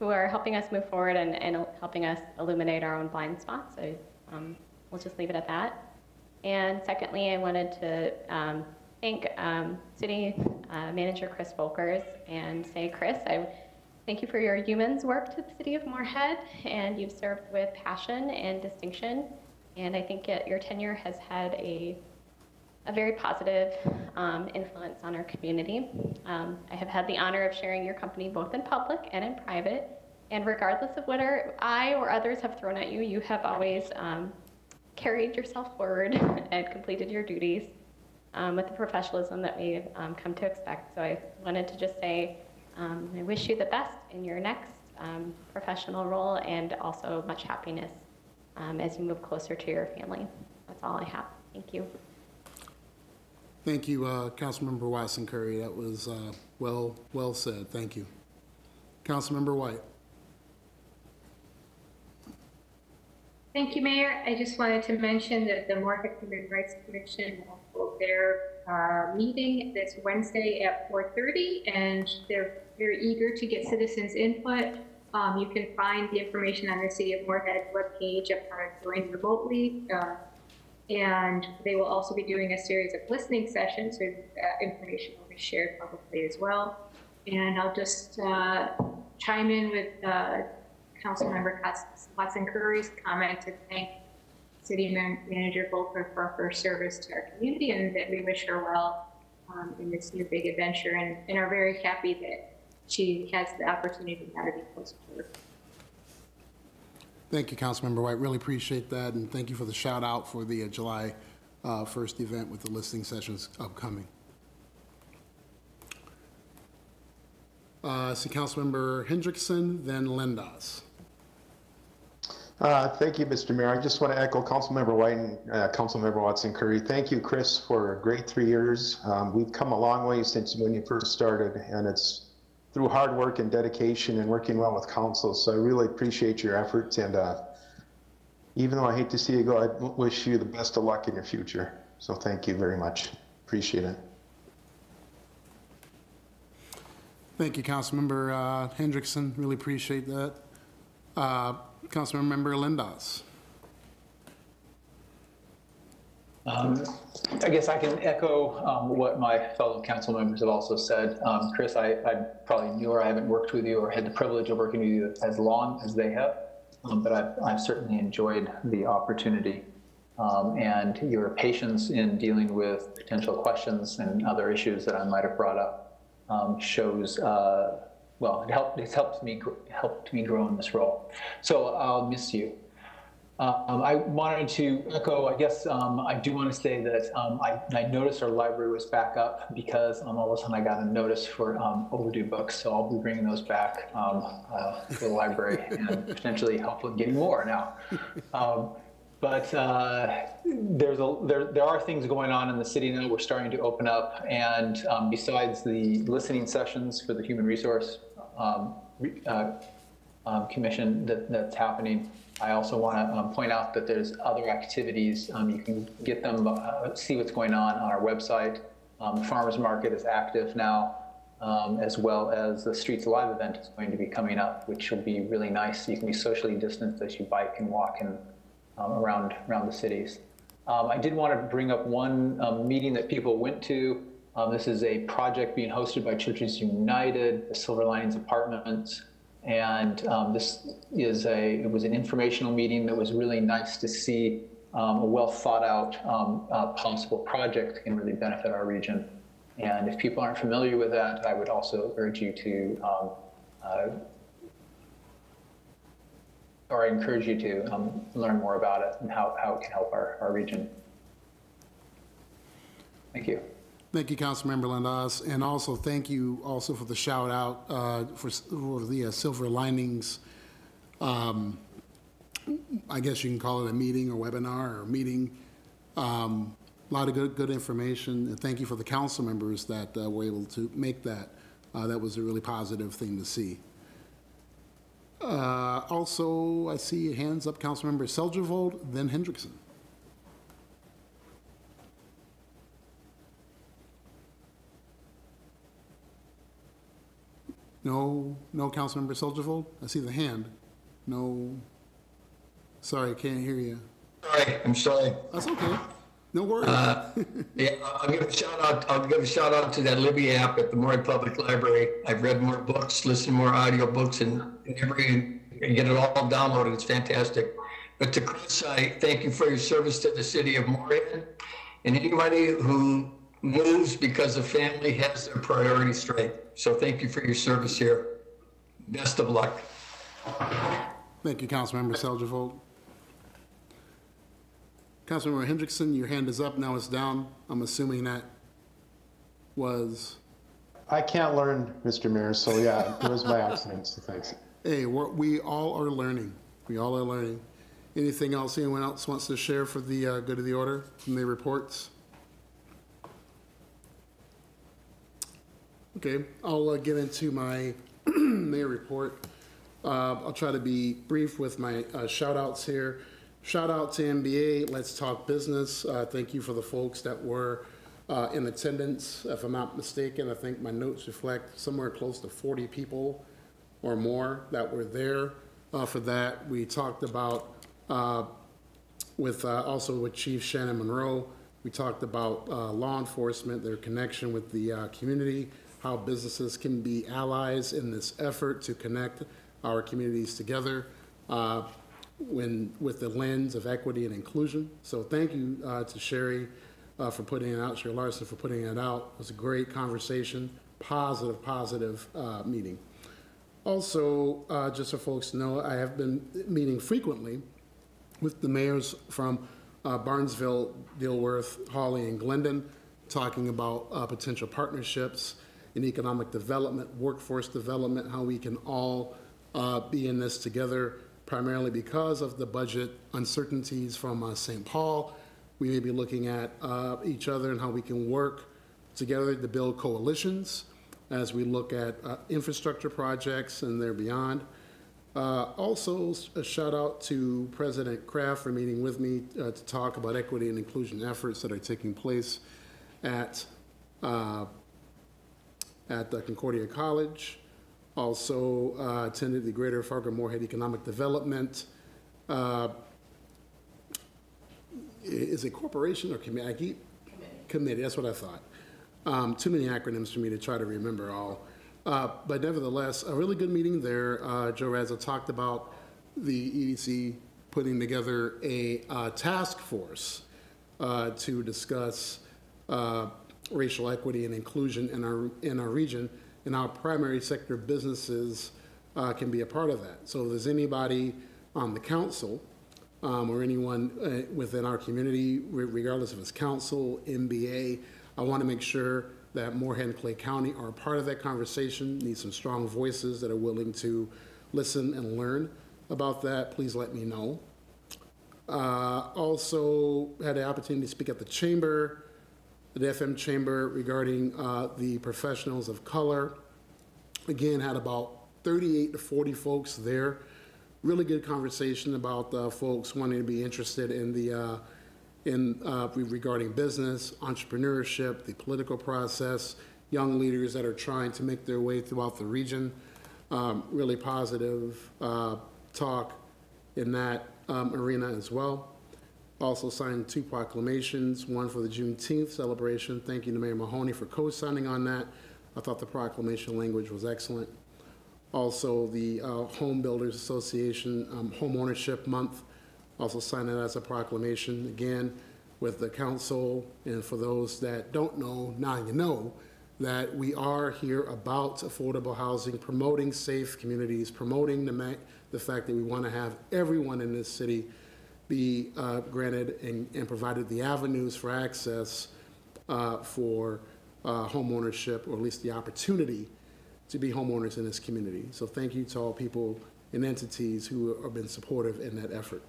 who are helping us move forward and, and helping us illuminate our own blind spots. So um, we'll just leave it at that. And secondly, I wanted to um, thank um, City uh, Manager Chris Volkers and say, Chris, I thank you for your humans work to the City of Moorhead, and you've served with passion and distinction. And I think it, your tenure has had a a very positive um, influence on our community. Um, I have had the honor of sharing your company both in public and in private. And regardless of what I or others have thrown at you, you have always um, carried yourself forward and completed your duties um, with the professionalism that we've um, come to expect. So I wanted to just say um, I wish you the best in your next professional role and also much happiness um, as you move closer to your family. That's all I have. Thank you. Thank you, uh, Councilmember Watson Curry. That was uh, well, well said. Thank you. Councilmember White. Thank you, Mayor. I just wanted to mention that the Moorhead Human Rights Commission will hold their uh, meeting this Wednesday at 4:30, and they're very eager to get citizens' input. Um, You can find the information on the City of Moorhead webpage at part of Join Remotely. uh, And they will also be doing a series of listening sessions, so that information will be shared publicly as well. And I'll just uh, chime in with uh, Councilmember Watson Curry's comment to thank City Man- Manager Volker for her service to our community and that we wish her well um, in this new big adventure and, and are very happy that she has the opportunity now to be closer to her. Thank you, Councilmember White. Really appreciate that, and thank you for the shout out for the uh, July uh, 1st event with the listening sessions upcoming. Uh, See Councilmember Hendrickson, then Lindaas. Uh, Thank you, Mr. Mayor. I just want to echo Councilmember White and uh, Councilmember Watson Curry. Thank you, Chris, for a great three years. Um, We've come a long way since when you first started, and it's through hard work and dedication and working well with council. So I really appreciate your efforts, and uh, even though I hate to see you go, I wish you the best of luck in your future. So thank you very much. Appreciate it. Thank you, Councilmember uh, Hendrickson. Really appreciate that. Uh, Councilmember Lindaas. Um, I guess I can echo um, what my fellow council members have also said. Um, Chris, I, I probably knew or I haven't worked with you or had the privilege of working with you as long as they have, um, but I've, I've certainly enjoyed the opportunity um, and your patience in dealing with potential questions and other issues that I might have brought up um, shows, uh, well, it helped, it's helped me, helped me grow in this role. So I'll miss you. Um, I wanted to echo, I guess, um, I do want to say that um, I, I noticed our library was back up because um, all of a sudden I got a notice for um, overdue books. So I'll be bringing those back um, uh, to the library and potentially help with getting more now. Um, but uh, there's a, there, there are things going on in the city now. We're starting to open up. And um, besides the listening sessions for the human resource um, uh, um, commission that, that's happening. I also want to um, point out that there's other activities. Um, you can get them, uh, see what's going on on our website. Um, the farmers market is active now, um, as well as the Streets Alive event is going to be coming up, which will be really nice. You can be socially distanced as you bike and walk and um, around around the cities. Um, I did want to bring up one meeting that people went to. This is a project being hosted by Churches United, the Silver Linings Apartments. And um, this is a, it was an informational meeting that was really nice to see um, a well thought out um, uh, possible project can really benefit our region. And if people aren't familiar with that, I would also urge you to, um, uh, or I encourage you to um, learn more about it and how, how it can help our, our region. Thank you. Thank you, Councilmember Lindaas, and also thank you also for the shout out uh, for for the uh, Silver Linings. um, I guess you can call it a meeting or webinar or meeting. Um, A lot of good, good information, and thank you for the council members that uh, were able to make that. Uh, That was a really positive thing to see. Uh, Also, I see hands up, Councilmember Seljevold, then Hendrickson. No, no Councilmember Seljevold I see the hand. No. Sorry, I can't hear you. Sorry, I'm sorry. That's okay. No worries. Uh, Yeah, I'll give a shout out, I'll give a shout out to that Libby app at the Moore Public Library. I've read more books, listened to more audio books and every, and get it all downloaded. It's fantastic. But to Chris, I thank you for your service to the city of Moorhead. And anybody who moves because the family has their priorities straight. So thank you for your service here. Best of luck. Thank you, Councilmember Seljevold. Councilmember Hendrickson, your hand is up, now it's down. I'm assuming that was, I can't learn, Mr. Mayor, so yeah, it was by accident, so thanks. hey, we're- we all are learning. We all are learning. Anything else anyone else wants to share for the uh, good of the order from the reports? Okay, I'll uh, get into my mayor report. Uh, I'll try to be brief with my uh, shout outs here. Shout out to MBA, Let's Talk Business. Uh, Thank you for the folks that were uh, in attendance. If I'm not mistaken, I think my notes reflect somewhere close to 40 people or more that were there uh, for that. We talked about, uh, with, uh, also with Chief Shannon Monroe, we talked about uh, law enforcement, their connection with the community, how businesses can be allies in this effort to connect our communities together uh, when, with the lens of equity and inclusion. So thank you uh, to Sherry uh, for putting it out, Sherry Larson for putting it out. It was a great conversation, positive, positive uh, meeting. Also, uh, just so folks know, I have been meeting frequently with the mayors from uh, Barnesville, Dilworth, Hawley, and Glyndon, talking about potential partnerships in economic development, workforce development, how we can all uh, be in this together, primarily because of the budget uncertainties from uh, St. Paul. We may be looking at uh, each other and how we can work together to build coalitions as we look at uh, infrastructure projects and there beyond. Uh, Also, a shout out to President Craft for meeting with me uh, to talk about equity and inclusion efforts that are taking place at, at Concordia College. Also uh, attended the Greater Fargo Moorhead Economic Development. uh, Is it corporation or committee? I keep. Committee, that's what I thought. Um, Too many acronyms for me to try to remember all. Uh, But nevertheless, a really good meeting there. Uh, Joe Raso talked about the EDC putting together a uh, task force uh, to discuss uh, racial equity and inclusion in our, in our region, and our primary sector businesses uh, can be a part of that. So if there's anybody on the council um, or anyone uh, within our community, re- regardless if it's council, MBA, I want to make sure that Moorhead and Clay County are a part of that conversation, need some strong voices that are willing to listen and learn about that. Please let me know. Uh, Also had the opportunity to speak at the chamber, the FM chamber regarding uh, the professionals of color. Again, had about 38 to 40 folks there. Really good conversation about uh, folks wanting to be interested in the, uh, in, uh, regarding business, entrepreneurship, the political process, young leaders that are trying to make their way throughout the region. Um, Really positive uh, talk in that um, arena as well. Also signed two proclamations, one for the Juneteenth celebration. Thank you to Mayor Mahoney for co-signing on that. I thought the proclamation language was excellent. Also, the uh, Home Builders Association um, Home Ownership Month, also signed it as a proclamation, again, with the council. And for those that don't know, now you know, that we are here about affordable housing, promoting safe communities, promoting the, the fact that we want to have everyone in this city be uh, granted and, and provided the avenues for access uh, for uh, homeownership, or at least the opportunity to be homeowners in this community. So thank you to all people and entities who have been supportive in that effort.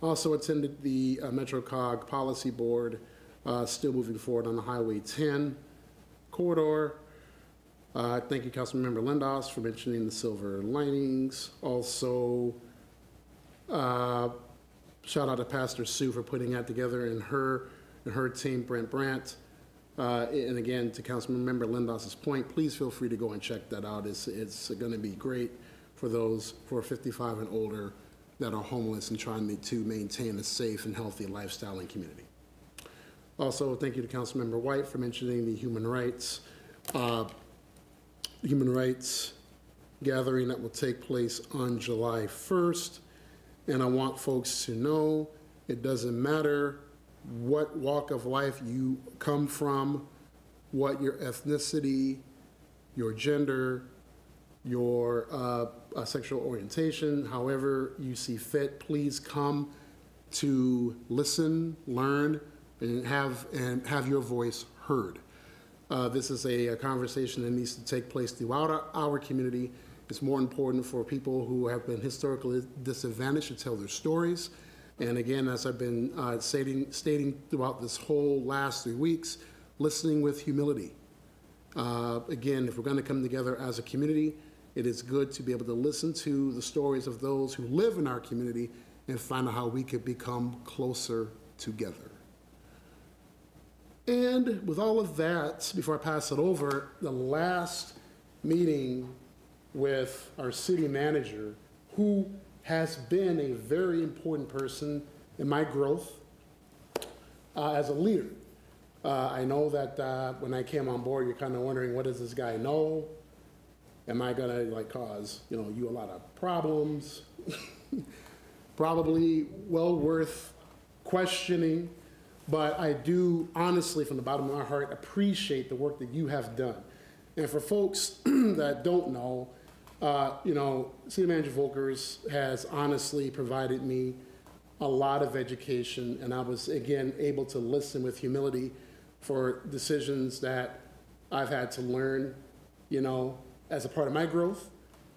Also attended the uh, MetroCog Policy Board, uh, still moving forward on the Highway 10 corridor. Uh, Thank you, Councilmember Lindaas, for mentioning the silver linings. Also, uh, shout out to Pastor Sue for putting that together and her, and her team, Brent Brandt. Uh, And again, to Councilmember Lindaas's point, please feel free to go and check that out. It's, it's going to be great for those who are 55 and older that are homeless and trying to maintain a safe and healthy lifestyle and community. Also, thank you to Councilmember White for mentioning the human rights, uh, human rights gathering that will take place on July 1st. And I want folks to know, it doesn't matter what walk of life you come from, what your ethnicity, your gender, your uh, uh, sexual orientation, however you see fit, please come to listen, learn, and have, and have your voice heard. Uh, This is a a conversation that needs to take place throughout our- our community. It's more important for people who have been historically disadvantaged to tell their stories. And again, as I've been uh, stating, stating throughout this whole last three weeks, listening with humility. Uh, Again, if we're going to come together as a community, it is good to be able to listen to the stories of those who live in our community and find out how we could become closer together. And with all of that, before I pass it over, the last meeting with our city manager, who has been a very important person in my growth uh, as a leader. Uh, I know that uh, when I came on board, you're kind of wondering, what does this guy know? Am I gonna like cause, you know, you a lot of problems? Probably well worth questioning, but I do honestly, from the bottom of my heart, appreciate the work that you have done. And for folks that don't know, uh, you know, City Manager Volkers has honestly provided me a lot of education, and I was, again, able to listen with humility for decisions that I've had to learn, you know, as a part of my growth,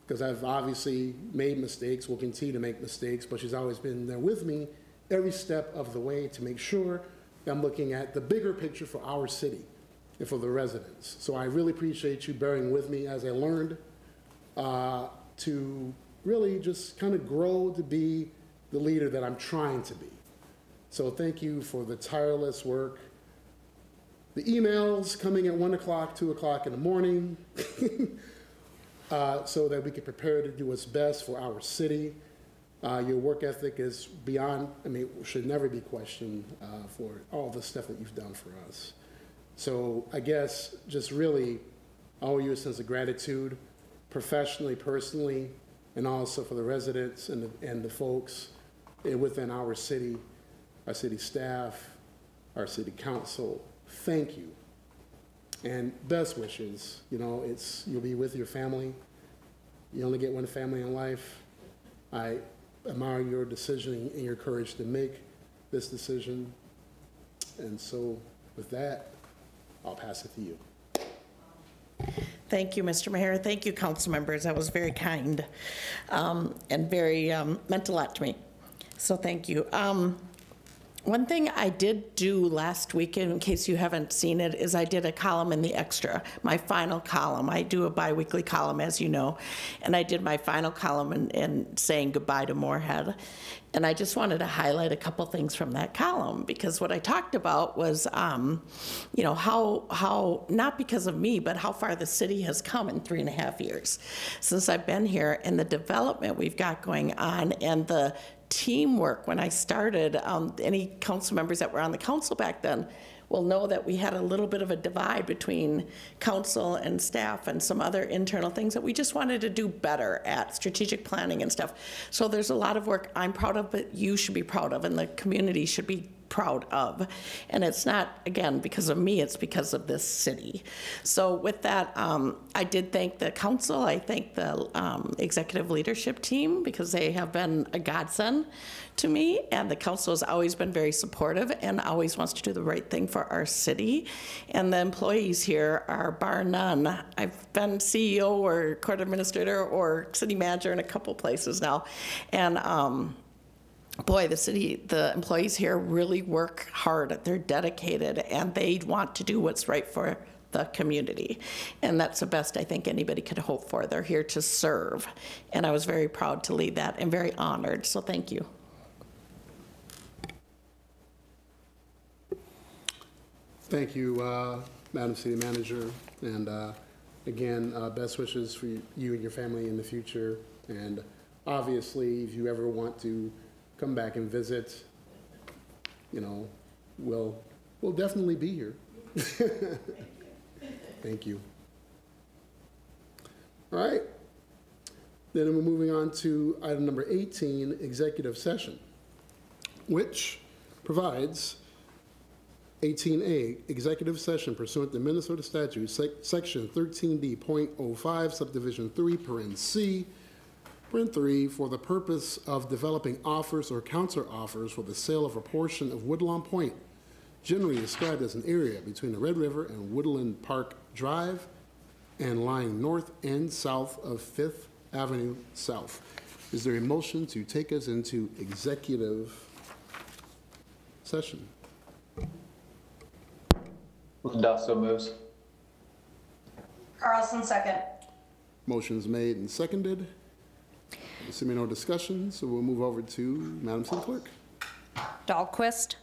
because I've obviously made mistakes, will continue to make mistakes, but she's always been there with me every step of the way to make sure that I'm looking at the bigger picture for our city and for the residents. So I really appreciate you bearing with me as I learned uh, to really just kind of grow to be the leader that I'm trying to be. So thank you for the tireless work. The emails coming at 1 o'clock, 2 o'clock in the morning, uh, so that we can prepare to do what's best for our city. Uh, Your work ethic is beyond, I mean, should never be questioned uh, for all the stuff that you've done for us. So I guess just really I owe you a sense of gratitude, professionally, personally, and also for the residents and the, and the folks eh, within our city, our city staff, our city council. Thank you. And best wishes. You know, it's you'll be with your family. You only get one family in life. I admire your decision and your courage to make this decision. And so, with that, I'll pass it to you. Thank you, Mr. Mayor. Thank you, council members. That was very kind um, and very, um, meant a lot to me. So thank you. Um, One thing I did do last week, in case you haven't seen it, is I did a column in the Extra, my final column. I do a biweekly column, as you know, and I did my final column in, in saying goodbye to Moorhead. And I just wanted to highlight a couple things from that column because what I talked about was, um, you know, how how not because of me, but how far the city has come in three and a half years since I've been here, and the development we've got going on, and the teamwork. When I started, um, any council members that were on the council back then will know that we had a little bit of a divide between council and staff and some other internal things that we just wanted to do better at strategic planning and stuff. So there's a lot of work I'm proud of, but you should be proud of, and the community should be proud of. And it's not, again, because of me, it's because of this city. So with that, um, I did thank the council, I thank the um, executive leadership team because they have been a godsend to me, and the council has always been very supportive and always wants to do the right thing for our city. And the employees here are bar none. I've been CEO or court administrator or city manager in a couple places now. And um, boy, the city, the employees here really work hard. They're dedicated and they want to do what's right for the community. And that's the best I think anybody could hope for. They're here to serve. And I was very proud to lead that and very honored. So thank you. Thank you, uh, Madam City Manager, and uh, again, uh, best wishes for you and your family in the future. And obviously, if you ever want to come back and visit, you know, we'll, we'll definitely be here. Thank you. All right. Then we're moving on to item number 18, executive session, which provides 18A, executive session pursuant to Minnesota statute, sec- section 13D.05 subdivision 3, paren C, paren 3, for the purpose of developing offers or counter offers for the sale of a portion of Woodlawn Point, generally described as an area between the Red River and Woodland Park Drive and lying north and south of Fifth Avenue South. Is there a motion to take us into executive session? Linda so moves. Carlson, second. Motion's made and seconded. Assuming no discussion, so we'll move over to Madam City Clerk. Dahlquist,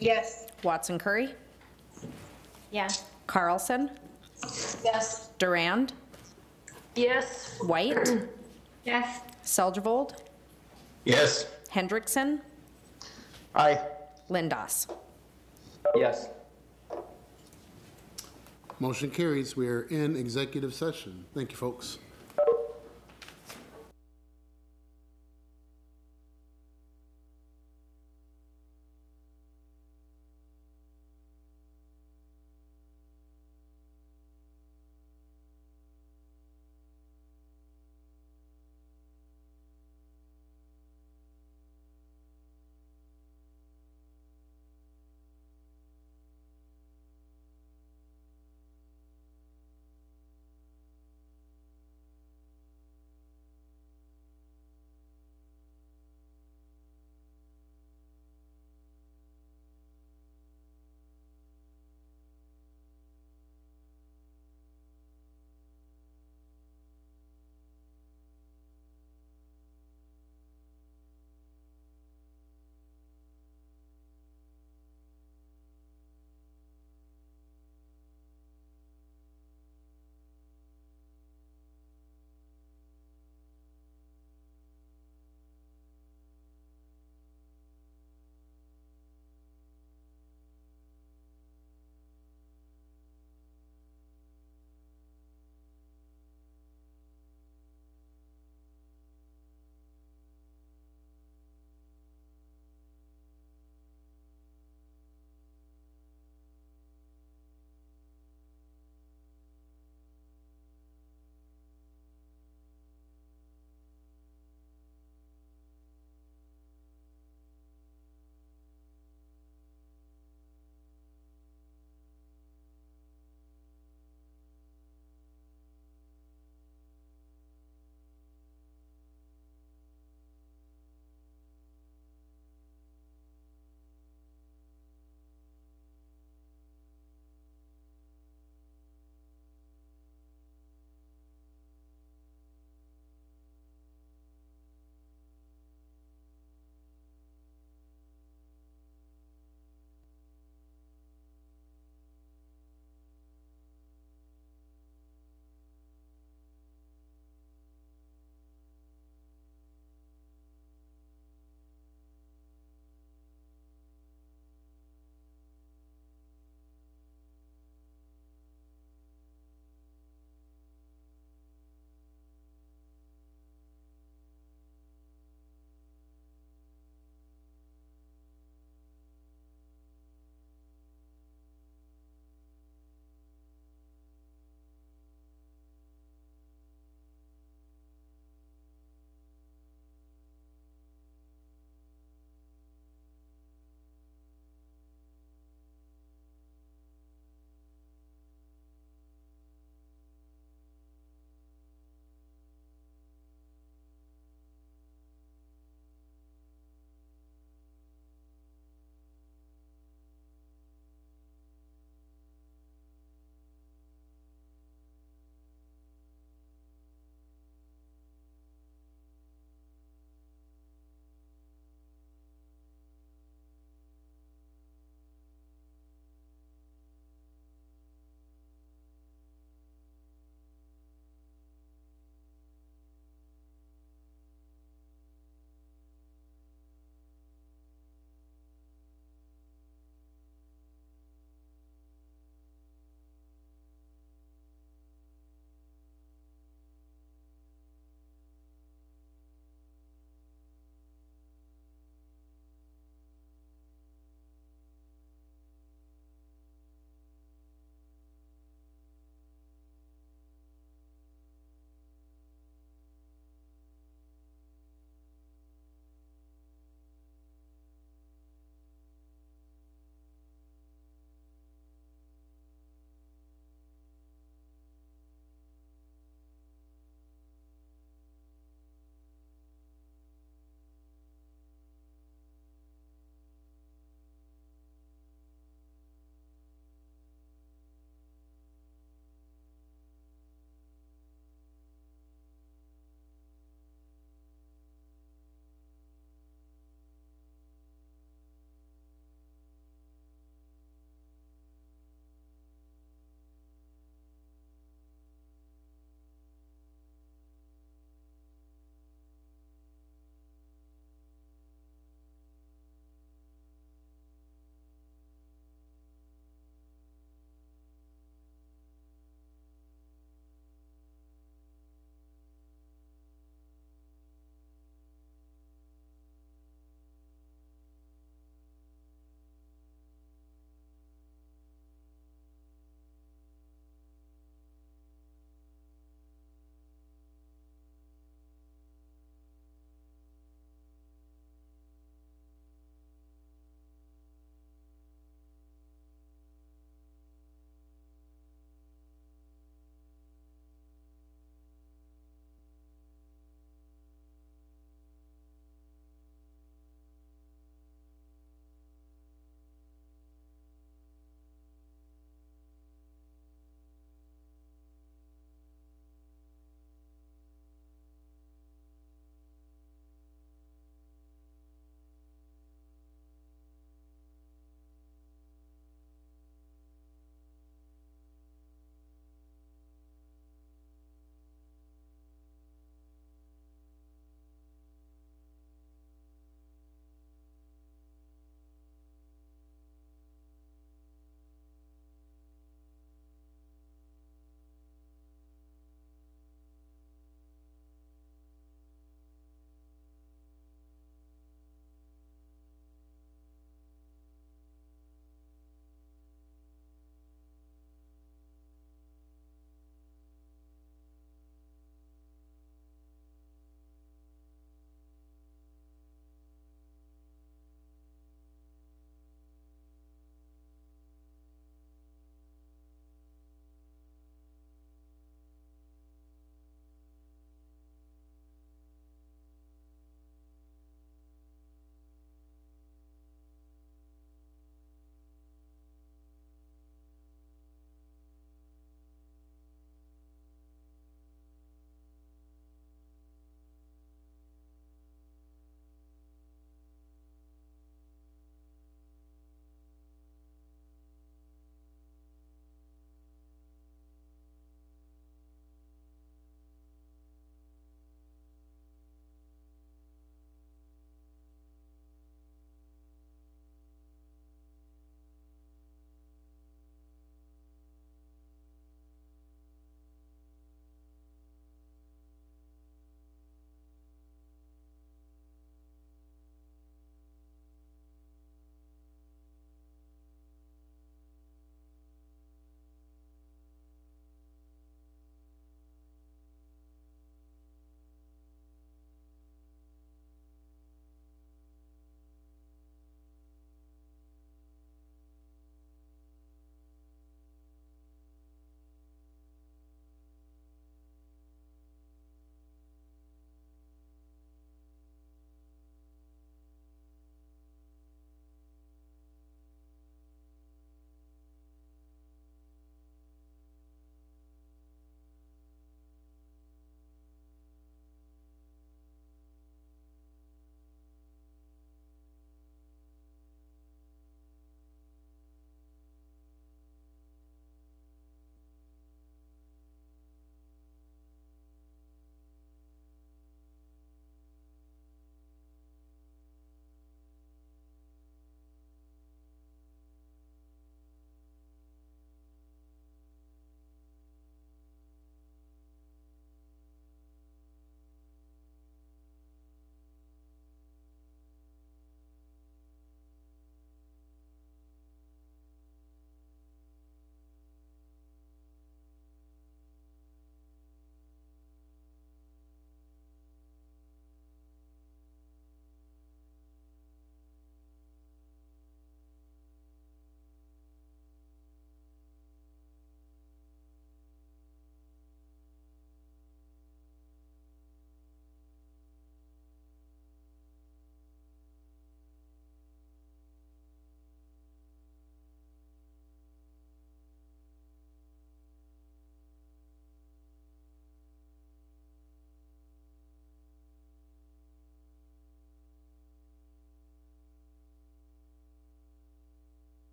Yes. Watson Curry, Yes. Carlson, Yes. Durand, Yes. White, Yes. Seljevold, Yes. Hendrickson, Aye. Lindaas. Yes. Motion carries. We are in executive session. Thank you, folks.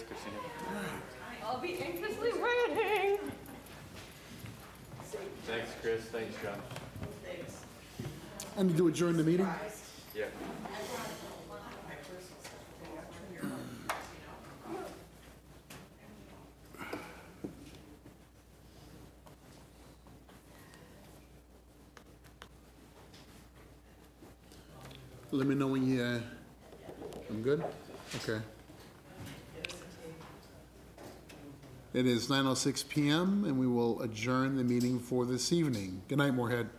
Thank you, Chris. Good seeing you. I'll be anxiously waiting. Thanks, Chris. Thanks, John. I need to adjourn the meeting. Yeah. Let me know when you, uh, I'm good? Okay. It is 9:06 PM, and we will adjourn the meeting for this evening. Good night, Moorhead.